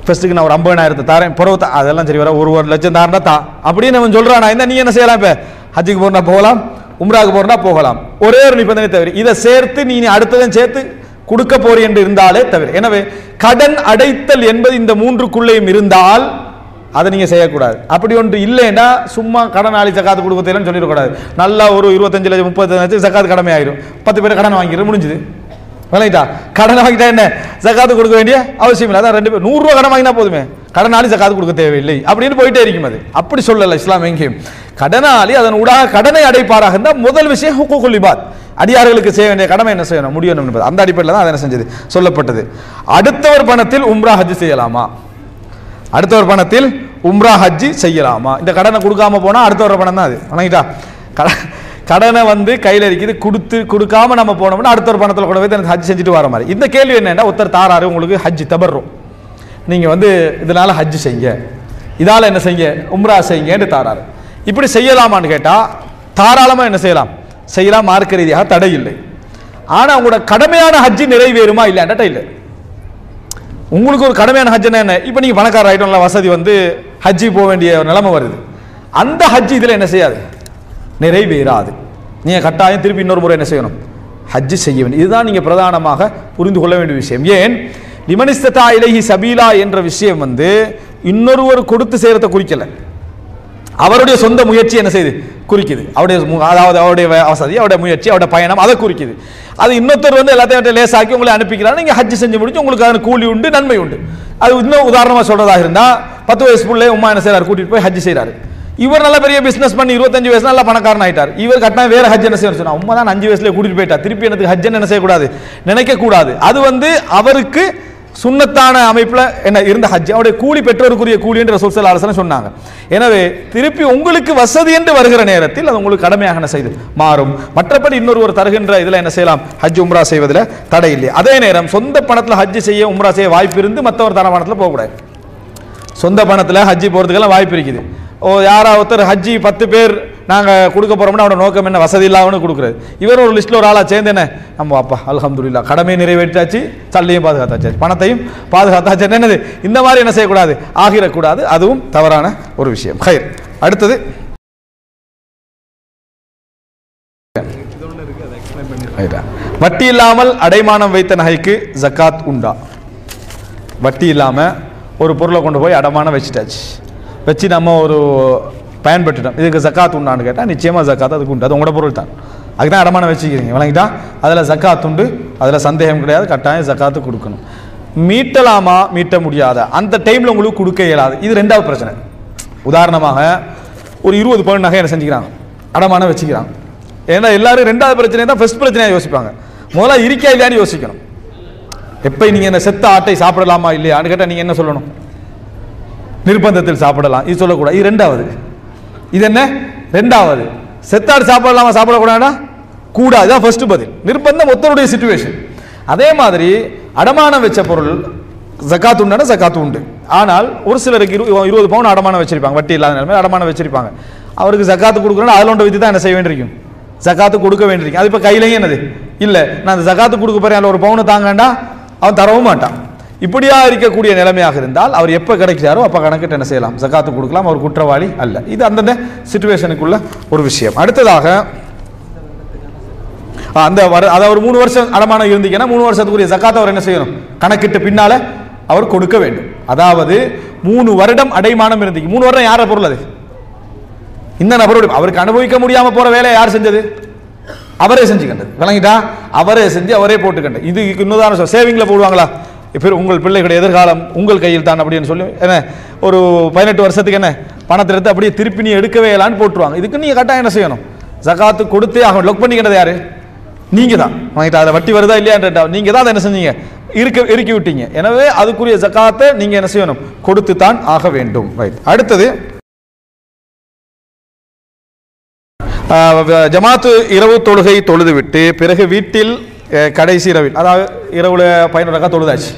ஃபஸ்ட்டுக்கு நான் ஒரு ஐம்பதாயிரத்தை தரேன். புறவு அதெல்லாம் சரி வர ஒரு ஒரு லட்சம் தாரண்டா தான் அப்படின்னு அவன் சொல்கிறான் என்ன நீ என்ன செய்யலாம் இப்போ? ஹஜ்ஜுக்கு போகிறனா போகலாம். உம்ராவுக்கு போகிறனா போகலாம். ஒரே ஒரு நிபந்தனை தவிர இதை சேர்த்து நீ அடுத்ததும் சேர்த்து கொடுக்க போறி என்று இருந்தாலே தவிர. எனவே கடன் அடைத்தல் என்பது இந்த மூன்றுக்குள்ளேயும் இருந்தால் அதை நீங்கள் செய்யக்கூடாது. அப்படி ஒன்று இல்லைன்னா சும்மா கடன் ஆளி சக்காத்து கொடுக்கறதுலன்னு சொல்லிடக்கூடாது. நல்லா ஒரு இருபத்தஞ்சு லட்சம் முப்பது லட்சம் சக்காத்து கடமை ஆயிரும் பத்து பேர் கடன் வாங்கிடுறது முடிஞ்சுது. விளங்கிட்டா கடன் வாங்கிட்டா என்ன? ஜக்காத்து கொடுக்க வேண்டிய அவசியம் இல்லை. அதான் ரெண்டு பேர் நூறுரூவா கடன் வாங்கினா போதுமே. கடனாளி ஜக்காத்து கொடுக்க தேவையில்லை அப்படின்னு போயிட்டே இருக்கும் அது. அப்படி சொல்லல இஸ்லாம் எங்கேயும். கடனாளி அதன் ஊடாக கடனை அடைப்பாராக இருந்தால் முதல் விஷயம் ஹுக்குலிபாத் அடியார்களுக்கு செய்ய வேண்டிய கடமை என்ன செய்யணும்? முடியணும் என்பது. அந்த அடிப்படையில் தான் அதை என்ன செஞ்சது? சொல்லப்பட்டது. அடுத்தவர் பணத்தில் உம்ரா ஹஜ் செய்யலாமா? அடுத்தவர் பணத்தில் உம்ரா ஹஜ்ஜி செய்யலாமா? இந்த கடனை கொடுக்காம போனால் அடுத்தவர் பணம் தான் அது. வணங்கிட்டா? கடன் கடனை வந்து கையில் இருக்குது கொடுத்து கொடுக்காம நம்ம போனோம்னா ஒரு பணத்தில் கூட போய் ஹஜ் செஞ்சுட்டு வர மாதிரி. இந்த கேள்வி என்னன்னா ஒருத்தர் தாராரு உங்களுக்கு ஹஜ் தபர்றோம் நீங்கள் வந்து இதனால் ஹஜ் செய்யுங்க இதால் என்ன செய்யுங்க உம்ரா செய்யுங்கன்னு தாராரு இப்படி செய்யலாமான்னு கேட்டால் தாராளமாக என்ன செய்யலாம்? செய்யலாம் மார்க்க ரீதியாக தடை இல்லை. ஆனால் உங்களோட கடமையான ஹஜ்ஜு நிறைவேறுமா இல்லையாண்டா இல்லை. உங்களுக்கு ஒரு கடமையான ஹஜ்ஜுன்னா என்ன? இப்போ நீங்கள் பணக்கார ஆகிட்டோம்ல வசதி வந்து ஹஜ்ஜி போக வேண்டிய நிலைமை வருது. அந்த ஹஜ்ஜி இதில் என்ன செய்யாது? நிறைவேறாது. நீங்கள் கட்டாயம் திருப்பி இன்னொரு முறை என்ன செய்யணும்? ஹஜ்ஜு செய்ய வேண்டும். இதுதான் நீங்கள் பிரதானமாக புரிந்து கொள்ள வேண்டிய விஷயம். ஏன்? லிமனிஸ்தா இலகி சபீலா என்ற விஷயம் வந்து இன்னொருவர் கொடுத்து செய்கிறத குறிக்கலை. அவருடைய சொந்த முயற்சி என்ன செய்யுது குறிக்குது. அவருடைய மு- அதாவது அவருடைய வசதி அவருடைய முயற்சி அவருடைய பயணம் அதை குறிக்குது. அது இன்னொருத்தர் வந்து எல்லாத்தையும் லேசாக்கி உங்களை அனுப்பிக்கிறார். நீங்கள் ஹஜ் செஞ்சு முடிச்சு உங்களுக்கு அதன் கூலி உண்டு நன்மை உண்டு. அது இன்னும் உதாரணமாக சொல்கிறதாக இருந்தால் பத்து வயசு பிள்ளை உமா என்ன செய்கிறார் கூட்டிகிட்டு போய் ஹஜ்ஜு செய்கிறாரு இவர் நல்ல பெரிய பிசினஸ் பண்ணி இருபத்தஞ்சு வயசு நல்லா பணக்காரன் ஆயிட்டார். இவர் கட்டினா வேற ஹஜ் என்ன செய்யணும் சொன்னா உமா தான் அஞ்சு வயசுல கூட்டிட்டு போயிட்டா. திருப்பி எனக்கு ஹஜ் என்ன செய்யக்கூடாது? நினைக்க கூடாது அது வந்து அவருக்கு சுண்ணத்தான அமைப்புல என்ன இருந்த ஹஜ். அவருடைய கூலி பெற்றோருக்குரிய கூலி என்று ரசூல் ஸல்லல்லாஹு சொன்னாங்க. எனவே திருப்பி உங்களுக்கு வசதி என்று வருகிற நேரத்தில் அது உங்களுக்கு கடமையாக என்ன செய்து? மாறும். மற்றபடி இன்னொரு ஒரு தருகின்ற இதுல என்ன செய்யலாம்? ஹஜ் உம்ரா செய்வதில் தடை இல்லை. அதே நேரம் சொந்த பணத்துல ஹஜ் செய்ய உம்ரா செய்ய வாய்ப்பு இருந்து மற்றவர் தர பணத்தில் போகக்கூடாது. சொந்த பணத்தில் ஹஜ்ஜி போகிறதுக்கெல்லாம் வாய்ப்பு இருக்குது. ஓ யாரா ஒருத்தர் ஹஜ்ஜி பத்து பேர் நாங்கள் கொடுக்க போகிறோம்னா அவனோட நோக்கம் என்ன? வசதி இல்லாமனு கொடுக்குறது இவர் ஒரு லிஸ்ட்டில் ஒரு ஆளாக சேர்ந்து என்ன? நம்ம அப்பா அல்ஹம்துலில்லாஹ் கடமையை நிறைவேற்றாச்சு சல்லையும் பாதுகாத்தாச்சு. பணத்தையும் பாதுகாத்தாச்சு. என்னது? இந்த மாதிரி என்ன செய்யக்கூடாது? ஆகிடக்கூடாது அதுவும் தவறான ஒரு விஷயம். ஹைர். அடுத்தது. வட்டி இல்லாமல் அடைமானம் வைத்த நகைக்கு ஜக்காத் உண்டா? வட்டி இல்லாமல் ஒரு பொருளை கொண்டு போய் அடமானம் வச்சுட்டாச்சு. வச்சு நம்ம ஒரு பயன்பட்டுட்டோம் இதுக்கு ஜக்காத் உண்டான்னு கேட்டால் நிச்சயமாக ஜக்காத் அதுக்கு உண்டு. அது உங்களோட பொருள் தான். அதுக்கு தான் அடமானம் வச்சுக்கிறீங்க. விளங்கிட்டா? அதில் ஜக்காத் உண்டு. அதில் சந்தேகம் கிடையாது. கட்டாயம் ஜக்காத்து கொடுக்கணும். மீட்டலாமா மீட்ட முடியாத? அந்த டைமில் உங்களுக்கு கொடுக்க இயலாது. இது ரெண்டாவது பிரச்சனை. உதாரணமாக ஒரு இருபது பவுன் நகை என்ன செஞ்சுக்கிறாங்க? அடமானம் வச்சுக்கிறாங்க. ஏன்னா எல்லாரும் ரெண்டாவது பிரச்சனை தான் ஃபர்ஸ்ட் பிரச்சனையாக யோசிப்பாங்க. முதல்ல இருக்கா இல்லையான்னு யோசிக்கணும். எப்போ நீங்கள் இந்த செத்த ஆட்டை சாப்பிடலாமா இல்லையான்னு கேட்டால் நீங்கள் என்ன சொல்லணும்? நிர்பந்தத்தில் சாப்பிடலாம். இது சொல்லக்கூடாது. இது ரெண்டாவது. இது என்ன? ரெண்டாவது. செத்தாடு சாப்பிடலாமா சாப்பிடக்கூடாதா கூடாது. தான் ஃபர்ஸ்ட் பதில். நிர்பந்தம் ஒருத்தருடைய சுச்சுவேஷன் அதே மாதிரி அடமானம் வச்ச பொருள் ஜக்காத்து உண்டான ஜக்காத்து உண்டு. ஆனால் ஒரு சிலருக்கு இரு இருபது பவுன் அடமானம் வச்சிருப்பாங்க. வட்டி இல்லாத நிலைமை அடமானம் வச்சிருப்பாங்க. அவருக்கு ஜக்காத்து கொடுக்குறோன்னா அதில் ஒன்றை வித்து தான் என்ன செய்ய வேண்டியிருக்கும்? ஜக்காத்து கொடுக்க வேண்டியிருக்கும். அது இப்போ கையிலையும் என்னது? இல்லை. நான் அந்த ஜகாத்து கொடுக்க போகிறேன் அதில் ஒரு பவுனை தாங்கண்டா அவன் தரவும் மாட்டான். இப்படியா இருக்கக்கூடிய நிலைமையாக இருந்தால் அவர் எப்போ கிடைக்கிறாரோ அப்போ கணக்கிட்டு என்ன செய்யலாம்? ஜக்காத்து கொடுக்கலாம். அவர் குற்றவாளி அல்ல. இது அந்தந்த சுச்சுவேஷனுக்குள்ள ஒரு விஷயம். அடுத்ததாக அந்த வர அதாவது ஒரு மூணு வருஷம் அடமானம் இருந்தீங்கன்னா மூணு வருஷத்துக்குரிய ஜக்காத்தை அவர் என்ன செய்யணும்? கணக்கிட்டு பின்னால அவர் கொடுக்க வேண்டும். அதாவது மூணு வருடம் அடைமானம் இருந்தீங்க மூணு வருடம் யாரை பொருள் அது? இந்த நபருடைய அவருக்கு அனுபவிக்க முடியாமல் போற வேலையை யார் செஞ்சது? அவரே செஞ்சுக்கிட்டது விளங்கிட்டா? அவரே செஞ்சு அவரே போட்டுக்கிட்டது இது இன்னும் சேவிங்கில் போடுவாங்களா? இப்போ உங்கள் பிள்ளைகளுடைய எதிர்காலம் உங்கள் கையில் தான் அப்படின்னு சொல்லி என்ன ஒரு பதினெட்டு வருஷத்துக்கு என்ன பணத்தை எடுத்து அப்படியே திருப்பி நீ எடுக்கவே இல்லான்னு போட்டுருவாங்க. இதுக்கு நீங்கள் கட்டாயம் என்ன செய்யணும்? ஜகாத்து கொடுத்தே ஆகும் லொக் பண்ணிக்கிறது யாரு? நீங்கள் தான் வாங்கிட்டு அதை வட்டி வருதா இல்லையான்றா நீங்கள் தான் அதை என்ன செஞ்சீங்க? இருக்க இறுக்கி விட்டீங்க. எனவே அதுக்குரிய ஜகாத்தை நீங்கள் என்ன செய்யணும்? கொடுத்து தான் ஆக வேண்டும். ரைட் அடுத்தது ஜமாத்து இரவு தொழுகை தொழுதுவிட்டு பிறகு வீட்டில் கடைசி இரவில் அதாவது இரவில் பதினோரு ரகா தொழுதாச்சு.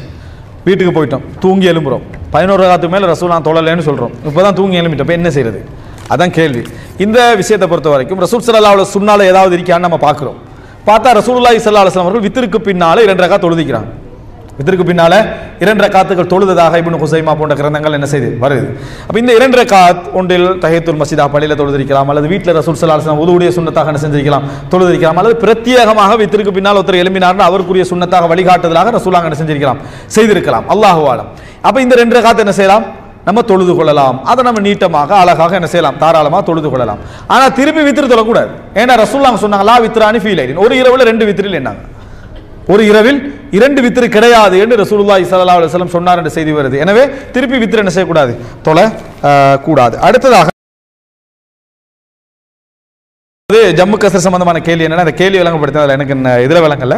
வீட்டுக்கு போயிட்டோம் தூங்கி எழும்புறோம். பதினோரு ரகாத்துக்கு மேலே ரசூல் நான் தொழலைன்னு சொல்கிறோம் இப்போ தான் தூங்கி எழும்பிட்டோம். இப்போ என்ன செய்யறது அதான் கேள்வி. இந்த விஷயத்தை பொறுத்த வரைக்கும் ரசூல் சல்லாஹ் சுன்னால ஏதாவது இருக்கான்னு நம்ம பார்க்குறோம். பார்த்தா ரசூலுல்லாஹி சல்லா அலைஹி அவர்கள் வித்திற்கு பின்னால் இரண்டு ரகா தொழுதிக்கிறாங்க. இதற்கு பின்னால இரண்டு ரக்காத்துகள் தொழுததாக இப்னு ஹுசைமா போன்ற கிரந்தங்கள் என்ன செய்து வருது. அப்போ இந்த இரண்டு ரக்காத் ஒன்றில் தஹியத்துல் மசிதா பள்ளியில் தொழுதிருக்கலாம் அல்லது வீட்டில் ரசூல் ஸல்லல்லாஹு உதவுடைய சுண்ணத்தாக என்ன செஞ்சிருக்கலாம் தொழுதிருக்கலாம் அல்லது பிரத்யேகமாக இதற்கு பின்னால் ஒருத்தர் எழுப்பினார்னு அவருக்குரிய சுண்ணத்தாக வழிகாட்டுதலாக ரசூலாங்க என்ன செஞ்சிருக்கலாம் செய்திருக்கலாம். அல்லாஹுவாலம் அப்போ இந்த ரெண்டு ரக்காத் என்ன செய்யலாம்? நம்ம தொழுது கொள்ளலாம். அதை நம்ம நீட்டமாக அழகாக என்ன செய்யலாம்? தாராளமாக தொழுது கொள்ளலாம். ஆனால் திருப்பி வித்திரு தொழக்கூடாது. ஏன்னா ரசூல்லாங்க சொன்னாங்க லா வித்ரானி ஃபீல் ஒரு இரவுல ரெண்டு வித்திரில் என்னாங்க? ஒரு இரவில் இரண்டு வித்திரு கிடையாது என்று ரசூலுல்லாஹி ஸல்லல்லாஹு அலுவலம் சொன்னார் என்று செய்தி வருது. எனவே திருப்பி வித்திரு என்ன செய்யக்கூடாது? தொலை கூடாது. அடுத்ததாக ஜம்மு காஷ்மீர் சம்பந்தமான கேள்வி என்னன்னா அந்த கேள்வி விளங்கப்படுத்தினது எனக்கு என்ன இதில் விளங்கல.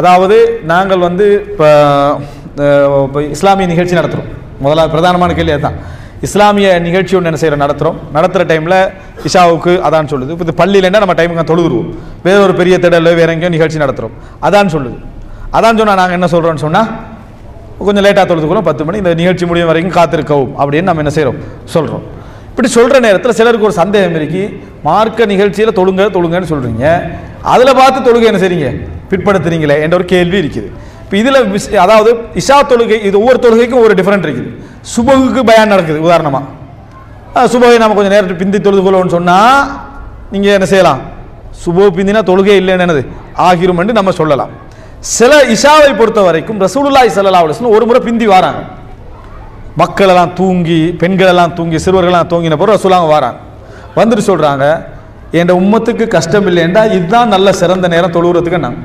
அதாவது நாங்கள் வந்து இப்போ இப்போ இஸ்லாமிய நிகழ்ச்சி நடத்துகிறோம் முதலாவது பிரதானமான கேள்வி அதுதான். இஸ்லாமிய நிகழ்ச்சி ஒன்று என்ன செய்கிறோம் நடத்துகிறோம் நடத்துகிற டைமில் இஷாவுக்கு அதான் சொல்லுது. இப்போ இது பள்ளியிலன்னா நம்ம டைமுக்கு தொழுதுருவோம். வேறு ஒரு பெரிய திடல் வேற எங்கேயோ நிகழ்ச்சி நடத்துகிறோம் அதான் சொல்லுது. அதான் சொன்னால் நாங்கள் என்ன சொல்கிறோம்னு சொன்னால் கொஞ்சம் லேட்டாக தொழுதுக்கிறோம். பத்து மணி இந்த நிகழ்ச்சி முடியும் வரைக்கும் காத்திருக்கவும் அப்படின்னு நம்ம என்ன செய்கிறோம் சொல்கிறோம் இப்படி சொல்கிற நேரத்தில் சிலருக்கு ஒரு சந்தேகம் இருக்கு. மார்க்க நிகழ்ச்சியில் தொழுங்க தொழுங்கன்னு சொல்கிறீங்க அதில் பார்த்து தொழுகை என்ன செய்றீங்க? பிற்படுத்துறீங்களே என்ற ஒரு கேள்வி இருக்குது. இப்போ இதில் அதாவது இஷா தொழுகை இது ஒவ்வொரு தொழுகைக்கும் ஒரு டிஃப்ரெண்ட் இருக்குது. சுபகுக்கு பயான் நடக்குது உதாரணமாக சுபகை நம்ம கொஞ்சம் நேரத்தில் பிந்தி தொழுது கொள்ளணும்னு சொன்னால் நீங்கள் என்ன செய்யலாம்? சுபோ பிந்தினா தொழுகை இல்லைன்னு என்னது? ஆகிரும் என்று நம்ம சொல்லலாம். சில இஷாவை பொறுத்த வரைக்கும் ரசூலுல்லாய் ஸல்லல்லாஹு ஒரு முறை பிந்தி வாராங்க. மக்கள் எல்லாம் தூங்கி பெண்கள் எல்லாம் தூங்கி சிறுவர்கள்லாம் தூங்கின பிறகு ரசூலாங்க வாராங்க. வந்துட்டு சொல்கிறாங்க என் உம்மத்துக்கு கஷ்டம் இல்லைன்றா இதுதான் நல்ல சிறந்த நேரம் தொழுகிறதுக்கு நான்.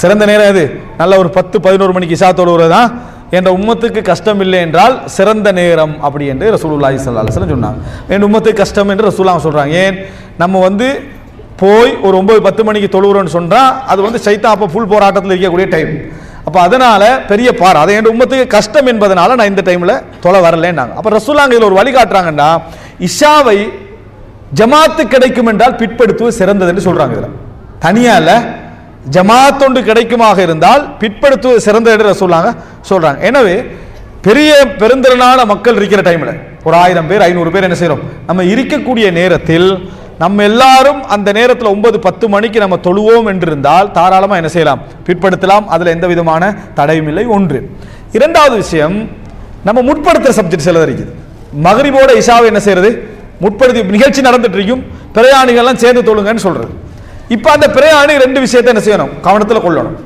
சிறந்த நேரம் எது? நல்ல ஒரு பத்து பதினோரு மணிக்கு இஷா தொழுகிறது தான் என்ற உம்மத்துக்கு கஷ்டம் இல்லை என்றால் சிறந்த நேரம் அப்படி என்று ரசூலுல்லாஹி ஸல்லல்லாஹு அலைஹி சொன்னாங்க. என் உம்மத்துக்கு கஷ்டம் என்று ரசூலாம் சொல்கிறாங்க ஏன்? நம்ம வந்து போய் ஒரு ஒம்பது பத்து மணிக்கு தொழுகிறோன்னு சொன்னால் அது வந்து சைத்தா அப்போ ஃபுல் போராட்டத்தில் இருக்கக்கூடிய டைம் அப்போ அதனால பெரிய பார். அதை என் உம்மத்துக்கு கஷ்டம் என்பதனால நான் இந்த டைமில் தொலை வரலன்னாங்க. அப்போ ரசூலாங்க இதில் ஒரு வழி காட்டுறாங்கன்னா இஷாவை ஜமாத்து கிடைக்கும் என்றால் பிற்படுத்துவது சிறந்தது என்று சொல்கிறாங்க இதில். தனியாக இல்லை ஜமாத் ஒன்று கிடைக்குமாக இருந்தால் பிற்படுத்துவது சிறந்த என்று சொல்லாங்க சொல்கிறாங்க எனவே பெரிய பெருந்திரளான மக்கள் இருக்கிற டைமில் ஒரு ஆயிரம் பேர் ஐநூறு பேர் என்ன செய்கிறோம் நம்ம இருக்கக்கூடிய நேரத்தில் நம்ம எல்லாரும் அந்த நேரத்தில் ஒன்பது பத்து மணிக்கு நம்ம தொழுவோம் என்று இருந்தால் தாராளமாக என்ன செய்யலாம்? பிற்படுத்தலாம். அதில் எந்த விதமான தடையும் இல்லை. ஒன்று. இரண்டாவது விஷயம் நம்ம முற்படுத்துகிற சப்ஜெக்ட் சிலது இருக்குது மகரிபோட இஷாவை என்ன செய்யறது? முற்படுத்தி நிகழ்ச்சி நடந்துட்டு இருக்கும். பிரயாணிகள்லாம் சேர்ந்து தொழுங்கன்னு சொல்கிறது இப்போ அந்த பிரயாணி ரெண்டு விஷயத்தை என்ன செய்யணும்? கவனத்தில் கொள்ளணும்.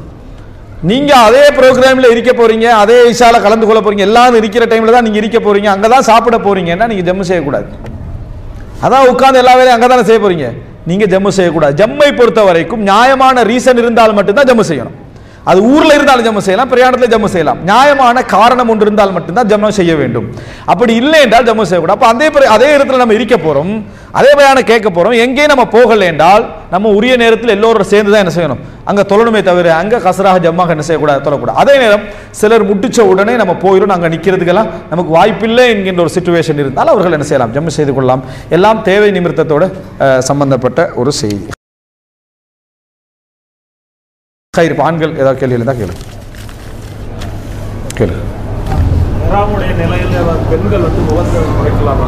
நீங்க அதே ப்ரோக்ராமில் இருக்க போறீங்க அதே இஷால கலந்து கொள்ள போறீங்க எல்லாரும் இருக்கிற டைம்ல தான் நீங்க இருக்க போறீங்க அங்கதான் சாப்பிட போறீங்கன்னா நீங்க ஜம்மு செய்யக்கூடாது. அதான் உட்காந்து எல்லா வேலையும் அங்கே தானே செய்ய போறீங்க? நீங்க ஜம்மு செய்யக்கூடாது. ஜம்மை பொறுத்த வரைக்கும் நியாயமான ரீசன் இருந்தால் மட்டும்தான் ஜம்மு செய்யணும். அது ஊரில் இருந்தாலும் ஜம்மு செய்யலாம் பிரயாணத்தில் ஜம்மு செய்யலாம். நியாயமான காரணம் ஒன்று இருந்தால் மட்டும்தான் ஜம்மு செய்ய வேண்டும். அப்படி இல்லை என்றால் ஜம்மு செய்யக்கூடாது. அப்போ அதே அதே இடத்துல நம்ம இருக்க போகிறோம் அதே பிரயாணம் கேட்க போகிறோம் எங்கேயும் நம்ம போகலை என்றால் நம்ம உரிய நேரத்தில் எல்லோரும் சேர்ந்து தான் என்ன செய்யணும்? அங்கே தொழணுமே தவிர அங்கே கசராக ஜம்மாக என்ன செய்யக்கூடாது? தொழக்கூடாது. அதே நேரம் சிலர் முட்டிச்ச உடனே நம்ம போயிடும் அங்கே நிற்கிறதுக்கெல்லாம் நமக்கு வாய்ப்பில்லை என்கின்ற ஒரு சுச்சுவேஷன் இருந்தால் அவர்கள் என்ன செய்யலாம்? ஜம்மு செய்து கொள்ளலாம். எல்லாம் தேவை நிமித்தத்தோடு சம்பந்தப்பட்ட ஒரு செய்தி. கயிறு ஆண்கள் ஏதாவது கேள்வி இருந்தால் கேளு. கேளு. ஹராமுடைய நிலையில் பெண்கள் வந்து முகத்தை முறைக்கலாமா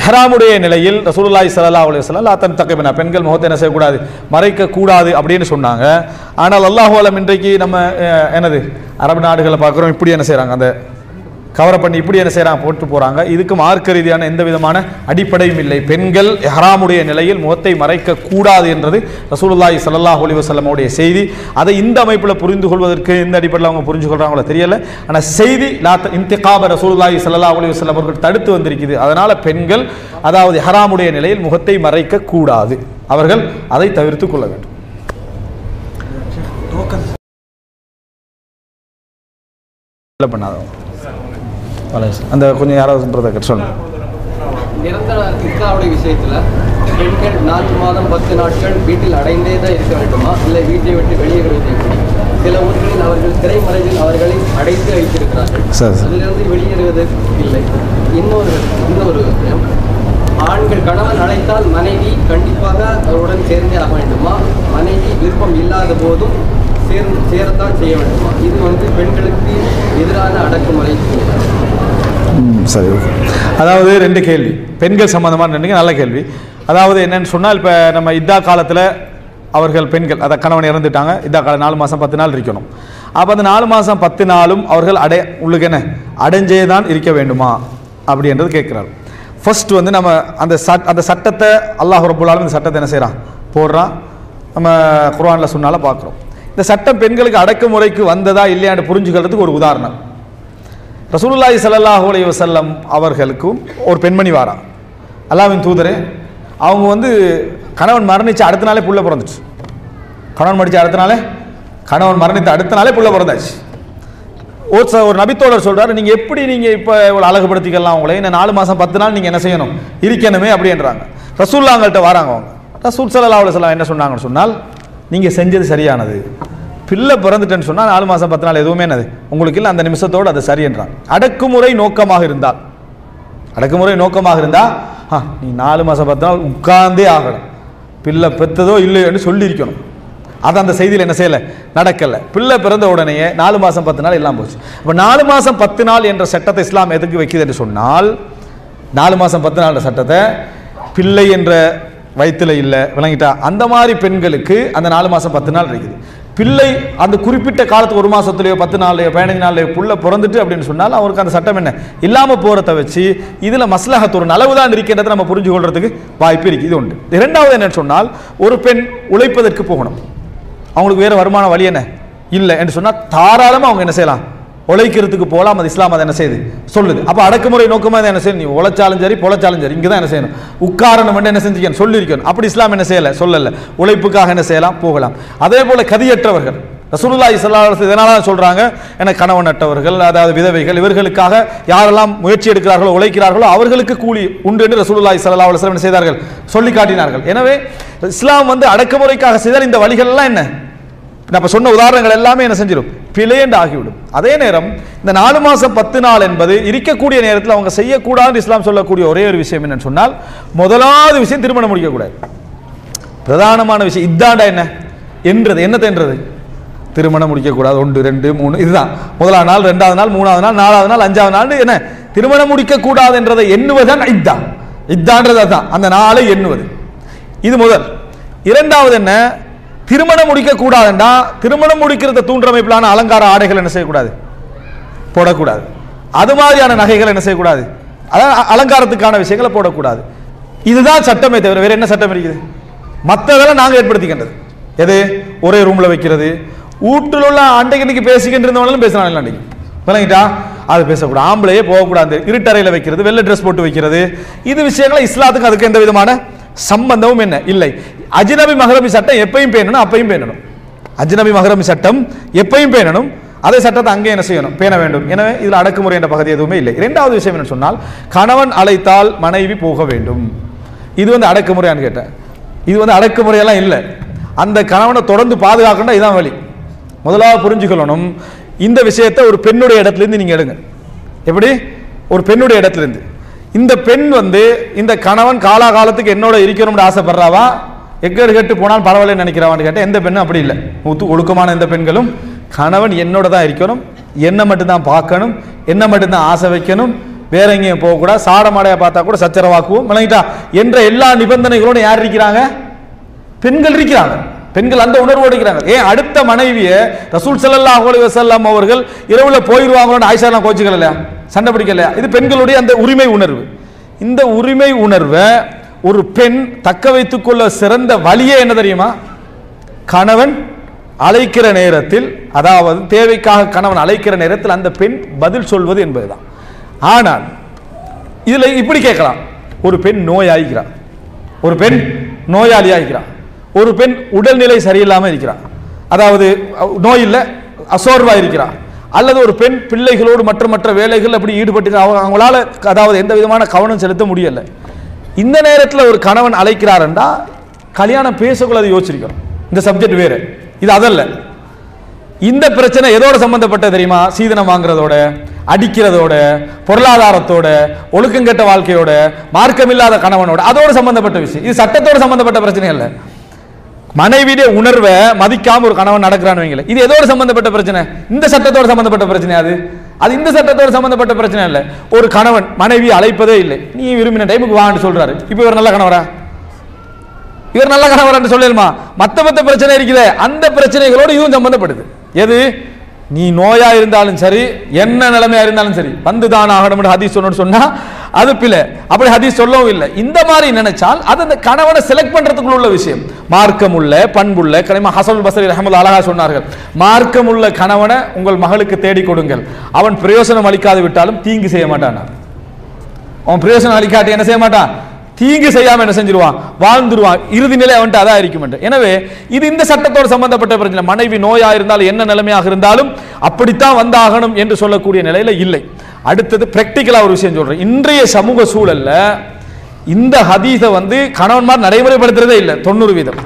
இஹ்ராமுடைய நிலையில் ரசூலுல்லாஹி ஸல்லல்லாஹு அலைஹி வஸல்லம் லா தன் தக்கிபனா பெண்கள் முகத்தை என்ன செய்யக்கூடாது? மறைக்க கூடாது அப்படின்னு சொன்னாங்க. ஆனால் அல்லாஹு அலம் இன்றைக்கு நம்ம என்னது அரபு நாடுகளை பார்க்குறோம் இப்படி என்ன செய்றாங்க அந்த கவரை பண்ணி இப்படி என்ன செய்றாங்க போட்டு போறாங்க. இதுக்கு மார்க்க ரீதியான எந்த விதமான அடிப்படையும் இல்லை. பெண்கள் இஹ்ராமுடைய நிலையில் முகத்தை மறைக்க கூடாது என்றது ரசூலுல்லாஹி ஸல்லல்லாஹு அலைஹி வஸல்லமுடைய செய்தி. அதை இந்த அமைப்பில் புரிந்து கொள்வதற்கு இந்த அடிப்படையில் அவங்க புரிஞ்சு கொள்றாங்களோ தெரியல. ஆனால் செய்தி லா த- இன்திகாப ரசூலுல்லாஹி ஸல்லல்லாஹு அலைஹி வஸல்லம் அவர்கள் தடுத்து வந்திருக்குது. அதனால பெண்கள் அதாவது இஹ்ராமுடைய நிலையில் முகத்தை மறைக்க கூடாது. அவர்கள் அதை தவிர்த்து கொள்ள வேண்டும். பண்ணாதவங்க. அந்த கொஞ்சம் யாராவது பிரதர் சொல்லுங்க. நிரந்தர இஸ்லாவுடைய விஷயத்துல பெண்கள் நான்கு மாதம் பத்து நாட்கள் வீட்டில் அடைந்தே தான் இருக்க வேண்டுமா? இல்லை வீட்டை விட்டு வெளியேறுவது? சில ஊர்களில் அவர்கள் திரைமறைவில் அவர்களை அடைத்து வைத்திருக்கிறார்கள். அதிலிருந்து வெளியேறுவது இல்லை. இன்னொரு இன்னொரு விஷயம். ஆண்கள் கணவன் அழைத்தால் மனைவி கண்டிப்பாக அவருடன் சேர்ந்தே ஆக வேண்டுமா? மனைவி விருப்பம் இல்லாத போதும் சேர்ந்து சேரத்தான் செய்ய வேண்டுமா? இது வந்து பெண்களுக்கு எதிரான அடக்குமுறை. சரி ஓகே அதாவது ரெண்டு கேள்வி. பெண்கள் சம்மந்தமான ரெண்டு நல்ல கேள்வி. அதாவது என்னன்னு சொன்னால் இப்போ நம்ம இதா காலத்தில் அவர்கள் பெண்கள் அதை கணவன் இறந்துட்டாங்க இதா காலம் நாலு மாதம் பத்து நாள் இருக்கணும். அப்போ அந்த நாலு மாதம் பத்து நாளும் அவர்கள் அடை உள்ளுக்கு என்ன? அடைஞ்சே தான் இருக்க வேண்டுமா? அப்படின்றது கேட்குறாரு. ஃபர்ஸ்ட் வந்து நம்ம அந்த சட் அந்த சட்டத்தை அல்லாஹ் ரபுல்லாலும் இந்த சட்டத்தை என்ன செய்கிறான் போடுறான். நம்ம குரானில் சொன்னால பார்க்குறோம் இந்த சட்டம் பெண்களுக்கு அடக்குமுறைக்கு வந்ததா இல்லையான்னு புரிஞ்சுக்கிறதுக்கு ஒரு உதாரணம். ரசூலுல்லாஹி சல்லாஹூ அலைய வசல்லம் அவர்களுக்கும் ஒரு பெண்மணி வாரா. அல்லாவின் தூதரே அவங்க வந்து கணவன் மரணிச்சு அடுத்த நாளே புள்ள பிறந்துச்சு. கணவன் மடித்து அடுத்த நாளே கணவன் மரணித்த அடுத்த நாளே புள்ள பிறந்தாச்சு. ஒரு ச- ஒரு நபித்தோழர் சொல்கிறார் நீங்கள் எப்படி நீங்கள் இப்போ இவ்வளோ அழகுபடுத்திக்கலாம் உங்களை? இந்த நாலு மாதம் பத்து நாள் நீங்கள் என்ன செய்யணும்? இருக்கணுமே அப்படின்றாங்க ரசூல்லாங்கள்கிட்ட வராங்க அவங்க. ரசூல் ஸல்லல்லாஹு அலைஹி வஸல்லம் என்ன சொன்னாங்கன்னு சொன்னால் நீங்கள் செஞ்சது சரியானது. பிள்ளை பிறந்துட்டேன்னு சொன்னால் நாலு மாதம் பத்து நாள் எதுவுமே என்னது? உங்களுக்கு இல்லை அந்த நிமிஷத்தோடு அது சரி என்றான். அடக்குமுறை நோக்கமாக இருந்தால் அடக்குமுறை நோக்கமாக இருந்தால் ஆ நீ நாலு மாதம் பத்து நாள் உட்கார்ந்தே ஆகணும். பிள்ளை பெற்றதோ இல்லையோன்னு சொல்லியிருக்கணும். அது அந்த செய்தியில் என்ன செய்யலை? நடக்கலை. பிள்ளை பிறந்த உடனேயே நாலு மாதம் பத்து நாள் எல்லாம் போச்சு. இப்போ நாலு மாதம் பத்து நாள் என்ற சட்டத்தை இஸ்லாம் எதுக்கு வைக்குது என்று சொன்னால் நாலு மாதம் பத்து நாள் சட்டத்தை பிள்ளை என்ற வயிற்றில் இல்லை விளங்கிட்டா. அந்த மாதிரி பெண்களுக்கு அந்த நாலு மாதம் பத்து நாள் இருக்குது. பிள்ளை அந்த குறிப்பிட்ட காலத்துக்கு ஒரு மாதத்துலையோ பத்து நாள்லையோ பதினஞ்சு நாள்லையோ புள்ள பிறந்துட்டு அப்படின்னு சொன்னால் அவருக்கு அந்த சட்டம் என்ன? இல்லாமல் போகிறத வச்சு இதில் மஸ்லஹத் ஒரு நலவு தான் இருக்கின்றதை நம்ம புரிஞ்சு கொள்றதுக்கு வாய்ப்பு இருக்கு. இது உண்டு. இரண்டாவது என்னன்னு சொன்னால் ஒரு பெண் உழைப்பதற்கு போகணும். அவங்களுக்கு வேறு வருமான வழி என்ன? இல்லை. என்று சொன்னால் தாராளமாக அவங்க என்ன செய்யலாம்? உழைக்கிறதுக்கு போகலாம் அது இஸ்லாம் அதை என்ன செய்யுது? சொல்லுது. அப்போ அடக்குமுறை நோக்கமாக அதை என்ன செய்யணும்? நீ உழைச்சாலும் சரி பொழைச்சாலும் சரி இங்கே தான் என்ன செய்யணும்? உட்காரணும் என்ன செஞ்சுக்கணும் சொல்லியிருக்கணும். அப்படி இஸ்லாம் என்ன செய்யலை? சொல்லலை. உழைப்புக்காக என்ன செய்யலாம்? போகலாம். அதே போல் கதியற்றவர்கள். ரசூலுல்லா ஸல்லல்லாஹு இதனால தான் என கணவன் அதாவது விதவைகள் இவர்களுக்காக யாரெல்லாம் முயற்சி எடுக்கிறார்களோ உழைக்கிறார்களோ அவர்களுக்கு கூலி உண்டு என்று ரசூலுல்லா இஸ்லா என்ன செய்தார்கள்? சொல்லி காட்டினார்கள். எனவே இஸ்லாம் வந்து அடக்குமுறைக்காக செய்தால் இந்த வழிகள்லாம் என்ன? நான் இப்ப சொன்ன உதாரணங்கள் எல்லாமே என்ன செஞ்சிடும்? பிழையண்டு ஆகிவிடும். அதே நேரம் இந்த நாலு மாசம் பத்து நாள் என்பது இருக்கக்கூடிய நேரத்தில் அவங்க செய்யக்கூடாது இஸ்லாம் சொல்லக்கூடிய ஒரே ஒரு விஷயம் என்னன்னு சொன்னால் முதலாவது விஷயம் திருமணம் முடிக்கக்கூடாது. பிரதானமான விஷயம் இதாண்டா என்ன? என்றது. என்னத்தன்றது திருமணம் முடிக்கக்கூடாது. ஒன்று ரெண்டு மூணு இதுதான். முதலாம் நாள் ரெண்டாவது நாள் மூணாவது நாள் நாலாவது நாள் அஞ்சாவது நாள் என்ன? திருமணம் முடிக்கக்கூடாது என்றதை எண்ணுவதுதான் இத்தா. இத்தான்றது அதுதான். அந்த நாளை எண்ணுவது. இது முதல். இரண்டாவது என்ன? திருமணம் முடிக்கக்கூடாதுண்டா திருமணம் முடிக்கிறத தூண்டமைப்பிலான அலங்கார ஆடைகள் என்ன செய்யக்கூடாது? போடக்கூடாது. அது மாதிரியான நகைகள் என்ன செய்யக்கூடாது? அதான் அலங்காரத்துக்கான விஷயங்களை போடக்கூடாது. இதுதான் சட்டமே தவிர வேறு என்ன சட்டம் இருக்குது? மற்றதெல்லாம் நாங்கள் ஏற்படுத்திக்கின்றது. எது? ஒரே ரூமில் வைக்கிறது. வீட்டில் உள்ள அன்றைக்கு இன்னைக்கு பேசிக்கிட்டு இருந்தவங்களும் பேசுறாங்க அன்றைக்கு விளங்கிட்டா? அது பேசக்கூடாது. ஆம்பளையே போகக்கூடாது. இருட்டறையில் வைக்கிறது வெள்ளை ட்ரெஸ் போட்டு வைக்கிறது. இது விஷயங்களை இஸ்லாத்துக்கு அதுக்கு எந்த விதமான சம்பந்தமும் என்ன? இல்லை. அஜ்னபி மஹரமி சட்டம் எப்பையும் பேணணும் அப்பையும் பேணணும். அஜ்னபி மஹரமி சட்டம் எப்பையும் பேணணும். அதே சட்டத்தை அங்கே என்ன செய்யணும்? பேண வேண்டும். எனவே இதில் அடக்குமுறை என்ற பகுதி எதுவுமே இல்லை. இரண்டாவது விஷயம் என்ன சொன்னால் கணவன் அழைத்தால் மனைவி போக வேண்டும். இது வந்து அடக்குமுறையான்னு கேட்டேன். இது வந்து அடக்குமுறையெல்லாம் இல்லை. அந்த கணவனை தொடர்ந்து பாதுகாக்கணும் இதான் வழி. முதலாவது புரிஞ்சுக்கொள்ளணும். இந்த விஷயத்தை ஒரு பெண்ணுடைய இடத்துலேருந்து நீங்கள் எடுங்க. எப்படி? ஒரு பெண்ணுடைய இடத்துலேருந்து. இந்த பெண் வந்து இந்த கணவன் காலாகாலத்துக்கு என்னோட இருக்கணும்னு ஆசைப்படுறாவா? எக்கேடு கெட்டு போனால் பரவாயில்ல நினைக்கிறவான்னு கேட்டால் எந்த பெண்ணும் அப்படி இல்லை. முத்து ஒழுக்கமான எந்த பெண்களும் கணவன் என்னோட தான் இருக்கணும். என்னை மட்டும்தான் பார்க்கணும். என்ன மட்டும்தான் ஆசை வைக்கணும். வேற எங்கேயும் போகக்கூடாது சாடமாடையை பார்த்தா கூட சச்சரவாக்குவோம். விளங்கிட்டா? என்ற எல்லா நிபந்தனைகளோடு யார் இருக்கிறாங்க? பெண்கள் இருக்கிறாங்க. பெண்கள் அந்த உணர்வோடு இருக்கிறாங்க. ஏன் அடுத்த மனைவியை ரசூல் ஸல்லல்லாஹு அலைஹி வசல்லாம் அவர்கள் இரவுல போயிடுவாங்களோன்னு ஆயிஷாலாம் கோச்சுக்கல இல்லையா? சண்டை பிடிக்கலையா? இது பெண்களுடைய அந்த உரிமை உணர்வு. இந்த உரிமை உணர்வை ஒரு பெண் தக்க வைத்துக்கொள்ள சிறந்த வழியே என்ன தெரியுமா? கணவன் அழைக்கிற நேரத்தில் அதாவது தேவைக்காக கணவன் அழைக்கிற நேரத்தில் அந்த பெண் பதில் சொல்வது என்பதுதான். ஆனால் இதில் இப்படி கேட்கலாம். ஒரு பெண் நோயாகிறார் ஒரு பெண் நோயாளியாகிறார் ஒரு பெண் உடல்நிலை சரியில்லாமல் இருக்கிறார். அதாவது நோய் இல்லை அசோர்வாக இருக்கிறார். அல்லது ஒரு பெண் பிள்ளைகளோடு மற்ற மற்ற வேலைகள் அப்படி ஈடுபட்டு அவங்க- அவங்களால அதாவது எந்த விதமான கவனம் செலுத்த முடியலை. இந்த நேரத்தில் ஒரு கணவன் அழைக்கிறாருண்டா கல்யாணம் பேசக்குள்ள அதை யோசிச்சிருக்கிறோம். இந்த சப்ஜெக்ட் வேறு. இது அதல்ல. இந்த பிரச்சனை எதோட சம்பந்தப்பட்ட தெரியுமா? சீதனம் வாங்குறதோட அடிக்கிறதோட பொருளாதாரத்தோட ஒழுக்கங்கெட்ட வாழ்க்கையோட மார்க்கமில்லாத கணவனோட அதோட சம்பந்தப்பட்ட விஷயம். இது சட்டத்தோட சம்பந்தப்பட்ட பிரச்சனை அல்ல. மனைவியுடைய உணர்வை மதிக்காம ஒரு கணவன் நடக்கிறான்னு வைங்களேன். இது எதோட சம்பந்தப்பட்ட பிரச்சனை? இந்த சட்டத்தோட சம்பந்தப்பட்ட பிரச்சனை அது? அது இந்த சட்டத்தோடு சம்பந்தப்பட்ட பிரச்சனை இல்லை. ஒரு கணவன் மனைவி அழைப்பதே இல்லை. நீ விரும்பின டைமுக்கு வான்னு சொல்றாரு. இப்போ இவர் நல்ல கணவரா? இவர் நல்ல கணவர் என்று சொல்லிடுமா மத்த மத்த பிரச்சனை இருக்குதே. அந்த பிரச்சனைகளோடு இதுவும் சம்பந்தப்படுது. எது? நீ நோயா இருந்தாலும் சரி என்ன நிலைமையா இருந்தாலும் சரி வந்து தான் ஆகணும்னு ஹதீஸ் சொன்னு சொன்னா அது பிள்ளை அப்படி ஹதீஸ் சொல்லவும் இல்லை. இந்த மாதிரி நினைச்சால் அது அந்த கணவனை செலக்ட் பண்றதுக்குள்ள உள்ள விஷயம். மார்க்கம் உள்ள பண்புள்ள கனிமா ஹசனுல் பசரி ரஹமது அழகா சொன்னார்கள். மார்க்கமுள்ள கணவனை உங்கள் மகளுக்கு தேடி கொடுங்கள். அவன் பிரயோசனம் அளிக்காது விட்டாலும் தீங்கு செய்ய மாட்டான். அவன் பிரயோசனம் அளிக்காட்டி என்ன செய்ய மாட்டான்? தீங்கு செய்யாம என்ன செஞ்சிருவான்? வாழ்ந்துருவான். இறுதி நிலை அவன்ட்டு அதான் இருக்கும் என்று. எனவே இது இந்த சட்டத்தோடு சம்பந்தப்பட்ட பிரச்சனை. மனைவி நோயா இருந்தாலும் என்ன நிலைமையாக இருந்தாலும் அப்படித்தான் வந்தாகணும் என்று சொல்லக்கூடிய நிலையில இல்லை. அடுத்தது ப்ராக்டிக்கலாக ஒரு விஷயம் சொல்கிறேன் இன்றைய சமூக சூழலில் இந்த ஹதீஸை வந்து கணவன்மார் நடைமுறைப்படுத்துறதே இல்லை தொண்ணூறு வீதம்.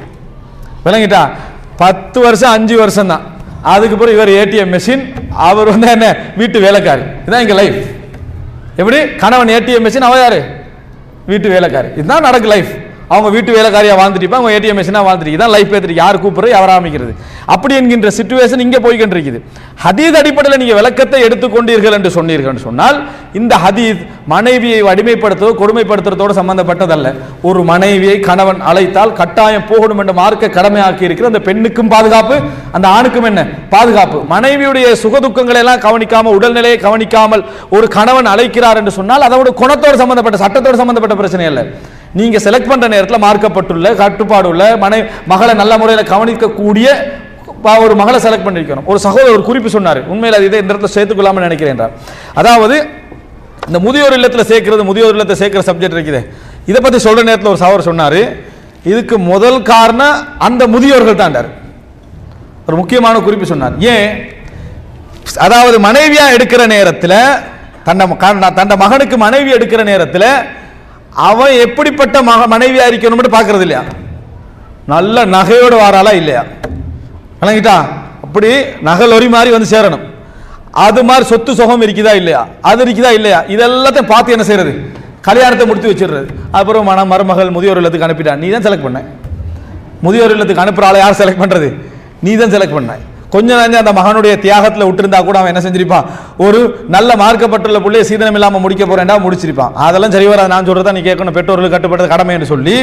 விளங்கிட்டா? பத்து வருஷம் அஞ்சு வருஷம் தான் அதுக்கு பிறகு இவர் ஏடிஎம் மெஷின் அவர் வந்து என்ன வீட்டு வேலைக்காரி. இதுதான் எங்கள் லைஃப் எப்படி? கணவன் ஏடிஎம் மெஷின் அவ யாரு? வீட்டு வேலைக்காரி. இதுதான் நடக்கு லைஃப் அவங்க வீட்டு வேலைக்காரியாக வாழ்ந்துட்டு அவங்க ஏடிஎம் மிஷினாக வாழ்ந்துட்டு தான் லைஃப் ஏத்துட்டு யார் கூப்பிட்றது யார் ஆரம்பிக்கிறது? அப்படி என்கின்ற சுச்சுவேஷன் இங்கே போய்கிட்டு இருக்குது ஹதீஸ் அடிப்படையில் நீங்கள் விளக்கத்தை எடுத்துக்கொண்டீர்கள் என்று சொன்னீர்கள் சொன்னால் இந்த ஹதீஸ் மனைவியை அடிமைப்படுத்துவதோ கொடுமைப்படுத்துறதோடு சம்பந்தப்பட்டதல்ல. ஒரு மனைவியை கணவன் அழைத்தால் கட்டாயம் போகணும் என்று மார்க்க கடமையாக்கி இருக்கிற அந்த பெண்ணுக்கும் பாதுகாப்பு அந்த ஆணுக்கும் என்ன? பாதுகாப்பு. மனைவியுடைய சுகதுக்கங்களை எல்லாம் கவனிக்காமல் உடல்நிலையை கவனிக்காமல் ஒரு கணவன் அழைக்கிறார் என்று சொன்னால் அதோட குணத்தோடு சம்பந்தப்பட்ட சட்டத்தோடு சம்பந்தப்பட்ட பிரச்சனை இல்லை நீங்கள் செலக்ட் பண்ணுற நேரத்தில் மார்க்கப்பட்டுள்ள கட்டுப்பாடு உள்ள மனை மகளை நல்ல முறையில் கவனிக்கக்கூடிய ஒரு மகளை செலக்ட் பண்ணிருக்கணும். ஒரு சகோதரர் ஒரு குறிப்பு சொன்னார். உண்மையில் அது இதை இந்த இடத்துல சேர்த்துக்கொள்ளாமல் நினைக்கிறேன் அதாவது இந்த முதியோர் இல்லத்தில் சேர்க்கிறது முதியோர் இல்லத்தை சேர்க்கிற சப்ஜெக்ட் இருக்குது. இதை பற்றி சொல்கிற நேரத்தில் ஒரு சகோதரர் சொன்னார் இதுக்கு முதல் காரணம் அந்த முதியோர்கள் தாண்டார் ஒரு முக்கியமான குறிப்பு சொன்னார். ஏன்? அதாவது மனைவியாக எடுக்கிற நேரத்தில் தன்னை தன்னை மகனுக்கு மனைவி எடுக்கிற நேரத்தில் அவன் எப்படிப்பட்ட மக மனைவியாக இருக்கணும்னு பார்க்கறது இல்லையா நல்ல நகையோட வாராளா இல்லையா? விளங்கிட்டா? அப்படி நகலொரி மாதிரி வந்து சேரணும். அது மாதிரி சொத்து சுகம் இருக்குதா இல்லையா? அது இருக்குதா இல்லையா? இதெல்லாத்தையும் பார்த்து என்ன செய்யறது கல்யாணத்தை முடித்து வச்சிடுறது. அப்புறம் மன மருமகள் முதியோர் இல்லத்துக்கு அனுப்பிட்டான் நீ தான் செலக்ட் பண்ண. முதியோர் இல்லத்துக்கு அனுப்புகிற ஆளை யார் செலக்ட் பண்ணுறது நீ தான் செலக்ட் பண்ண. கொஞ்ச நேரம் அந்த மகனுடைய தியாகத்தில் விட்டுருந்தா கூட அவன் என்ன செஞ்சிருப்பான்? ஒரு நல்ல மார்க்கப்பட்டுள்ள பிள்ளைய சீதனம் இல்லாமல் முடிக்க போறேன்டா முடிச்சிருப்பான். அதெல்லாம் சரி வராது நான் சொல்றதா நீ கேட்கணும். பெற்றோர்கள் கட்டுப்பட்டது கடமை என்று சொல்லி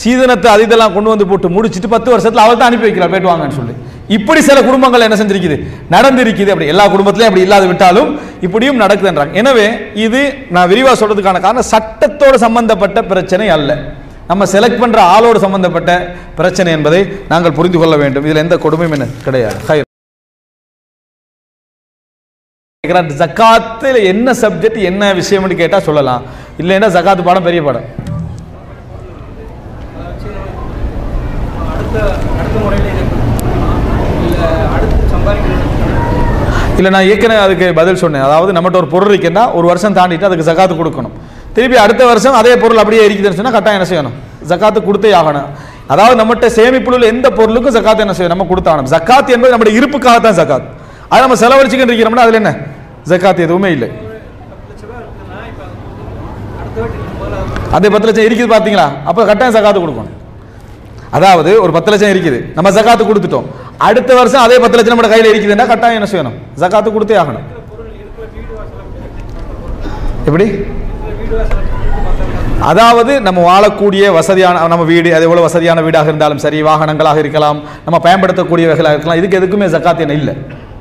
சீதனத்தை அது இதெல்லாம் கொண்டு வந்து போட்டு முடிச்சுட்டு பத்து வருஷத்தில் அவள் தான் அனுப்பி வைக்கிறாள் போயிட்டு வாங்கன்னு சொல்லி. இப்படி சில குடும்பங்கள் என்ன செஞ்சிருக்குது? நடந்திருக்குது அப்படி. எல்லா குடும்பத்திலையும் அப்படி இல்லாது விட்டாலும் இப்படியும் நடக்குதுன்றாங்க. எனவே இது நான் விரிவாக சொல்றதுக்கான காரணம் சட்டத்தோடு சம்பந்தப்பட்ட பிரச்சனை அல்ல. நம்ம செலக்ட் பண்ற ஆளோடு சம்பந்தப்பட்ட பிரச்சனை என்பதை நாங்கள் புரிந்து கொள்ள வேண்டும். இதுல எந்த கொடுமையும் என்ன கிடையாது. ஹைர். என்ன சப்ஜெக்ட் என்ன விஷயம்னு கேட்டா சொல்லலாம். இல்லைன்னா ஜக்காத்து பாடம் பெரிய பாடம். இல்லை இல்லை நான் ஏற்கனவே அதுக்கு பதில் சொன்னேன். அதாவது நம்மகிட்ட ஒரு பொருள் இருக்குன்னா ஒரு வருஷம் தாண்டிட்டு அதுக்கு ஜக்காத்து கொடுக்கணும். திருப்பி அடுத்த வருஷம் அதே பொருள் அப்படியே இருக்குதுன்னு சொன்னால் கட்டாயம் என்ன செய்யணும்? ஜக்காத்து கொடுத்தே ஆகணும். அதாவது நம்மகிட்ட சேமிப்புள்ள எந்த பொருளுக்கும் ஜக்காத்து என்ன செய்யணும்? நம்ம கொடுத்தாகணும். ஜக்காத் என்பது நம்முடைய இருப்புக்காக தான் ஜக்காத் அதை நம்ம செலவழிச்சுக்கிட்டு இருக்கிறோம்னா அதில் என்ன? ஜக்காத் எதுவுமே இல்லை. அதே பத்து லட்சம் இருக்குது பார்த்தீங்களா? அப்போ கட்டாயம் ஜக்காத்து கொடுக்கணும். அதாவது ஒரு பத்து லட்சம் இருக்குது. நம்ம ஜக்காத்து கொடுத்துட்டோம். அடுத்த வருஷம் அதே பத்து லட்சம் நம்ம கையில் இருக்குதுன்னா கட்டாயம் என்ன செய்யணும்? ஜக்காத்து கொடுத்தே ஆகணும். எப்படி? அதாவது நம்ம வாழக்கூடிய வசதியான நம்ம வீடு அது எவ்வளோ வசதியான வீடாக இருந்தாலும் சரி வாகனங்களாக இருக்கலாம் நம்ம பயன்படுத்தக்கூடியவைகளாக இருக்கலாம் இதுக்கு எதுக்குமே ஜக்காத் இல்லை.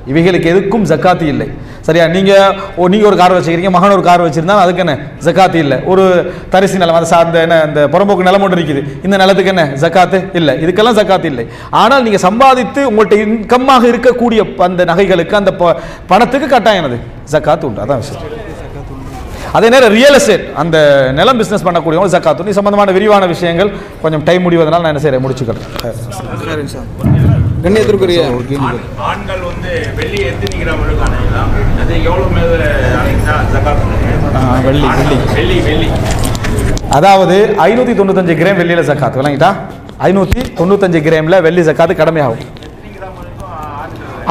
இவைகளுக்கு எதுக்கும் ஜக்காத்தி இல்லை. சரியா? நீங்கள் ஓ நீங்கள் ஒரு கார் வச்சுக்கிறீங்க மகன் ஒரு கார் வச்சிருந்தா அதுக்கு என்ன? ஜக்காத்து இல்லை. ஒரு தரிசு நிலம் அதை சார்ந்த என்ன இந்த புறம்போக்கு நிலம் ஒன்று இருக்குது. இந்த நிலத்துக்கு என்ன? ஜக்காத்து இல்லை. இதுக்கெல்லாம் ஜக்காத்து இல்லை. ஆனால் நீங்கள் சம்பாதித்து உங்கள்கிட்ட இன்கம்மாக இருக்கக்கூடிய அந்த நகைகளுக்கு அந்த ப- பணத்துக்கு கட்டாயனது ஜக்காத்து உண்டு. அதான் விஷயம். அதே நேரம் ரியல் எஸ்டேட் அந்த நிலம் பிஸ்னஸ் பண்ணக்கூடியவங்க ஜக்காத்து இது சம்பந்தமான விரிவான விஷயங்கள் கொஞ்சம் டைம் முடிவதனால நான் என்ன செய்கிறேன் முடிச்சுக்கிறேன். கண்ணியத்திற்குரிய ஆண்கள் வந்து வெள்ளி ஜகாத் வெள்ளி, வெள்ளி. வெள்ளி வெள்ளி. அதாவது ஐநூற்றி தொண்ணூத்தஞ்சு கிராம் வெள்ளியில் ஜக்காத்து விளங்கிட்டா? ஐநூற்றி தொண்ணூத்தஞ்சு கிராமில் வெள்ளி ஜக்காத்து கடமையாகும்.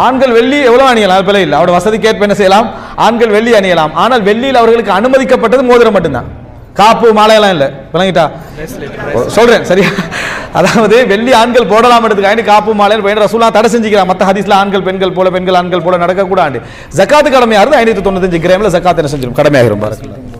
ஆண்கள் வெள்ளி எவ்வளவு அணியலாம்? அது பிள்ளை இல்லை. அவரோட வசதிக்கேற்ப என்ன செய்யலாம்? ஆண்கள் வெள்ளி அணியலாம். ஆனால் வெள்ளியில் அவர்களுக்கு அனுமதிக்கப்பட்டது மோதிரம் மட்டும்தான். காப்பு மாலையெல்லாம் இல்லை. விளங்கிட்டா? சொல்றேன் சரியா? அதாவது வெள்ளி ஆண்கள் போடலாம் எடுத்துக்காண்டி காப்பு மாலையில் போய் ரசூலா தடை செஞ்சுக்கிறான். மற்ற ஹதீஸ்ல ஆண்கள் பெண்கள் போல பெண்கள் ஆண்கள் போல நடக்கக்கூடாது ஜக்காத்து கடமையாக இருந்து ஐநூற்றி தொண்ணூத்தஞ்சு கிராமில் ஜக்காத்து என்ன செஞ்சிடும் கடமையாக பாருங்க